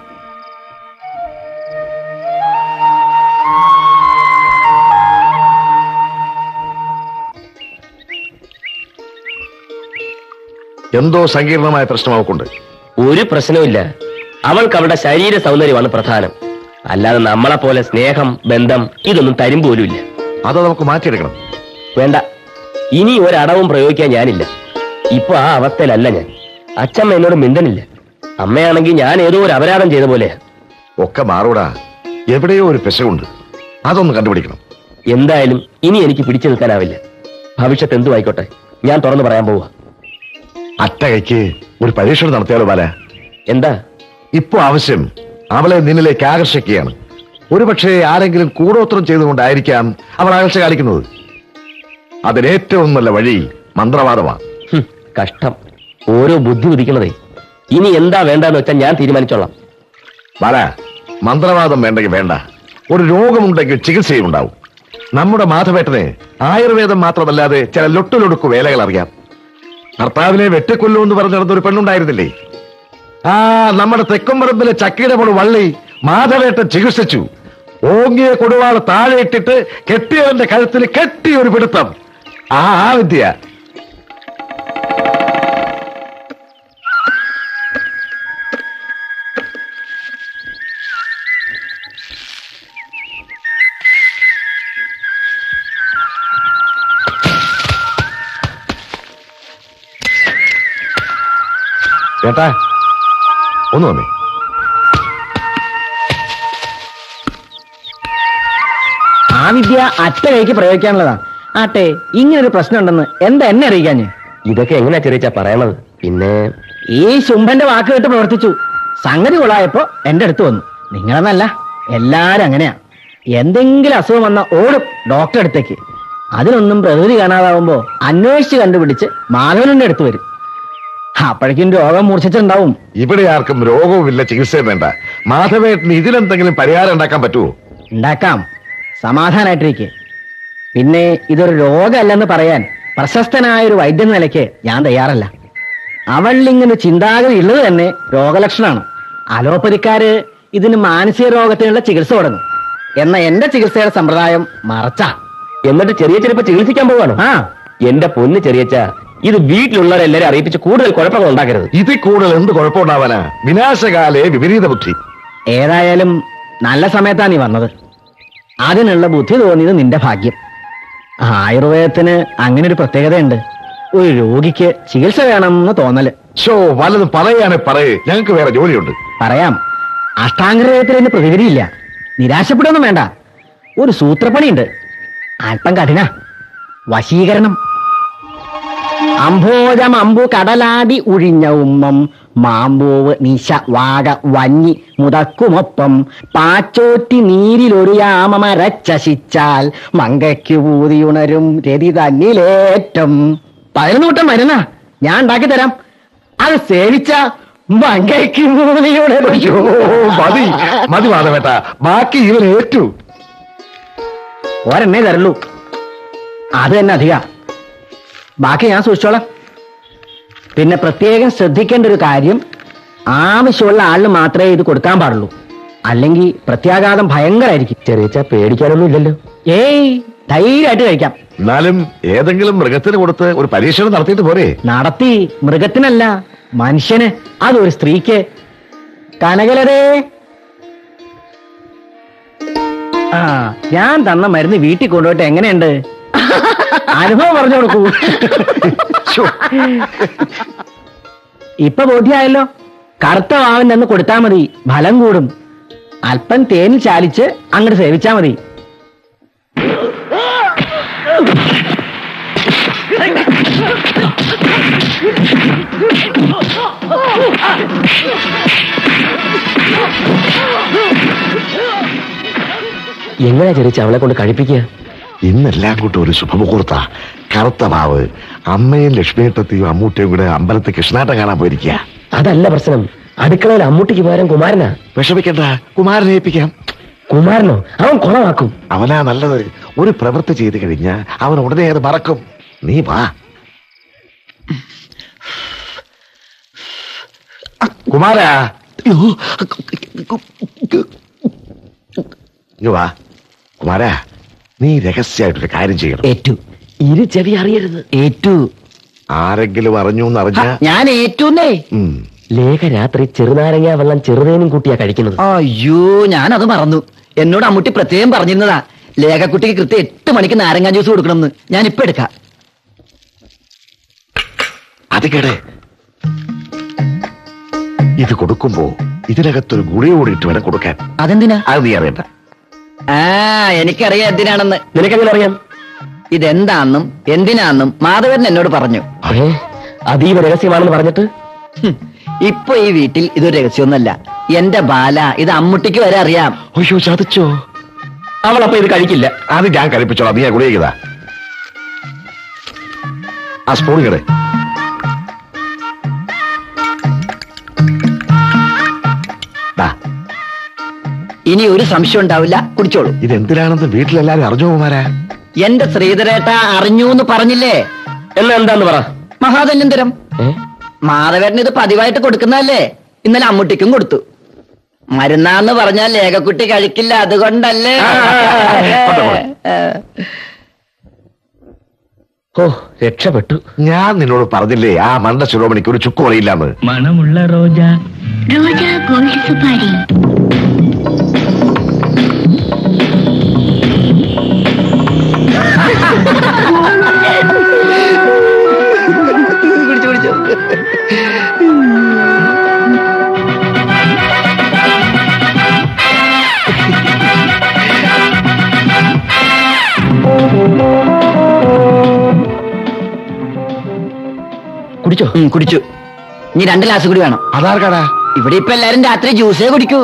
എന്തോ സങ്കീർണമായ പ്രശ്നം അവൾക്കുണ്ട് ഒരു പ്രശ്നവുമില്ല അവൾക്ക് അവളുടെ ശരീര സൗന്ദര്യമാണ് പ്രധാനം. അല്ലാതെ നമ്മളെ പോലെ സ്നേഹം ബന്ധം ഇതൊന്നും തരും പോലുമില്ല അത് നമുക്ക് മാറ്റിയെടുക്കണം. വേണ്ട. ഇനി ഒരടവും പ്രയോഗിക്കാൻ ഞാനില്ല. ഇപ്പൊ ആ അവസ്ഥയിലല്ല ഞാൻ. അച്ഛമ്മ എന്നോട് മിണ്ടനില്ല അമ്മയാണെങ്കിൽ ഞാൻ ഏതോ ഒരു അപരാധം ചെയ്ത പോലെ ഒക്കെ മാറൂടാ. എവിടെയോ ഒരു പെശകുണ്ട്. അതൊന്ന് കണ്ടുപിടിക്കണം. എന്തായാലും ഇനി എനിക്ക് പിടിച്ചു നിൽക്കാനാവില്ല. ഭവിഷ്യത്ത് എന്തു ആയിക്കോട്ടെ. ഞാൻ തുറന്നു പറയാൻ പോവാ. അറ്റകയ്ക്ക് ഒരു പരീക്ഷണം നടത്തിയാലോ ബാല? എന്താ? ഇപ്പൊ ആവശ്യം അവളെ നിന്നിലേക്ക് ആകർഷിക്കുകയാണ്. ഒരുപക്ഷെ ആരെങ്കിലും കൂടോത്രം ചെയ്തുകൊണ്ടായിരിക്കാം അവൾ ആകർഷ കാണിക്കുന്നത്. അതിനേറ്റവും നല്ല വഴി മന്ത്രവാദമാണ്. കഷ്ടം. ഓരോ ബുദ്ധി ഉദിക്കണതേ ഇനി എന്താ വേണ്ടെന്ന് വെച്ചാൽ ഞാൻ തീരുമാനിച്ചോളാം. ബാല മന്ത്രവാദം വേണ്ടെങ്കിൽ വേണ്ട. ഒരു രോഗമുണ്ടെങ്കിൽ ചികിത്സയും ഉണ്ടാവും. നമ്മുടെ മാധവേട്ടനെ ആയുർവേദം മാത്രമല്ലാതെ ചില ലൊട്ടുലൊടുക്കു വേലകൾ അറിയാം. ഭർത്താവിനെ വെട്ടിക്കൊല്ലു എന്ന് പറഞ്ഞ ഒരു പെണ്ണുണ്ടായിരുന്നില്ലേ? ആ നമ്മുടെ തെക്കുംപറമ്പിലെ ചക്കയുടെ പൊൾ വള്ളി മാധവേട്ടൻ ചികിത്സിച്ചു. ഓങ്ങിയ കൊടുവാൾ താഴെ ഇട്ടിട്ട് കെട്ടിയവന്റെ കഴുത്തിൽ കെട്ടിയൊരു പിടുത്തം. ആ ആ വിദ്യ. ചേട്ടാ ഒന്ന് വന്നേ. ആ വിദ്യ അറ്റ കൈക്ക് പ്രയോഗിക്കാനുള്ളതാ. ആട്ടെ ഇങ്ങനൊരു പ്രശ്നം ഉണ്ടെന്ന് എന്താ എന്നെ അറിയിക്കാഞ്ഞ് ഇതൊക്കെ എങ്ങനെയാ ചെറിയ പറയണത്? പിന്നെ ഈ ശുംഭന്റെ വാക്ക് കേട്ട് പ്രവർത്തിച്ചു. സംഗതി കൊള്ളായപ്പോ എന്റെ അടുത്ത് വന്നു. നിങ്ങളെന്നല്ല എല്ലാരും അങ്ങനെയാ. എന്തെങ്കിലും അസുഖം വന്ന ഓടും ഡോക്ടറെ അടുത്തേക്ക്. അതിനൊന്നും പ്രകൃതി കാണാതാവുമ്പോ അന്വേഷിച്ച് കണ്ടുപിടിച്ച് മാധവനന്റെ അടുത്ത് വരും. അപ്പോഴേക്കും രോഗം മൂർച്ഛിച്ചിട്ടുണ്ടാവും. ഇവിടെ ആർക്കും രോഗവുമില്ല ചികിത്സയും വേണ്ട. മാധവേട്ടന് ഇതിലെന്തെങ്കിലും പരിഹാരം ഉണ്ടാക്കാൻ പറ്റുമോ ഉണ്ടാക്കാം. സമാധാനായിട്ടിരിക്കെ. പിന്നെ ഇതൊരു രോഗമല്ലെന്ന് പറയാൻ പ്രശസ്തനായ ഒരു വൈദ്യൻ എന്ന നിലയ്ക്ക് ഞാൻ തയ്യാറല്ല. ഇങ്ങനെ ചിന്താഗതി ഉള്ളത് തന്നെ രോഗലക്ഷണമാണ്. അലോപ്പതിക്കാര് ഇതിന് മാനസിക രോഗത്തിനുള്ള ചികിത്സ തുടങ്ങും. എന്ന എന്റെ ചികിത്സയുടെ സമ്പ്രദായം മറച്ചാ. എന്നിട്ട് ചെറിയ ചെറിയ ചികിത്സിക്കാൻ പോവാണോ? ആ. എന്റെ പൊന്ന് ചെറിയച്ച ഇത് വീട്ടിലുള്ളവരെല്ലാരും അറിയിപ്പിച്ച് കൂടുതൽ കുഴപ്പങ്ങൾ ഉണ്ടാക്കരുത്. ഇതിൽ കൂടുതൽ എന്ത് കുഴപ്പമുണ്ടാവാനാ? വിനാശകാലേ വിപരീത ബുദ്ധി. ഏതായാലും നല്ല സമയത്താ നീ വന്നത്. അതിനുള്ള ബുദ്ധി തോന്നിയത് നിന്റെ ഭാഗ്യം. ആയുർവേദത്തിന് അങ്ങനെ ഒരു പ്രത്യേകതയുണ്ട്. ഒരു രോഗിക്ക് ചികിത്സ വേണമെന്ന് തോന്നൽ. ഷോ വല്ലതും പറയാനേ പറയേ. ഞങ്ങൾക്ക് വേറെ ജോലിയുണ്ട്. പറയാം. അഷ്ടാംഗ്രഹത്തിൽ എന്റെ പ്രതിവിധിയില്ല. നിരാശപ്പെടുകയൊന്നും വേണ്ട. ഒരു സൂത്രപ്പണിയുണ്ട്. അല്പം കഠിന. വശീകരണം. അംഭോജം അമ്പു കടലാടി ഉഴിഞ്ഞ ഉമ്മം മാമ്പൂവ് നിശ വാഴ വഞ്ഞി മുതക്കുമൊപ്പം. പാച്ചോറ്റി നീരിലൊരു യാമമരച്ചശിച്ചാൽ മങ്കയ്ക്ക് ഊതിയുണരും രതി തന്നിലേറ്റം പതിനൊന്നൂട്ടം മരുന്നാ ഞാൻ ഉണ്ടാക്കി തരാം. അത് സേവിച്ച മങ്കയ്ക്ക് ഊതിയുണരും അയ്യോ മതി മതി മാധവേട്ട ബാക്കി ഇവൻ ഏറ്റു ഒരെണ്ണേ തരുള്ളൂ. അത് തന്നെ അധിക. ബാക്കി ഞാൻ സൂക്ഷിച്ചോളാം. പിന്നെ പ്രത്യേകം ശ്രദ്ധിക്കേണ്ട ഒരു കാര്യം ആവശ്യമുള്ള ആളിന് മാത്രമേ ഇത് കൊടുക്കാൻ പാടുള്ളൂ. അല്ലെങ്കിൽ പ്രത്യാഘാതം ഭയങ്കരമായിരിക്കും ചെറിയച്ച പേടിക്കാനൊന്നും ഇല്ലല്ലോ. ഏയ് ധൈര്യമായിട്ട് കഴിക്കാം. എന്നാലും ഏതെങ്കിലും മൃഗത്തിന് കൊടുത്ത് ഒരു പരീക്ഷണം നടത്തിയിട്ട് പോരെ. നടത്തി മൃഗത്തിനല്ല മനുഷ്യന് അതൊരു സ്ത്രീക്ക്. കനകലരേ ആ ഞാൻ തന്ന മരുന്ന് വീട്ടിൽ കൊണ്ടുപോയിട്ട് എങ്ങനെയുണ്ട്? അനുഭവം പറഞ്ഞു കൊടുക്കൂ. ഇപ്പൊ ബോധ്യായല്ലോ. കറുത്ത വാവൻ എന്ന് കൊടുത്താൽ മതി ഫലം കൂടും. അല്പം തേനിൽ ചാലിച്ച് അങ്ങോട്ട് സേവിച്ചാ മതി. എങ്ങനെയാ ചെറിയ അവളെ കൊണ്ട് കഴിപ്പിക്കുക? ഇന്നെല്ലാം കൂട്ടും ഒരു ശുഭമുഹൂർത്ത. കറുത്ത മാവ് അമ്മയും ലക്ഷ്മിയേട്ടത്തെയും അമ്മൂട്ടിയും കൂടെ അമ്പലത്തിൽ കൃഷ്ണാട്ടം കാണാൻ പോയിരിക്കുക അതല്ല പ്രശ്നം. അടുക്കളയിൽ അമ്മൂട്ടിക്ക് പകരം കുമാരനാ. വിഷമിക്കണ്ട കുമാരനെ ഏൽപ്പിക്കാം. കുമാരനോ? അവൻ കുളമാക്കും അവനാ നല്ലത്. ഒരു പ്രവൃത്തി ചെയ്ത് കഴിഞ്ഞാൽ അവൻ ഉടനെ അത് മറക്കും. നീ വാ. കുമാരാ. വാ. കുമാരാ. നീ രഹസ്യമായിട്ടൊരു കാര്യം ചെയ്യണം. ഏറ്റു. ഇരു ചെവി അറിയരുത്. ഏറ്റു. ആരെങ്കിലും അറിഞ്ഞു എന്ന് അറിഞ്ഞ ഞാൻ ഏറ്റുന്നേ. ലേഖ രാത്രി ചെറുനാരങ്ങ വെള്ളം ചെറുതേനും കൂട്ടിയാ കഴിക്കുന്നത്. അയ്യോ ഞാൻ അത് മറന്നു. എന്നോട് അമ്മൂട്ടി പ്രത്യേകം പറഞ്ഞിരുന്നതാ. ലേഖക്കുട്ടിക്ക് കൃത്യം എട്ട് മണിക്ക് നാരങ്ങ ജ്യൂസ് കൊടുക്കണമെന്ന്. ഞാൻ ഇപ്പൊ എടുക്കാം. അത് കേടേ. ഇത് കൊടുക്കുമ്പോ ഇതിനകത്തൊരു ഗുളിക കൂടി ഇട്ട് വേണം കൊടുക്കാൻ. അതെന്തിനാ? അത് നീ അറിയണ്ട. ആ എനിക്കറിയാം എന്തിനാണെന്ന്. നിനക്കെങ്ങനെ അറിയാം ഇതെന്താന്നും എന്തിനാന്നും മാധവൻ എന്നോട് പറഞ്ഞു. അതീവ രഹസ്യമാണെന്ന് പറഞ്ഞിട്ട്? ഹും, ഇപ്പൊ ഈ വീട്ടിൽ ഇതൊരു രഹസ്യമൊന്നുമല്ല. എന്റെ ബാല ഇത് അമ്മുട്ടിക്ക് വരെ അറിയാം. അയ്യോ ചതിച്ചോ. അവൾ അപ്പൊ ഇത് കഴിക്കില്ല. അത് ഞാൻ കഴിപ്പിച്ചോളാം. നീ ആ ഗുളിക ഇതാ. ആ സ്പൂൺ കടേ ഇനി ഒരു സംശയം ഉണ്ടാവില്ല. കുടിച്ചോളൂ. ഇതെന്തിനാണെന്ന് വീട്ടിലെല്ലാരും അറിഞ്ഞോ കുമാരാ? എന്റെ ശ്രീധരേട്ട അറിഞ്ഞു എന്ന് പറഞ്ഞില്ലേ? എന്നാ എന്താന്ന് പറ. മഹാധന്യന്തരം ഏ? ഇത് പതിവായിട്ട് കൊടുക്കുന്നതല്ലേ? ഇന്നലെ അമ്മുട്ടിക്കും കൊടുത്തു. മരുന്നാന്ന് പറഞ്ഞാൽ ലേഖക്കുട്ടി കഴിക്കില്ല അതുകൊണ്ടല്ലേ? ഓ രക്ഷപ്പെട്ടു. ഞാൻ നിന്നോട് പറഞ്ഞില്ലേ ആ മണ്ട ശിരോമണിക്ക് ഒരു ചുക്കും അറിയില്ലാന്ന് മണമുള്ള റോജ. റോജ ഗോൾഡ് കുടിച്ചു കുടിച്ചു. കുടിച്ചോ? കുടിച്ചു. ഇനി രണ്ട് ഗ്ലാസ് കൂടി വേണം. അതാർക്കാടാ? ഇവിടെ ഇപ്പൊ എല്ലാരും രാത്രി ജ്യൂസേ കുടിക്കൂ.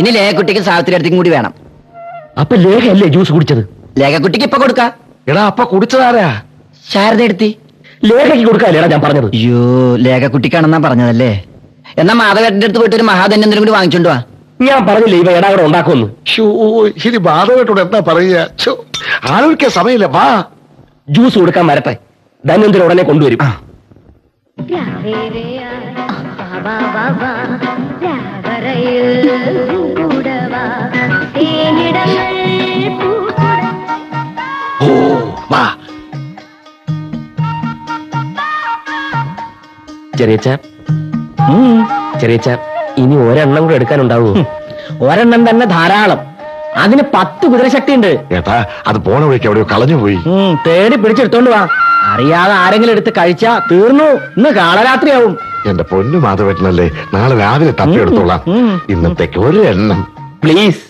ഇനി ലേഖക്കുട്ടിക്ക് സാവിത്രി അടുത്തേക്കും കൂടി വേണം. അപ്പൊ ലേഖയല്ലേ ജ്യൂസ് കുടിച്ചത്? ലേഖക്കുട്ടിക്ക് ഇപ്പൊ കൊടുക്ക. എടാ അപ്പ കുടിച്ചതാരാ? ശാരദ എടുത്തി. ലേഖയ്ക്ക് കൊടുക്കാല്ലേടാ ഞാൻ പറഞ്ഞത്? അയ്യോ ലേഖക്കുട്ടിക്കാണെന്നാ പറഞ്ഞതല്ലേ? എന്നാ മാധവേട്ടന്റെ അടുത്ത് പോയിട്ട് ഒരു മഹാധന്യന്തരം കൂടി വാങ്ങിച്ചോണ്ട് വാ. ഞാൻ പറഞ്ഞില്ലേ ഇവ എടാ ഉണ്ടാക്കുമെന്ന്? ഷോ ഇനി മാധവേട്ടോട് എന്താ പറയുക? ഛോ, ആലോചിക്കാൻ സമയമില്ല വാ. ജ്യൂസ് കൊടുക്കാൻ വരട്ടെ. ധന്വന്തരം ഉടനെ കൊണ്ടുവരും. ചെറിയച്ച. ചെറിയച്ച ഇനി ഒരെണ്ണം കൂടെ എടുക്കാനുണ്ടാവൂ? ഒരെണ്ണം തന്നെ ധാരാളം. അതിന് പത്ത് കുതിരശക്തി ഉണ്ട് ഏട്ടാ അത് പോണ വഴിക്ക് എവിടെയോ കളഞ്ഞു പോയി. തേടി പിടിച്ചെടുത്തോണ്ട് വാ. അറിയാതെ ആരെങ്കിലും എടുത്ത് കഴിച്ചാ തീർന്നു. ഇന്ന് കാളരാത്രിയാവും. എന്റെ പൊന്നു മാധവേട്ടനല്ലേ നാളെ രാവിലെ തപ്പിയെടുത്തോളാം ഇന്നത്തേക്ക് ഒരു എണ്ണം. പ്ലീസ്.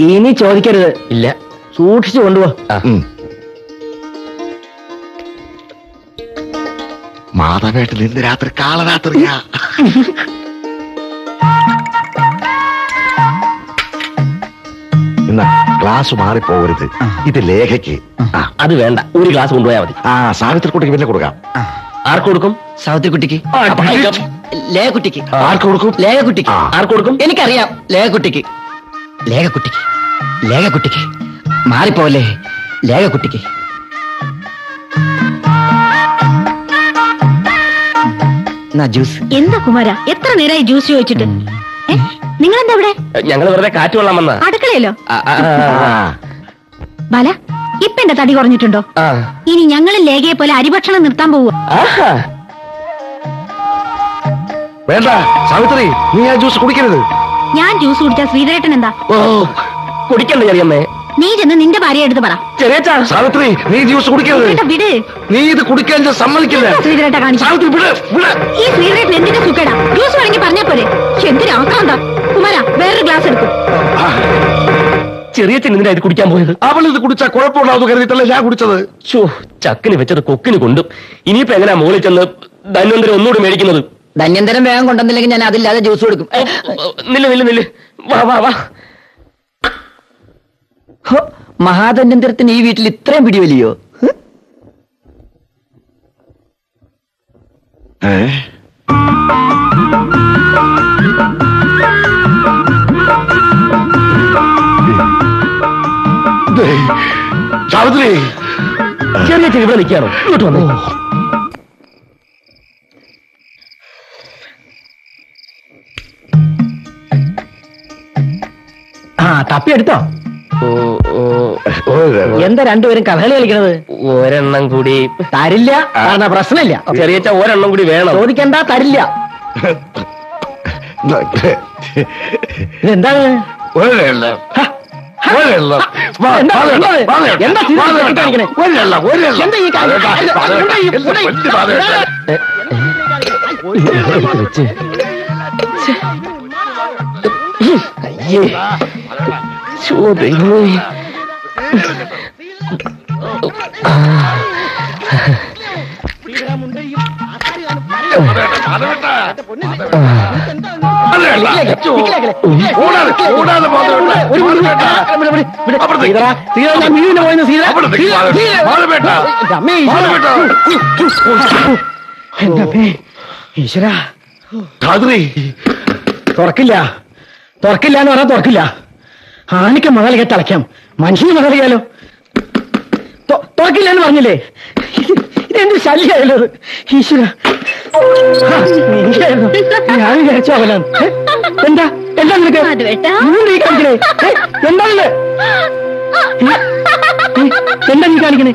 ഇനി ചോദിക്കരുത്. ഇല്ല. സൂക്ഷിച്ചു കൊണ്ടുപോ. ഉം. മാധവേട്ടൻ ഇന്ന് രാത്രി കാളരാത്രിയാ. എന്നാ ക്ലാസ് മാറിപ്പോകരുത്. ഇത് ലേഖയ്ക്ക്. ആ, അത് വേണ്ട. ഒരു ഗ്ലാസ് കൊണ്ടുപോയാൽ മതി. ആ സാവിത്രിക്കുട്ടിക്ക് പിന്നെ കൊടുക്കാം. ആർക്ക് കൊടുക്കും? സാവിത്രിക്കുട്ടിക്ക്. ലേഖക്കുട്ടിക്ക്. ആർക്ക് കൊടുക്കും? ലേഖക്കുട്ടിക്ക്. ആർക്ക് കൊടുക്കും? എനിക്കറിയാം. ലേഖക്കുട്ടിക്ക്. ലേഖക്കുട്ടിക്ക് ലേഖക്കുട്ടിക്ക്. മാറിപ്പോവല്ലേ ലേഖക്കുട്ടിക്ക്. ജ്യൂസ്? എന്താ കുമാര? എത്ര നേരമായി ജ്യൂസ് ചോദിച്ചിട്ട്? നിങ്ങൾ എന്താ ഇവിടെ ഞങ്ങൾ വെറുതെ കാറ്റ് കൊള്ളാൻ വന്ന. അടുക്കളയല്ലോ ബാല ഇപ്പൊ എന്റെ തടി കുറഞ്ഞിട്ടുണ്ടോ? ഇനി ഞങ്ങൾ ലേഖയെ പോലെ അരിഭക്ഷണം നിർത്താൻ പോവുക വേണ്ട സാവിത്രി നീ ആ ജ്യൂസ് കുടിക്കരുത്. ഞാൻ ജ്യൂസ് കുടിച്ച ശ്രീധരേട്ടൻ എന്താ? ഓ കുടിക്കണ്ട ചെറിയമ്മേ. നീ ചെന്ന് നിന്റെ ഭാര്യ എടുത്ത് പറ. ചെറിയച്ചാ സാവിത്രി നീ ജ്യൂസ് കുടിക്കരുത്. ശ്രീധരേട്ടാ, വിട്. നീ ഇത് കുടിക്കാൻ ഞാൻ സമ്മതിക്കില്ല. ശ്രീധരേട്ട കാണിച്ചു സാവിത്രി വിട് വിട്. ഈ ശ്രീധരേട്ടൻ എന്തിന്റെ സുഖേടാ? ജ്യൂസ് വേണമെങ്കിൽ പറഞ്ഞാ പോരെ. എന്തിനാ ആക്കാന്താ കുമാര വേറൊരു ഗ്ലാസ് എടുക്കും. ചെറിയച്ചൻ എന്തിനാ ഇത് കുടിക്കാൻ പോയത്? അവൾ ഇത് കുടിച്ചാ കുഴപ്പമുണ്ടാവും കരുതിയിട്ടല്ലേ ഞാൻ കുടിച്ചത്. ചോ ചക്കിന് വെച്ചത് കൊക്കിന് കൊണ്ടും. ഇനിയിപ്പോ എങ്ങനെയാ മുകളിൽ ചെന്ന് ധന്വന്തരം ഒന്നുകൂടി മേടിക്കുന്നത്? ധന്യന്തരം വേഗം കൊണ്ടുവന്നില്ലെങ്കിൽ ഞാൻ അതില്ലാതെ ജ്യൂസ് കൊടുക്കും. ഓ, ഓ, നില്ല് നില്ല് നില്ല്. വാ വാ വാ. ഹോ, മഹാധന്യന്തരത്തിന് ഈ വീട്ടിൽ ഇത്രയും പിടിവലിയോ? ഏ? സാവിത്രി ചെറിയ ഇവിടെ നിൽക്കാറോ ഇങ്ങോട്ട് വന്നേ. തപ്പി എടുത്തോ എന്താ രണ്ടുപേരും കഥകളി കളിക്കണത് ഒരെണ്ണം കൂടി തരില്ല കാരണം പ്രശ്നമില്ല ചെറിയ ഒരെണ്ണം കൂടി വേണം ചോദിക്കണ്ട തരില്ല ഇതെന്താണ് എന്താ അയ്യേ ദൈവമേ. ഈശ്വര. തുറക്കില്ല. തുറക്കില്ല എന്ന് പറഞ്ഞാൽ തുറക്കില്ല ആണിക്ക് മകളിക തിളയ്ക്കാം മനുഷ്യന് മകളിയാലോ തുറക്കില്ല എന്ന് പറഞ്ഞില്ലേ ഇത് ഇതെന്ത് ശല്യായാലോ ഇത്? ഈശ്വര. ഞാൻ വിചാരിച്ചു അവലാണ്? എന്താ എന്താ നിനക്ക്? ഏ? എന്താ നീ കാണിക്കണേ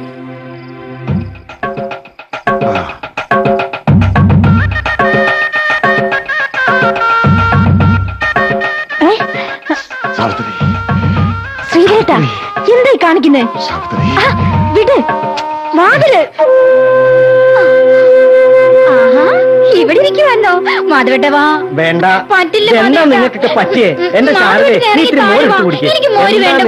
കാണിക്കുന്നേ? വിട്. ഇവിടെ ഇരിക്കുവല്ലോ വേണ്ട. പറ്റില്ല പറ്റിയേ. എന്റെ എനിക്ക് മോര് വേണ്ട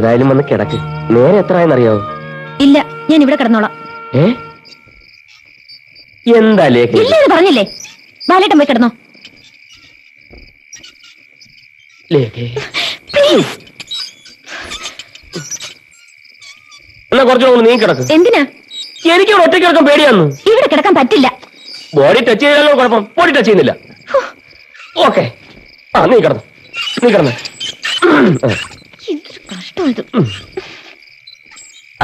ഏതായാലും വന്ന് കിടക്ക്. നേരെ എത്ര ആയെന്നറിയോ ഇല്ല ഞാൻ ഇവിടെ കിടന്നോളാം. ഏ? എന്താ ലേഖ ഇല്ല എന്ന് പറഞ്ഞില്ലേ? ബാലേട്ടൻ പോയി കിടന്നോ. ലേഖേ. പ്ലീസ് എന്നാ കുറച്ചുകൂടെ നീ കിടക്ക്. എന്തിനാ? എനിക്ക് ഇവിടെ ഒറ്റയ്ക്ക് കിടക്കാൻ പേടിയാന്ന്. ഇവിടെ കിടക്കാൻ പറ്റില്ല. ബോഡി ടച്ച് ചെയ്താലോ കുഴപ്പം? ബോഡി ടച്ച് ചെയ്യുന്നില്ല. ഓക്കെ. ആ നീ കിടന്നു. നീ കിടന്നു.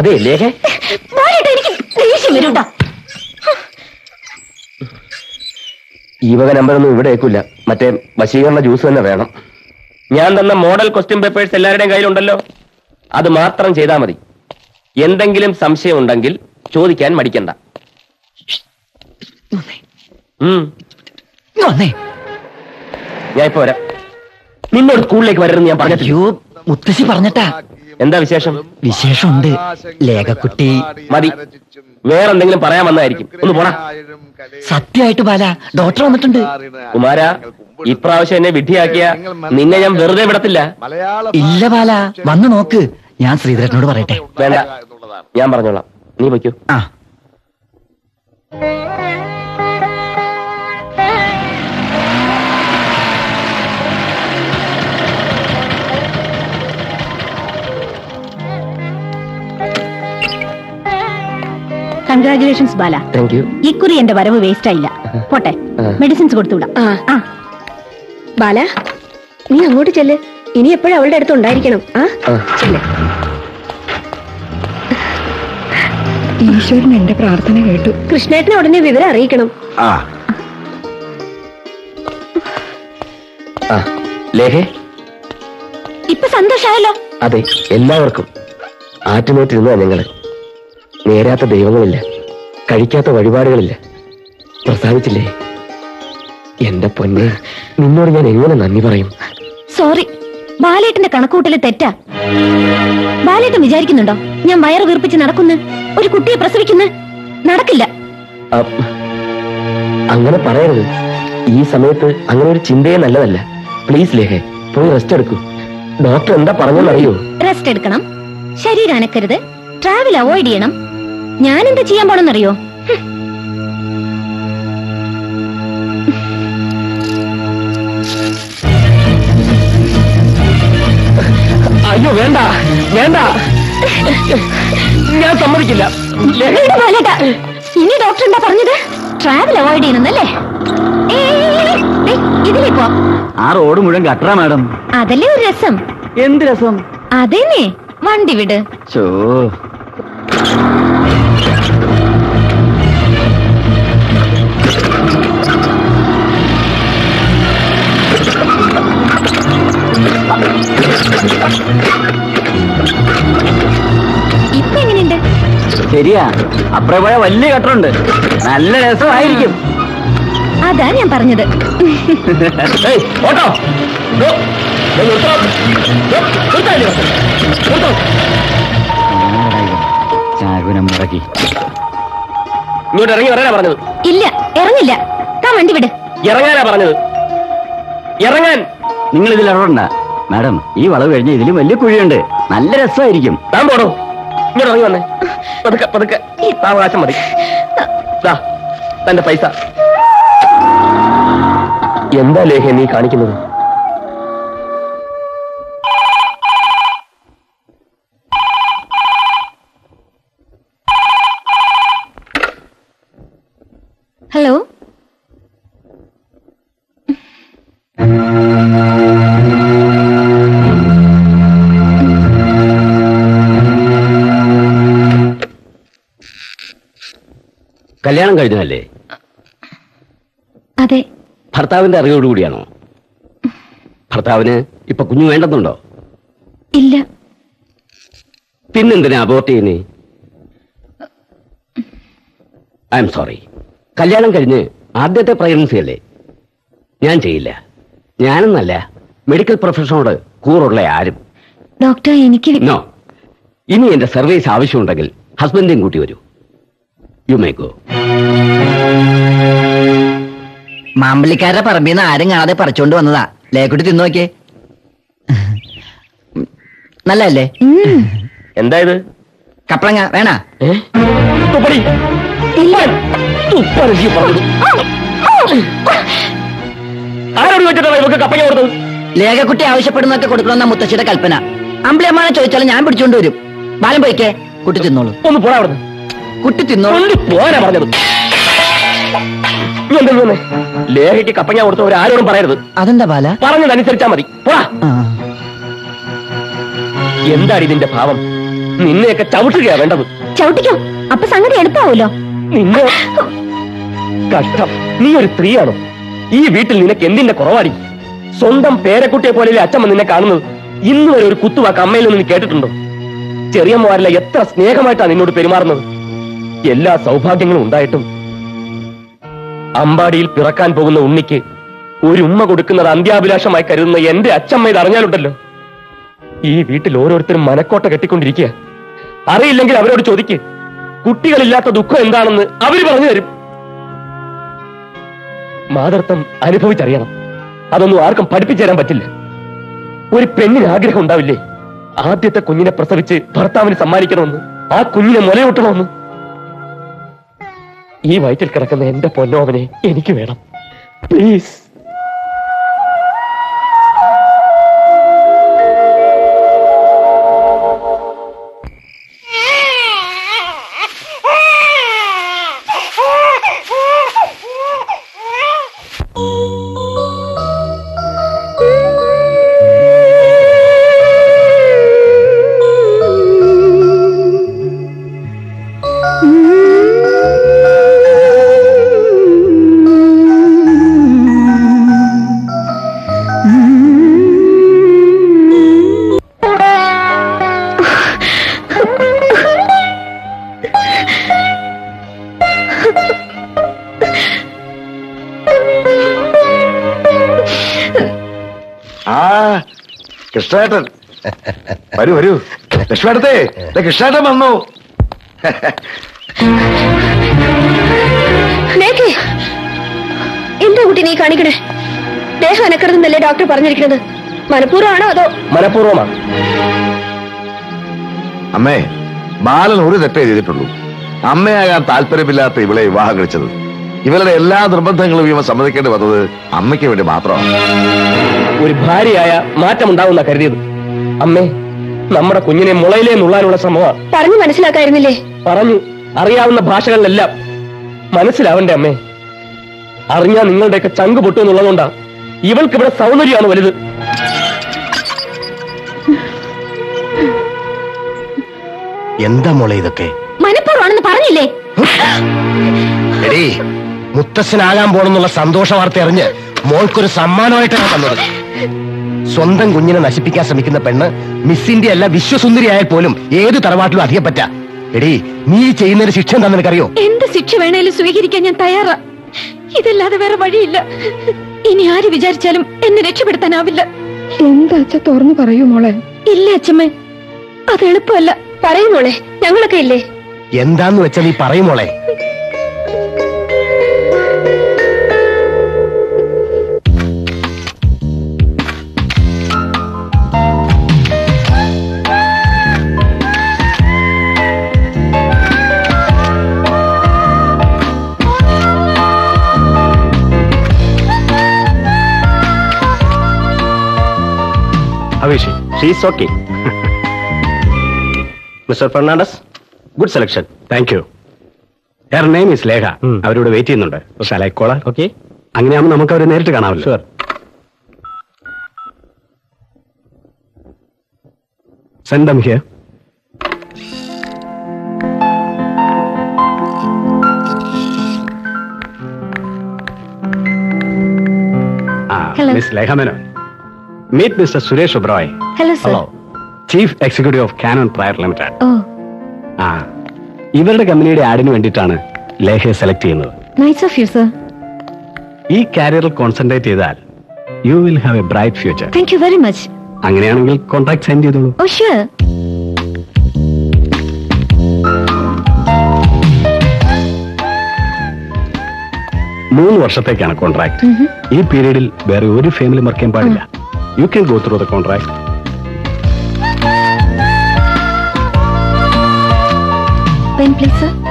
അതെ ലേഖ. എനിക്ക് ദേഷ്യം വരൂട്ടാ ഈ വക നമ്പറൊന്നും ഇവിടെ ഏക്കില്ല മറ്റേ വശീകരണ ജ്യൂസ് തന്നെ വേണം. ഞാൻ തന്ന മോഡൽ ക്വസ്റ്റ്യൻ പേപ്പേഴ്സ് എല്ലാവരുടെയും കയ്യിലുണ്ടല്ലോ. അത് മാത്രം ചെയ്താൽ മതി. എന്തെങ്കിലും സംശയം ഉണ്ടെങ്കിൽ ചോദിക്കാൻ മടിക്കണ്ട. ഞാൻ ഇപ്പൊ വരാം. നിന്നോട് സ്കൂളിലേക്ക് വരരുന്ന് ഞാൻ പറഞ്ഞു മുത്തശ്ശി പറഞ്ഞിട്ടാ. എന്താ വിശേഷം? വിശേഷമുണ്ട്. ലേഖക്കുട്ടി. മതി. വേറെന്തെങ്കിലും പറയാൻ വന്നായിരിക്കും. ഒന്ന് പോടാ. സത്യമായിട്ട് ബാല ഡോക്ടർ വന്നിട്ടുണ്ട്. കുമാര ഇപ്രാവശ്യം എന്നെ വിധിയാക്കിയ നിന്നെ ഞാൻ വെറുതെ വിടത്തില്ല. ഇല്ല ബാല വന്നു നോക്ക്. ഞാൻ ശ്രീധരനോട് പറയട്ടെ. വേണ്ട. ഞാൻ പറഞ്ഞോളാം. നീ വയ്ക്കൂ ആ. കൺഗ്രാചുലേഷൻസ് ബാല താങ്ക് യു ഇക്കുറി എന്റെ വരവ് വേസ്റ്റ് ആയില്ല. പോട്ടെ. മെഡിസിൻസ് കൊടുത്തുവിടാം. ആ. ബാല നീ അങ്ങോട്ട് ചെല്ല്. ഇനി എപ്പോഴും അവളുടെ അടുത്ത് ഉണ്ടായിരിക്കണം. ആ. ചെല്ല്. ഈശ്വരൻ എന്റെ പ്രാർത്ഥന കേട്ടു. കൃഷ്ണേട്ടനെ ഉടനെ വിവരം അറിയിക്കണം. ആ. ആ. ലേഖേ? ഇപ്പൊ സന്തോഷായല്ലോ. അതെ എല്ലാവർക്കും. ആറ്റുനോറ്റിരുന്നതാ ഞങ്ങൾ. നേരാത്ത ദൈവങ്ങളില്ല. കഴിക്കാത്ത വഴിപാടുകളില്ല. പ്രസാദിച്ചില്ലേ? എന്റെ പൊന്നെ നിന്നോട് ഞാൻ എങ്ങനെ നന്ദി പറയും? സോറി ബാലേട്ടന്റെ കണക്കൂട്ടൽ തെറ്റാ. ബാലേട്ടൻ വിചാരിക്കുന്നുണ്ടോ ഞാൻ വയറ് വീർപ്പിച്ച് നടക്കുന്ന ഒരു കുട്ടിയെ പ്രസവിക്കുന്ന? നടക്കില്ല. അങ്ങനെ പറയരുത്. ഈ സമയത്ത് അങ്ങനെ ഒരു ചിന്തയെ നല്ലതല്ല. പ്ലീസ് ലേഹേ പോയി റെസ്റ്റ് എടുക്കൂ. ഡോക്ടർ എന്താ പറഞ്ഞെന്നറിയോ റെസ്റ്റ് എടുക്കണം. ശരീരം അനക്കരുത്. ട്രാവൽ അവോയ്ഡ് ചെയ്യണം. ഞാൻ എന്താ ചെയ്യാൻ പോണെന്നറിയോ. അയ്യോ വേണ്ട വേണ്ട. ഞാൻ സമ്മതിക്കില്ല. ഇനി ഡോക്ടർ എന്താ പറഞ്ഞത്? ട്രാവൽ അവോയ്ഡ് ചെയ്യണമെന്നല്ലേ? ഇതിലേ പോ. ആ റോഡ് മുഴുവൻ കട്ടറ മാഡം. അതല്ലേ ഒരു രസം? എന്ത് രസം? അതേന്നെ വണ്ടി വിട്. ചോ ഇപ്പൊ എങ്ങനെയുണ്ട്? ശരിയാ. അപ്പുറം പോയ വലിയ കട്ടറുണ്ട് നല്ല രസമായിരിക്കും. അതാ ഞാൻ പറഞ്ഞത്. ഓട്ടോ. ചാകുനം മുടക്കി. ഇങ്ങോട്ട് ഇറങ്ങി വരാനാ പറഞ്ഞത്? ഇല്ല ഇറങ്ങില്ല. താ വണ്ടി വിട്. ഇറങ്ങാനാ പറഞ്ഞത്. ഇറങ്ങാൻ. നിങ്ങൾ ഇതിൽ ഇടപെടണ്ട മാഡം ഈ വളവ് കഴിഞ്ഞ ഇതിലും വലിയ കുഴിയുണ്ട്. നല്ല രസമായിരിക്കും. താൻ പോടോ. ഇങ്ങോട്ട് ഇറങ്ങി വന്നേ. പതുക്കെ പതുക്കെ. അവകാശം മതി. തന്റെ പൈസ. എന്താ ലേഖ നീ കാണിക്കുന്നത്? കല്യാണം കഴിഞ്ഞതല്ലേ? അതെ. ഭർത്താവിന്റെ അറിവോടുകൂടിയാണോ ഭർത്താവിന് ഇപ്പൊ കുഞ്ഞു വേണ്ടെന്നുണ്ടോ? ഇല്ല. പിന്നെന്തിനാ അബോർട്ട് ചെയ്യുന്നേ? ഐ എം സോറി കല്യാണം കഴിഞ്ഞ് ആദ്യത്തെ പ്രഗ്നൻസി അല്ലേ? ഞാൻ ചെയ്യില്ല. ഞാനെന്നല്ല മെഡിക്കൽ പ്രൊഫഷനോട് കൂറുള്ള ആരും. ഡോക്ടർ എനിക്ക് ഇനി എന്റെ സർവീസ് ആവശ്യമുണ്ടെങ്കിൽ ഹസ്ബൻഡും കൂട്ടി വരൂ. യു മേ ഗോ മാമ്പള്ളിക്കാരുടെ പറമ്പിൽ നിന്ന് ആരും കാണാതെ പറിച്ചോണ്ട് വന്നതാ. ലേക്കുട്ടി തിന്നു നോക്കിയേ. നല്ലല്ലേ എന്താ ഇത്? കപ്പളങ്ങ വേണ? ലേഖക്കുട്ടി ആവശ്യപ്പെടുന്നൊക്കെ കൊടുക്കണമെന്ന മുത്തശ്ശിയുടെ കൽപ്പന. അമ്പിളിയമ്മാനെ ചോദിച്ചാലും ഞാൻ പിടിച്ചോണ്ട് വരും. ബാലം പോയിക്കേ. കുട്ടി തിന്നോളൂ. ഒന്ന് പോടാ അവിടുന്ന്. കുട്ടി തിന്നോളി പോരാ പറഞ്ഞത്? ലേഖയ്ക്ക് കപ്പങ്ങ കൊടുത്തവർ ആരോടും പറയരുത്. അതെന്താ ബാല? പറഞ്ഞതനുസരിച്ചാ മതി. പോടാ. എന്താണ് ഇതിന്റെ ഭാവം? നിന്നെയൊക്കെ ചവിട്ടുകയാ വേണ്ടത്. ചവിട്ടിക്കോ? അപ്പൊ സംഗതി എളുപ്പാവൂലോ? നിന്നെ കഷ്ടം. നീ ഒരു സ്ത്രീയാണോ? ഈ വീട്ടിൽ നിനക്ക് എന്തിന്റെ കുറവാടി? സ്വന്തം പേരക്കുട്ടിയെ പോലെ അച്ഛമ്മ നിന്നെ കാണുന്നത്? ഇന്ന് വരെ ഒരു കുത്തുവാക്ക് അമ്മയിൽ നിന്ന് നീ കേട്ടിട്ടുണ്ടോ? ചെറിയ മോരല്ല എത്ര സ്നേഹമായിട്ടാണ് നിന്നോട് പെരുമാറുന്നത്? എല്ലാ സൗഭാഗ്യങ്ങളും ഉണ്ടായിട്ടും അമ്പാടിയിൽ പിറക്കാൻ പോകുന്ന ഉണ്ണിക്ക് ഒരു ഉമ്മ കൊടുക്കുന്നത് അന്ത്യാഭിലാഷമായി കരുതുന്ന എന്റെ അച്ഛമ്മ ഇത് അറിഞ്ഞാലുണ്ടല്ലോ. ഈ വീട്ടിൽ ഓരോരുത്തരും മനക്കോട്ട കെട്ടിക്കൊണ്ടിരിക്കുക. അറിയില്ലെങ്കിൽ അവരോട് ചോദിക്ക് കുട്ടികളില്ലാത്ത ദുഃഖം എന്താണെന്ന് അവർ പറഞ്ഞു തരും. മാതൃത്വം അനുഭവിച്ചറിയണം. അതൊന്നും ആർക്കും പഠിപ്പിച്ചു തരാൻ പറ്റില്ല. ഒരു പെണ്ണിന് ആഗ്രഹം ഉണ്ടാവില്ലേ? ആദ്യത്തെ കുഞ്ഞിനെ പ്രസവിച്ച് ഭർത്താവിന് സമ്മാനിക്കണമെന്ന് ആ കുഞ്ഞിനെ മുലയൂട്ടണമെന്ന്? ഈ വയറ്റിൽ കിടക്കുന്ന എന്റെ പൊന്നോവനെ എനിക്ക് വേണം. പ്ലീസ് വരൂ വരൂ. ലക്ഷ്മേട്ടത്തെ ദേ കൃഷ്ണേട്ടൻ വന്നു. എന്റെ എന്താ കുട്ടി നീ കാണിക്കണേ? ദേഹം അനക്കരുതെന്നല്ലേ ഡോക്ടർ പറഞ്ഞിരിക്കുന്നത്? മനഃപൂർവമാണോ അതോ മനഃപൂർവമാണ്. അമ്മേ ബാലൻ ഒരു തെറ്റേ ചെയ്തിട്ടുള്ളൂ. അമ്മയാകാൻ താല്പര്യമില്ലാത്ത ഇവളെ വിവാഹം കഴിച്ചത്. ഇവരുടെ എല്ലാ നിർബന്ധങ്ങളും ഇവ സമ്മതിക്കേണ്ടി വന്നത് അമ്മയ്ക്ക് വേണ്ടി മാത്രമാണ്. ഒരു ഭാര്യയായ മാറ്റമുണ്ടാവുന്ന കരുതിയത്. അമ്മേ നമ്മുടെ കുഞ്ഞിനെ മുളയിലേ നുള്ളാനുള്ള ശ്രമമാണ് പറഞ്ഞു മനസ്സിലാക്കായിരുന്നില്ലേ? പറഞ്ഞു അറിയാവുന്ന ഭാഷകളിലെല്ലാം. മനസ്സിലാവണ്ടേ അമ്മേ? അറിഞ്ഞാ നിങ്ങളുടെയൊക്കെ ചങ്ക് പൊട്ടു എന്നുള്ളതുകൊണ്ടാ. ഇവൾക്ക് ഇവിടെ സൗന്ദര്യമാണ് വലുത്. എന്താ മോളെ ഇതൊക്കെ? മനഃപൂർവമാണെന്ന് പറഞ്ഞില്ലേ? മുത്തശ്ശനാകാൻ പോണെന്നുള്ള സന്തോഷ വാർത്ത അറിഞ്ഞ് മോൾക്കൊരു സമ്മാനമായിട്ടാണ് തന്നത്. സ്വന്തം കുഞ്ഞിനെ നശിപ്പിക്കാൻ ശ്രമിക്കുന്ന പെണ്ണ് മിസ് ഇന്ത്യ അല്ല വിശ്വസുന്ദരിയായാൽ പോലും ഏത് തറവാട്ടിലും അധികപ്പറ്റ എടി നീ ചെയ്യുന്നതിന് ചെയ്യുന്നൊരു ശിക്ഷ എന്താണെന്നറിയോ നിനക്കറിയോ? എന്ത് ശിക്ഷ വേണേലും സ്വീകരിക്കാൻ ഞാൻ തയ്യാറാ. ഇതല്ലാതെ വേറെ വഴിയില്ല. ഇനി ആര് വിചാരിച്ചാലും എന്നെ രക്ഷപ്പെടുത്താനാവില്ല. എന്താ അച്ഛ തുറന്നു പറയൂ മോളെ? ഇല്ല അച്ഛമ്മേ അത് എളുപ്പമല്ല. പറയും മോളെ ഞങ്ങളൊക്കെ ഇല്ലേ? എന്താന്ന് വെച്ചാൽ നീ പറയും മോളെ. She's okay mister Fernandes good selection thank you her name is Lekha അവരോട് വെയിറ്റ് ചെയ്യുന്നുണ്ട്. ശാലൈക്കോള ഓക്കെ അങ്ങനെയാകുമ്പോൾ നമുക്ക് അവരെ നേരിട്ട് കാണാമല്ലോ. Sure send them here Hello. Miss Lekha Menon. Meet mister Suresh Oberoi hello sir chief executive of Canon Prayer Limited ഓ ആ ഇവരുടെ കമ്പനിയുടെ ആഡിന് വേണ്ടിയിട്ടാണ് ലേഹയെ സെലക്ട് ചെയ്യുന്നത്. നൈസ് ഓഫ് യു സർ ഈ കാരിയറിൽ കോൺസെൻട്രേറ്റ് ചെയ്താൽ you will have a bright future thank you very much അങ്ങനെയാണെങ്കിൽ കോൺട്രാക്ട് സൈൻ ചെയ്തോളൂ. ഓ ഷുവർ മൂന്ന് വർഷത്തേക്കാണ് കോൺട്രാക്ട് ഈ പീരീഡിൽ വേറെ ഒരു ഫാമിലി മറക്കാൻ പാടില്ല. you can go through the contract. Pen, please, sir.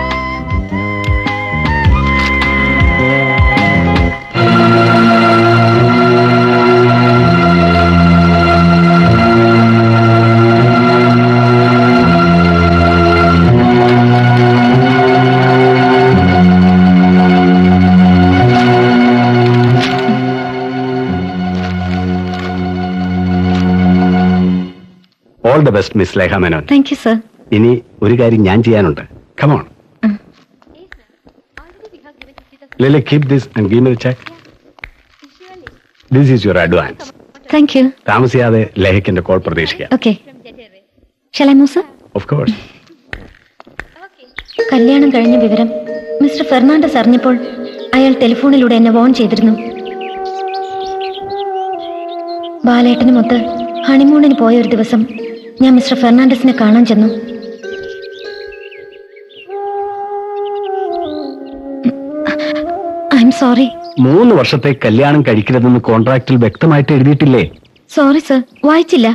All the best miss Lekha Menon thank you sir ഇനി ഒരു കാര്യം ഞാൻ ചെയ്യാനുണ്ട്. Come on Lily keep this and give me cheque this is your advance thank you താമസിയാതെ ലേഖയ്ക്കിന്റെ call പ്രതീക്ഷിക്കാം. Okay move sir of course കല്യാണം കഴിഞ്ഞ വിവരം മിസ്റ്റർ ഫെർണാണ്ടസ് അറിഞ്ഞപ്പോൾ അയാൾ ടെലിഫോണിലൂടെ എന്നെ വോൺ ചെയ്തിരുന്നു. ബാലേട്ടനുമൊത്ത് ഹണിമൂണിന് പോയ ഒരു ദിവസം ഞാൻ മിസ്റ്റർ ഫെർണാണ്ടസിനെ കാണാൻ ചെന്നു. I'm sorry. മൂന്ന് വർഷത്തെ കല്യാണം കഴിക്കരുതെന്ന് കോൺട്രാക്ടിൽ വ്യക്തമായിട്ട് എഴുതിയിട്ടില്ലേ? Sorry sir. വായിച്ചില്ല.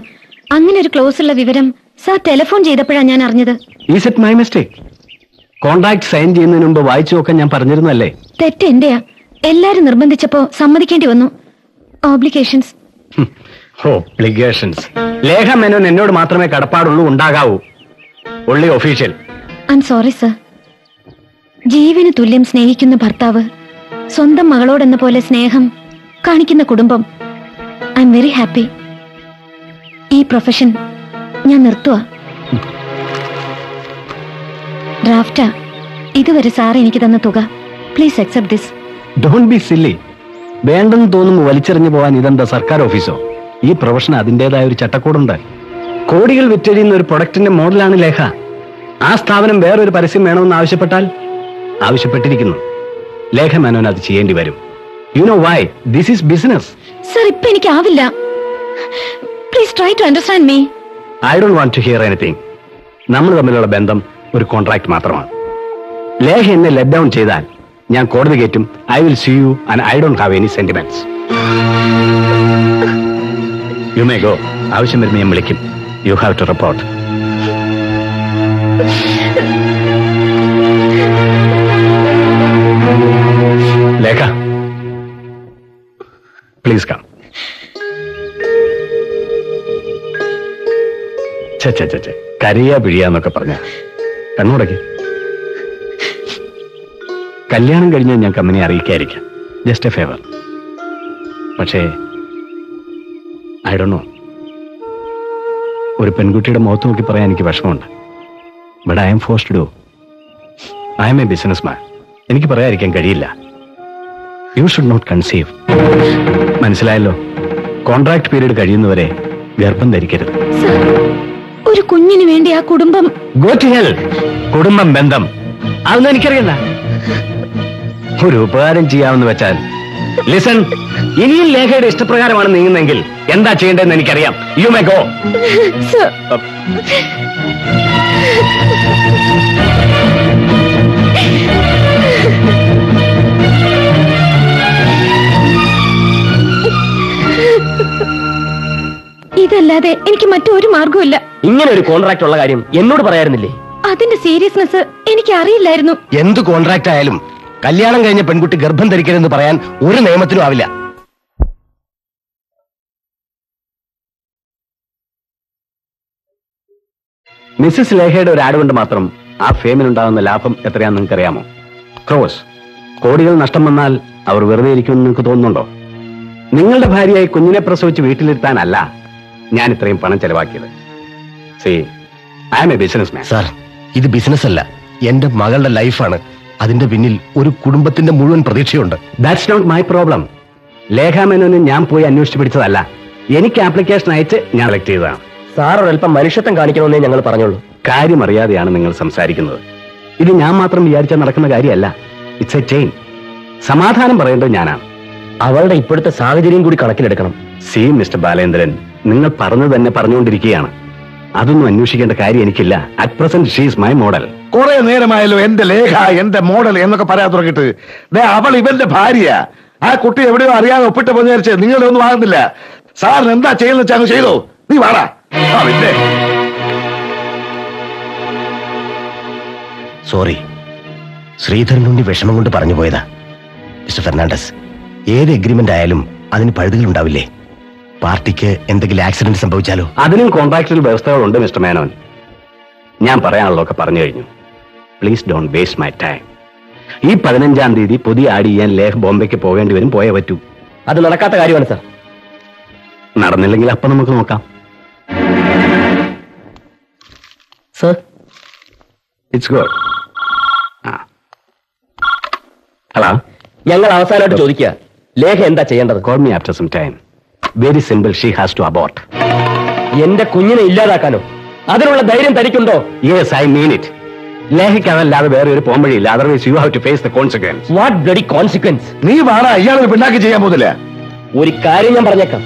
അങ്ങനെ ഒരു ക്ലോസ് ഉള്ള വിവരം സാർ ടെലിഫോൺ ചെയ്തപ്പോഴാണ് ഞാൻ അറിഞ്ഞത്. Is it my mistake contract sign ചെയ്യുന്നതിന് മുമ്പ് വായിച്ചു നോക്കാൻ ഞാൻ പറഞ്ഞിരുന്നല്ലേ തെറ്റ് എന്റെയാ. എല്ലാരും നിർബന്ധിച്ചപ്പോ സമ്മതിക്കേണ്ടി വന്നു. ഓബ്ലിഗേഷൻസ് ഒബ്ലിഗേഷൻസ് ലേഖ മെനു നിന്നോട് മാത്രമേ കടപ്പാടുള്ളൂ ഉണ്ടാകാവൂ. Only official I sorry sir ജീവന് തുല്യം സ്നേഹിക്കുന്ന ഭർത്താവ് സ്വന്തം മകളോടെന്ന പോലെ സ്നേഹം കാണിക്കുന്ന കുടുംബം. ഐ എം വെരി ഹാപ്പി ഈ പ്രൊഫഷൻ ഞാൻ നിർത്തുക ഡ്രാഫ്റ്റാ ഇതുവരെ സാർ എനിക്ക് തന്ന തുക. Please accept this don't be silly വേണ്ടെന്ന് തോന്നുമ്പോൾ വലിച്ചെറിഞ്ഞു പോകാൻ ഇതെന്താ സർക്കാർ ഓഫീസോ? ഈ പ്രൊഫഷൻ അതിന്റെതായ ഒരു ചട്ടക്കൂടുണ്ട്. കോടികൾ വിറ്റഴിയുന്ന ഒരു പ്രൊഡക്റ്റിന്റെ മോഡലാണ് ലേഖ ആ സ്ഥാപനം വേറൊരു പരസ്യം വേണമെന്ന് ആവശ്യപ്പെട്ടാൽ ആവശ്യപ്പെട്ടിരിക്കുന്നു. ലേഖ മേനോൻ അത് ചെയ്യേണ്ടി വരും. You know why this is business sir ഇപ്പൊ എനിക്കാവില്ല. Please try to understand me I don't want to hear anything നമ്മൾ തമ്മിലുള്ള ബന്ധം ഒരു കോൺട്രാക്ട് മാത്രമാണ്. ലേഖ എന്നെ ലെറ്റ് ഡൗൺ ചെയ്താൽ ഞാൻ കോടതി കയറ്റും. I will see you and I don't have any sentiments you may go ആവശ്യം വരുമ്പോൾ ഞാൻ വിളിക്കും. You have to report Lekha. Please come. കരയാ പിഴിയാന്നൊക്കെ പറഞ്ഞ. കണ്ണുടക്കി കല്യാണം കഴിഞ്ഞാൽ ഞാൻ കമ്പനി അറിയിക്കായിരിക്കാം. ജസ്റ്റ് എ ഫേവർ പക്ഷേ ഐ ഡോ നോ ഒരു പെൺകുട്ടിയുടെ മുഖത്ത് നോക്കി പറയാൻ എനിക്ക് വിഷമമുണ്ട്. But I'm forced to I'm a businessman എനിക്ക് പറയാതിരിക്കാൻ കഴിയില്ല. യു ഷുഡ് നോട്ട് കൺസീവ് മനസ്സിലായല്ലോ? കോൺട്രാക്ട് പീരീഡ് കഴിയുന്നവരെ ഗർഭം ധരിക്കരുത്. ഒരു കുഞ്ഞിന് വേണ്ടി ആ കുടുംബം കുടുംബം ബന്ധം. അതൊന്നും എനിക്കറിയണ്ട. ഒരു ഉപകാരം ചെയ്യാമെന്ന് വെച്ചാൽ ലിസൺ ഇനിയും ലേഖയുടെ ഇഷ്ടപ്രകാരമാണ് നീങ്ങുന്നെങ്കിൽ എന്താ ചെയ്യേണ്ടതെന്ന് എനിക്കറിയാം. യു മേ ഗോ ഇതല്ലാതെ എനിക്ക് മറ്റൊരു മാർഗമില്ല ഇങ്ങനെ ഒരു കോൺട്രാക്ട് ഉള്ള കാര്യം എന്നോട് പറയാറുന്നില്ലേ? അതിന്റെ സീരിയസ്നെസ് എനിക്ക് അറിയില്ലായിരുന്നു. എന്ത് കോൺട്രാക്ട് ആയാലും കല്യാണം കഴിഞ്ഞ പെൺകുട്ടി ഗർഭം ധരിക്കരുതെന്ന് പറയാൻ ഒരു നിയമത്തിനും ആവില്ല. മിസ്സസ് ലേഹയുടെ ഒരു ആഡ് കൊണ്ട് മാത്രം ആ ഫേമിനുണ്ടാകുന്ന ലാഭം എത്രയാണെന്ന് നിങ്ങൾക്ക് അറിയാമോ ക്രോസ് കോടികൾ നഷ്ടം വന്നാൽ അവർ വെറുതെ ഇരിക്കുമെന്ന് നിങ്ങൾക്ക് തോന്നുന്നുണ്ടോ? നിങ്ങളുടെ ഭാര്യയായി കുഞ്ഞിനെ പ്രസവിച്ച് വീട്ടിലിരുത്താനല്ല ഞാൻ ഇത്രയും പണം ചെലവാക്കിയത്. See I'm a businessman sir ഇത് ബിസിനസ് അല്ല. എന്റെ മകളുടെ ലൈഫാണ് അതിന്റെ പിന്നിൽ ഒരു കുടുംബത്തിന്റെ മുഴുവൻ പ്രതീക്ഷയുണ്ട്. ദാറ്റ്സ് നോട്ട് മൈ പ്രോബ്ലം ലേഖാമേനോന് ഞാൻ പോയി അന്വേഷിച്ച് പിടിച്ചതല്ല. എനിക്ക് ആപ്ലിക്കേഷൻ അയച്ച് ഞാൻ സെലക്ട് ചെയ്തതാണ്. സാർ ഒരല്പം മനുഷ്യത്വം കാണിക്കണമെന്നേ ഞങ്ങൾ പറഞ്ഞുള്ളൂ. കാര്യം അറിയാതെയാണ് നിങ്ങൾ സംസാരിക്കുന്നത്. ഇത് ഞാൻ മാത്രം വിചാരിച്ചാൽ നടക്കുന്ന കാര്യമല്ല. ഇറ്റ്സ് എ ചെയിൻ സമാധാനം പറയേണ്ടത് ഞാനാണ്. അവളുടെ ഇപ്പോഴത്തെ സാഹചര്യം കൂടി കണക്കിലെടുക്കണം. സി മിസ്റ്റർ ബാലേന്ദ്രൻ നിങ്ങൾ പറഞ്ഞു തന്നെ പറഞ്ഞുകൊണ്ടിരിക്കുകയാണ്. അതൊന്നും അന്വേഷിക്കേണ്ട കാര്യം എനിക്കില്ല. At present she's my model കുറെ നേരമായല്ലോ എന്റെ ലേഖ എന്റെ മോഡൽ എന്നൊക്കെ പറയാൻ തുടങ്ങിയിട്ട്. ദേ അവൾ ഇവന്റെ ഭാര്യ. ആ കുട്ടി എവിടെയോ അറിയാതെ ഒപ്പിട്ട് പോഞ്ഞരിച്ച് നിങ്ങളെ ഒന്നും ആകുന്നില്ല. സാറിന് എന്താ ചെയ്യുന്ന വെച്ചാൽ ചെയ്തോ? നീ വാടാ. ആ പിന്നെ. സോറി ശ്രീധരനുണ്ടി വിഷമം കൊണ്ട് പറഞ്ഞു പോയതാ. മിസ്റ്റർ ഫെർണാണ്ടസ് ഏത് എഗ്രിമെന്റ് ആയാലും അതിന് പഴുതുകൾ ഉണ്ടാവില്ലേ? പാർട്ടിക്ക് എന്തെങ്കിലും ആക്സിഡന്റ് സംഭവിച്ചാലോ? അതിനും കോൺട്രാക്ടറിൽ വ്യവസ്ഥകളുണ്ട് മിസ്റ്റർ മേനോൻ. ഞാൻ പറയാനുള്ളതൊക്കെ പറഞ്ഞു കഴിഞ്ഞു. Please don't waste my time ഈ പതിനഞ്ചാം തീയതി പുതിയ ആഡ് ചെയ്യാൻ ലേഹ് ബോംബെക്ക് പോകേണ്ടി വരും പോയേ പറ്റൂ. അത് നടക്കാത്ത കാര്യമാണ് സർ നടന്നില്ലെങ്കിൽ അപ്പൊ നമുക്ക് നോക്കാം. സർ ഇറ്റ്സ് ഗുഡ് ഹലോ ഞങ്ങൾ അവസാനമായിട്ട് ചോദിക്കുക ലേഖ എന്താ ചെയ്യേണ്ടത്? Call me after some time very simple she has to abort എന്റെ കുഞ്ഞിനെ ഇല്ലാതാക്കാനോ? അതിനുള്ള ധൈര്യം തനിക്കുണ്ടോ? യെസ് ഐ മീൻ ഇറ്റ് ലേഹിക്കാനല്ലാതെ വേറെ ഒരു പോംവഴിയില്ല. Otherwise you have to face the consequence what bloody consequence നീ വാടാ ഇയാളെ പിണ്ണാക്കി ചെയ്യാൻ പോകുന്നില്ല? ഒരു കാര്യം ഞാൻ പറഞ്ഞേക്കാം.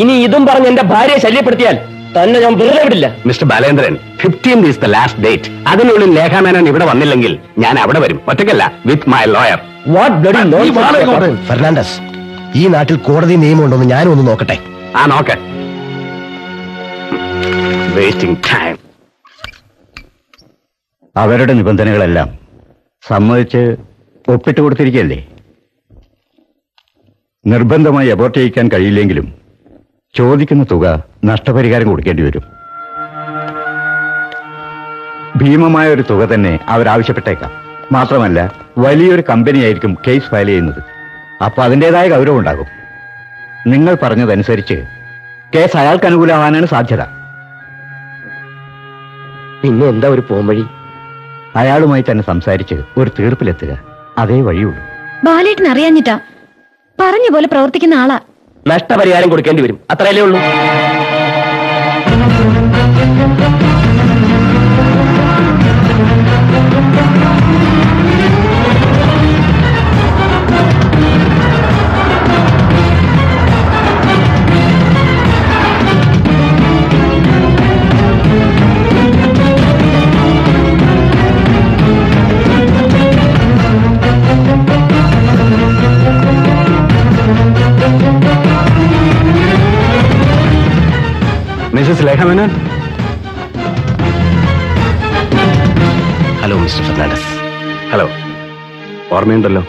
ഇനി ഇതും പറഞ്ഞ് എന്റെ ഭാര്യയെ ശല്യപ്പെടുത്തിയാൽ തന്നെ ഞാൻ വെറുതെ വിടില്ല. Mister Balendran fifteen is the last date അതിനുള്ളിൽ ലേഖാമേനോൻ ഇവിടെ വന്നില്ലെങ്കിൽ ഞാൻ അവിടെ വരും. ഒറ്റയ്ക്കല്ല with my lawyer what bloody Fernandes ഈ നാട്ടിൽ കോടതി നിയമമുണ്ടോന്ന് ഞാനും ഞാനൊന്ന് നോക്കട്ടെ. ആ നോക്കെ. വേസ്റ്റിംഗ് ടൈം അവരുടെ നിബന്ധനകളെല്ലാം സമ്മതിച്ച് ഒപ്പിട്ട് കൊടുത്തിരിക്കല്ലേ നിർബന്ധമായി അബോർട്ട് ചെയ്യിക്കാൻ കഴിയില്ലെങ്കിലും ചോദിക്കുന്ന തുക നഷ്ടപരിഹാരം കൊടുക്കേണ്ടി വരും. ഭീമമായ ഒരു തുക തന്നെ അവരാവശ്യപ്പെട്ടേക്കാം. മാത്രമല്ല വലിയൊരു കമ്പനിയായിരിക്കും കേസ് ഫയൽ ചെയ്യുന്നത്. അപ്പൊ അതിന്റെതായ ഗൗരവമുണ്ടാകും നിങ്ങൾ പറഞ്ഞതനുസരിച്ച് കേസ് അയാൾക്ക് അനുകൂലമാവാനാണ് സാധ്യത. പിന്നെ എന്താ ഒരു പോംവഴി? അയാളുമായി തന്നെ സംസാരിച്ച് ഒരു തീർപ്പിലെത്തുക. അതേ വഴിയുള്ളൂ. ബാലേട്ടൻ അറിയാഞ്ഞിട്ടാ. പറഞ്ഞ പോലെ പ്രവർത്തിക്കുന്ന ആളാ. നഷ്ടപരിഹാരം കൊടുക്കേണ്ടി വരും. അത്രയല്ലേ ഉള്ളൂ. Mrs ലേഖാമേനോൻ hello mister Fernandes hello ഓർമ്മയുണ്ടല്ലോ.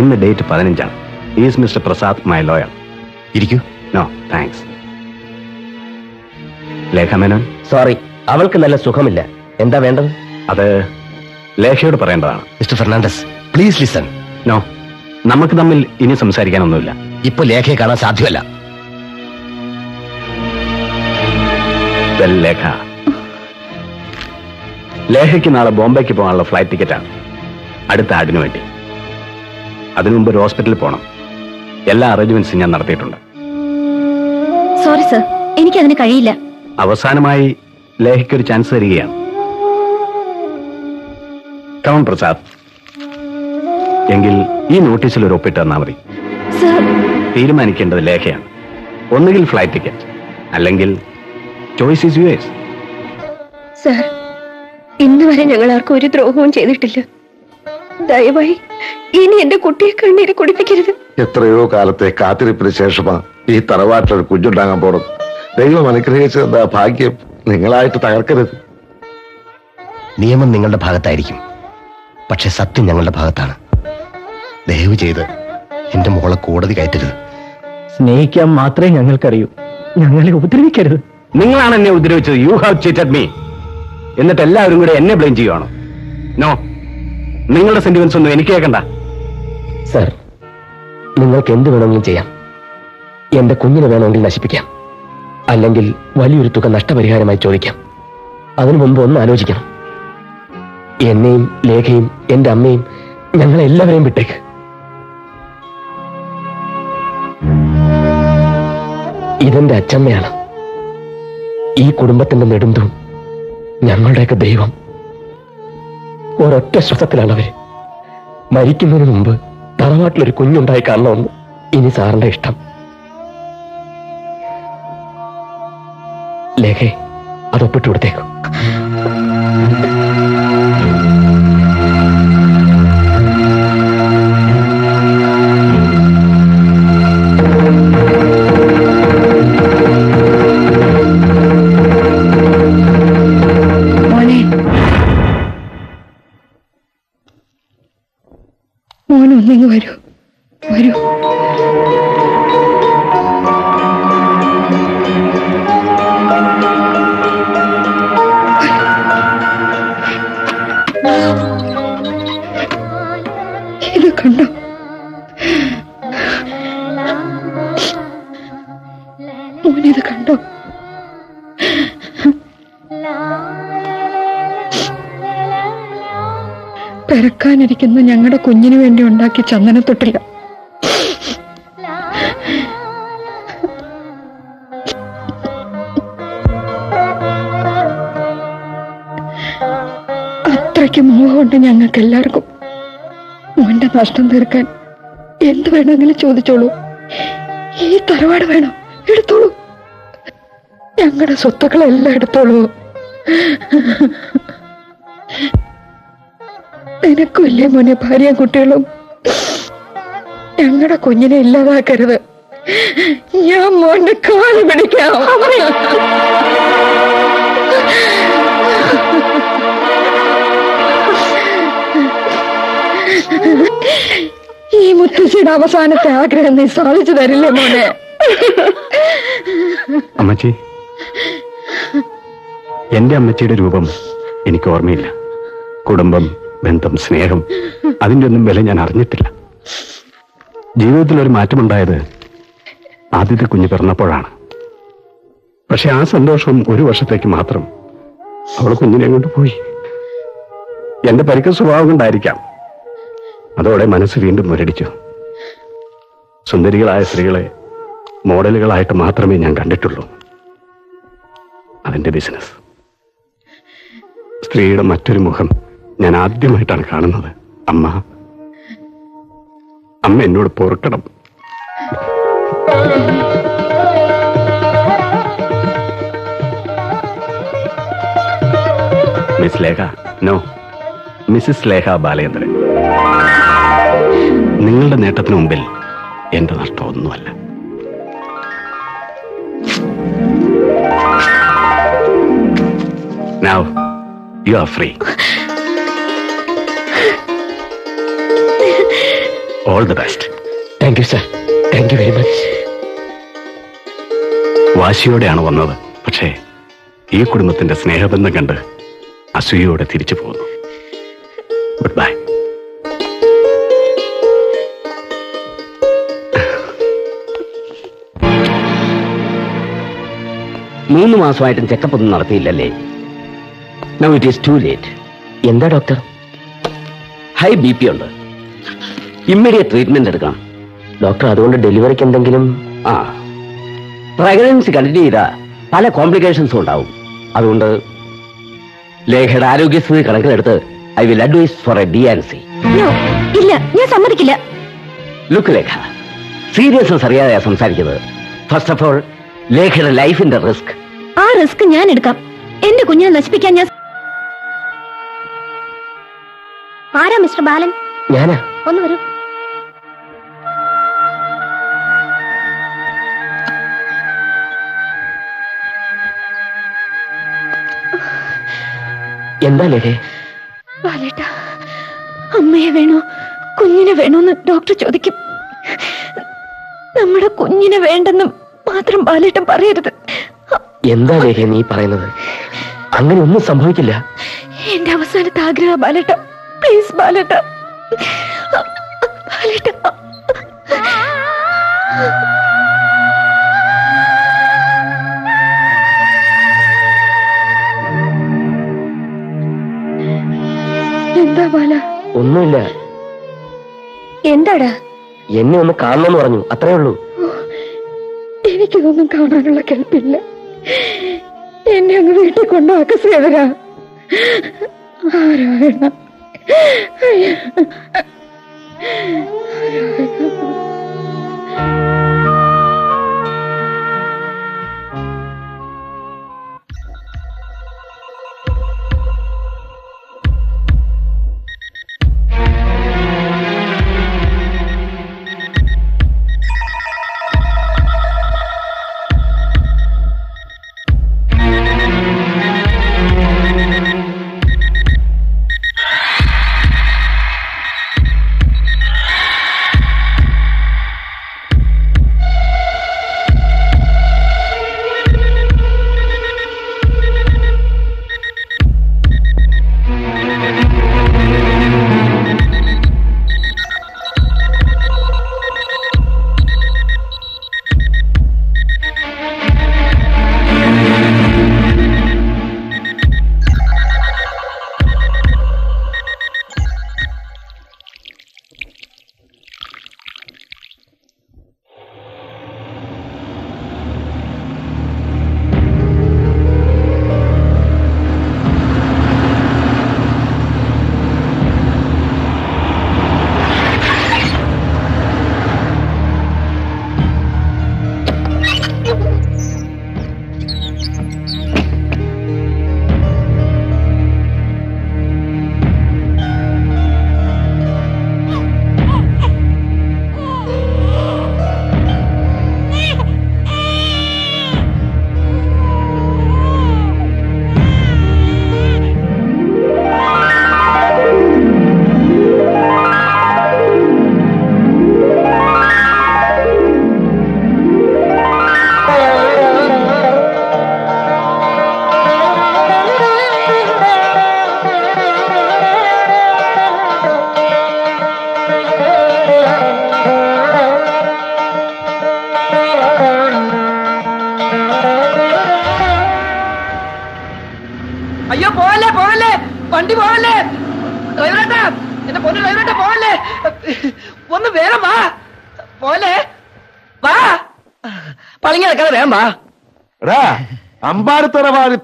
ഇന്ന് ഡേറ്റ് പതിനഞ്ചാണ്. Is mister Prasad my lawyer ഇരിക്കൂ. No thanks Lekha Menon sorry അവൾക്ക് നല്ല സുഖമില്ല. എന്താ വേണ്ടത്? അത് ലേഖയോട് പറയേണ്ടതാണ്. Mister Fernandes please listen no നമുക്ക് തമ്മിൽ ഇനി സംസാരിക്കാനൊന്നുമില്ല. ഇപ്പൊ ലേഖയെ കാണാൻ സാധ്യമല്ല. ലേഖ. ലേഖയ്ക്ക് നാളെ ബോംബെക്ക് പോകാനുള്ള ഫ്ലൈറ്റ് ടിക്കറ്റാണ്. അടുത്ത ആടിനു വേണ്ടി. അതിനു മുമ്പ് ഒരു ഹോസ്പിറ്റലിൽ പോകണം എല്ലാ അറേഞ്ച്മെന്റ്സും ഞാൻ നടത്തിയിട്ടുണ്ട്. സോറി സർ എനിക്ക് അതിന് കഴിയില്ല. അവസാനമായി ലേഖയ്ക്ക് ഒരു ചാൻസ് തരികയാണ്. Come on Prasad. എങ്കിൽ ഈ നോട്ടീസിൽ ഒരു ഒപ്പിട്ട് തന്നാൽ മതി. തീരുമാനിക്കേണ്ടത് ലേഖയാണ്. ഒന്നുകിൽ ഫ്ലൈറ്റ് ടിക്കറ്റ് അല്ലെങ്കിൽ ചോയ്സ് ഈസ് യു സർ ഇന്ന് വരെ ഞങ്ങൾ ആർക്കും ഒരു ദ്രോഹവും ചെയ്തിട്ടില്ല. ദയവായി ഇനി എന്റെ കുട്ടിയെ കണ്ണീര് കുടിപ്പിക്കരുത്. എത്രയോ കാലത്തെ കാത്തിരിപ്പിന് ശേഷമാ ഈ തറവാട്ടിലൊരു കുഞ്ഞുണ്ടാകാൻ പോകുന്നത് ദൈവം അനുഗ്രഹിച്ചത് ഭാഗ്യം? നിങ്ങളായിട്ട് തകർക്കരുത്. നിയമം നിങ്ങളുടെ ഭാഗത്തായിരിക്കും. പക്ഷെ സത്യം ഞങ്ങളുടെ ഭാഗത്താണ്. ദയവ് ചെയ്ത് എന്റെ മോളെ കോടതി കയറ്റരുത്. സ്നേഹിക്കാൻ മാത്രമേ ഞങ്ങൾക്കറിയൂ. ഞങ്ങളെ ഉപദ്രവിക്കരുത്. നിങ്ങളാണ് എന്നെ ഉപദ്രവിച്ചത്. യു ഹാവ് ചീറ്റഡ് മീ എന്നിട്ട് എല്ലാവരും കൂടെ എന്നെ ബ്ലെയിം ചെയ്യുവാണോ. നോ നിങ്ങളുടെ സെന്റിമെന്റ്സ് ഒന്നും എനിക്ക് കേൾക്കണ്ട. സർ നിങ്ങൾക്ക് എന്ത് വേണമെങ്കിലും ചെയ്യാം. എന്റെ കുഞ്ഞിനെ വേണമെങ്കിൽ നശിപ്പിക്കാം. അല്ലെങ്കിൽ വലിയൊരു തുക നഷ്ടപരിഹാരമായി ചോദിക്കാം. അതിനു മുമ്പ് ഒന്ന് ആലോചിക്കണം. എന്നെയും ലേഖയും എന്റെ അമ്മയും ഞങ്ങളെല്ലാവരെയും വിട്ടേക്ക്. ഇതെന്റെ അച്ചമ്മയാണ് ഈ കുടുംബത്തിന്റെ നെടുന്തും ഞങ്ങളുടെയൊക്കെ ദൈവം. ഒരൊറ്റ ശ്വസത്തിലാണ് അവർ മരിക്കുന്നതിന് മുമ്പ് തറവാട്ടിലൊരു കുഞ്ഞുണ്ടായി കാണണമെന്ന് ഇനി സാറിന്റെ ഇഷ്ടം. ലേഖേ അതൊപ്പിട്ട് കൊടുത്തേക്കും. മോനൊന്നിങ്ങ് വരൂ. വരൂ. ഇത് കണ്ടോ? മോനിത് പിറക്കാനിരിക്കുന്ന ഞങ്ങളുടെ കുഞ്ഞിനു വേണ്ടി ഉണ്ടാക്കിയ ചന്ദനത്തൊട്ടില്ല അത്രയ്ക്ക് മോഹമുണ്ട് ഞങ്ങൾക്ക് എല്ലാവർക്കും മോന്റെ നഷ്ടം തീർക്കാൻ എന്ത് വേണമെങ്കിലും ചോദിച്ചോളൂ. ഈ തറവാട് വേണം എടുത്തോളൂ. ഞങ്ങളുടെ സ്വത്തുക്കളെല്ലാം എടുത്തോളൂ. നിനക്കുമില്ലേ മോനെ ഭാര്യയും കുട്ടികളും? ഞങ്ങളുടെ കുഞ്ഞിനെ ഇല്ലാതാക്കരുത്. ഞാൻ മോന്റെ കാൽ പിടിക്കാം. ഈ മുത്തശ്ശിയുടെ അവസാനത്തെ ആഗ്രഹം നീ സാധിച്ചു തരില്ലേ മോനെ? അമ്മച്ചി എന്റെ അമ്മച്ചിയുടെ രൂപം എനിക്ക് ഓർമ്മയില്ല. കുടുംബം ബന്ധം സ്നേഹം അതിന്റെ ഒന്നും വില ഞാൻ അറിഞ്ഞിട്ടില്ല. ജീവിതത്തിൽ ഒരു മാറ്റമുണ്ടായത് ആദ്യത്തെ കുഞ്ഞ് പിറന്നപ്പോഴാണ്. പക്ഷെ ആ സന്തോഷം ഒരു വർഷത്തേക്ക് മാത്രം അവൾ കുഞ്ഞിനെ കൊണ്ട് പോയി. എന്റെ പരിക്ക സ്വഭാവം കൊണ്ടായിരിക്കാം. അതോടെ മനസ്സ് വീണ്ടും മുരടിച്ചു സുന്ദരികളായ സ്ത്രീകളെ മോഡലുകളായിട്ട് മാത്രമേ ഞാൻ കണ്ടിട്ടുള്ളൂ. അതിന്റെ ബിസിനസ്. സ്ത്രീയുടെ മറ്റൊരു മുഖം. ഞാൻ ആദ്യമായിട്ടാണ് കാണുന്നത്. അമ്മ. അമ്മ എന്നോട് പൊറുക്കണം. Miss Lekha no. Mrs Lekha Balachandran. നിങ്ങളുടെ നേട്ടത്തിന് മുമ്പിൽ എന്റെ നഷ്ടമൊന്നുമല്ല. Now, you are free. All the best thank you sir thank you very much വാശിയോടെയാണ് വന്നത്. പക്ഷേ ഈ കുടുംബത്തിന്റെ സ്നേഹബന്ധം കണ്ട് അസൂയയോടെ തിരിച്ചു പോകുന്നു. ഗുഡ് ബൈ മൂന്ന് മാസമായിട്ടും ചെക്കപ്പ് ഒന്നും നടത്തിയില്ലല്ലേ? Now it is too late എന്താ ഡോക്ടർ ഹൈ ബി പി ഉണ്ട്. ഇമ്മീഡിയറ്റ് ട്രീറ്റ്മെന്റ് എടുക്കണം. ഡോക്ടർ അതുകൊണ്ട് ഡെലിവറിക്ക് എന്തെങ്കിലും ആ പ്രഗ്നൻസി കണ്ടിന്യൂ ചെയ്താൽ പല കോംപ്ലിക്കേഷൻസും ഉണ്ടാവും. അതുകൊണ്ട് ലേഖയുടെ ആരോഗ്യസ്ഥിതി കണക്കിലെടുത്ത് I will advise for a D and C ഇല്ല ഞാൻ സമ്മതിക്കില്ല. ലുക്ക് ലേഖ സീരിയസ്നെസ് അറിയാതെയാ സംസാരിക്കുന്നത്. ഫസ്റ്റ് ഓഫ് ഓൾ ലേഖയുടെ ലൈഫിന്റെ റിസ്ക് ആ റിസ്ക് ഞാൻ എടുക്കാം. എന്റെ കുഞ്ഞിനെ നശിപ്പിക്കാൻ ഞാൻ ആരാ മിസ്റ്റർ ബാലൻ? ഞാനാ? ഒന്ന് വരൂ. എന്താ ലേ ബാലേട്ട അമ്മയെ വേണോ കുഞ്ഞിനെ വേണോന്ന് ഡോക്ടർ ചോദിക്കും. നമ്മുടെ കുഞ്ഞിനെ വേണ്ടെന്ന് മാത്രം ബാലേട്ടൻ പറയരുത്. എന്താ ലേഖ നീ പറയുന്നത്? അങ്ങനെ ഒന്നും സംഭവിക്കില്ല. എന്റെ അവസാനത്തെ ആഗ്രഹ ബാലേട്ട. പ്ലീസ് ബാലേട്ട. ബാലേട്ട. ബാല ഒന്നുമില്ല. എന്താടാ? എന്നെ ഒന്ന് കാണണമെന്ന് പറഞ്ഞു. അത്രേ ഉള്ളൂ. എനിക്കിതൊന്നും കാണാനുള്ള കെൽപ്പില്ല. എന്നെ അങ്ങ് വീട്ടിൽ കൊണ്ടാക്ക സേവരാ ആരായണ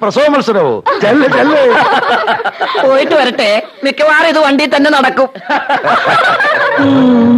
പ്രസവ മത്സരവോ ചെല്ല് ചെല്ല്. പോയിട്ട് വരട്ടെ. മിക്കവാറും ഇത് വണ്ടി തന്നെ നടക്കും.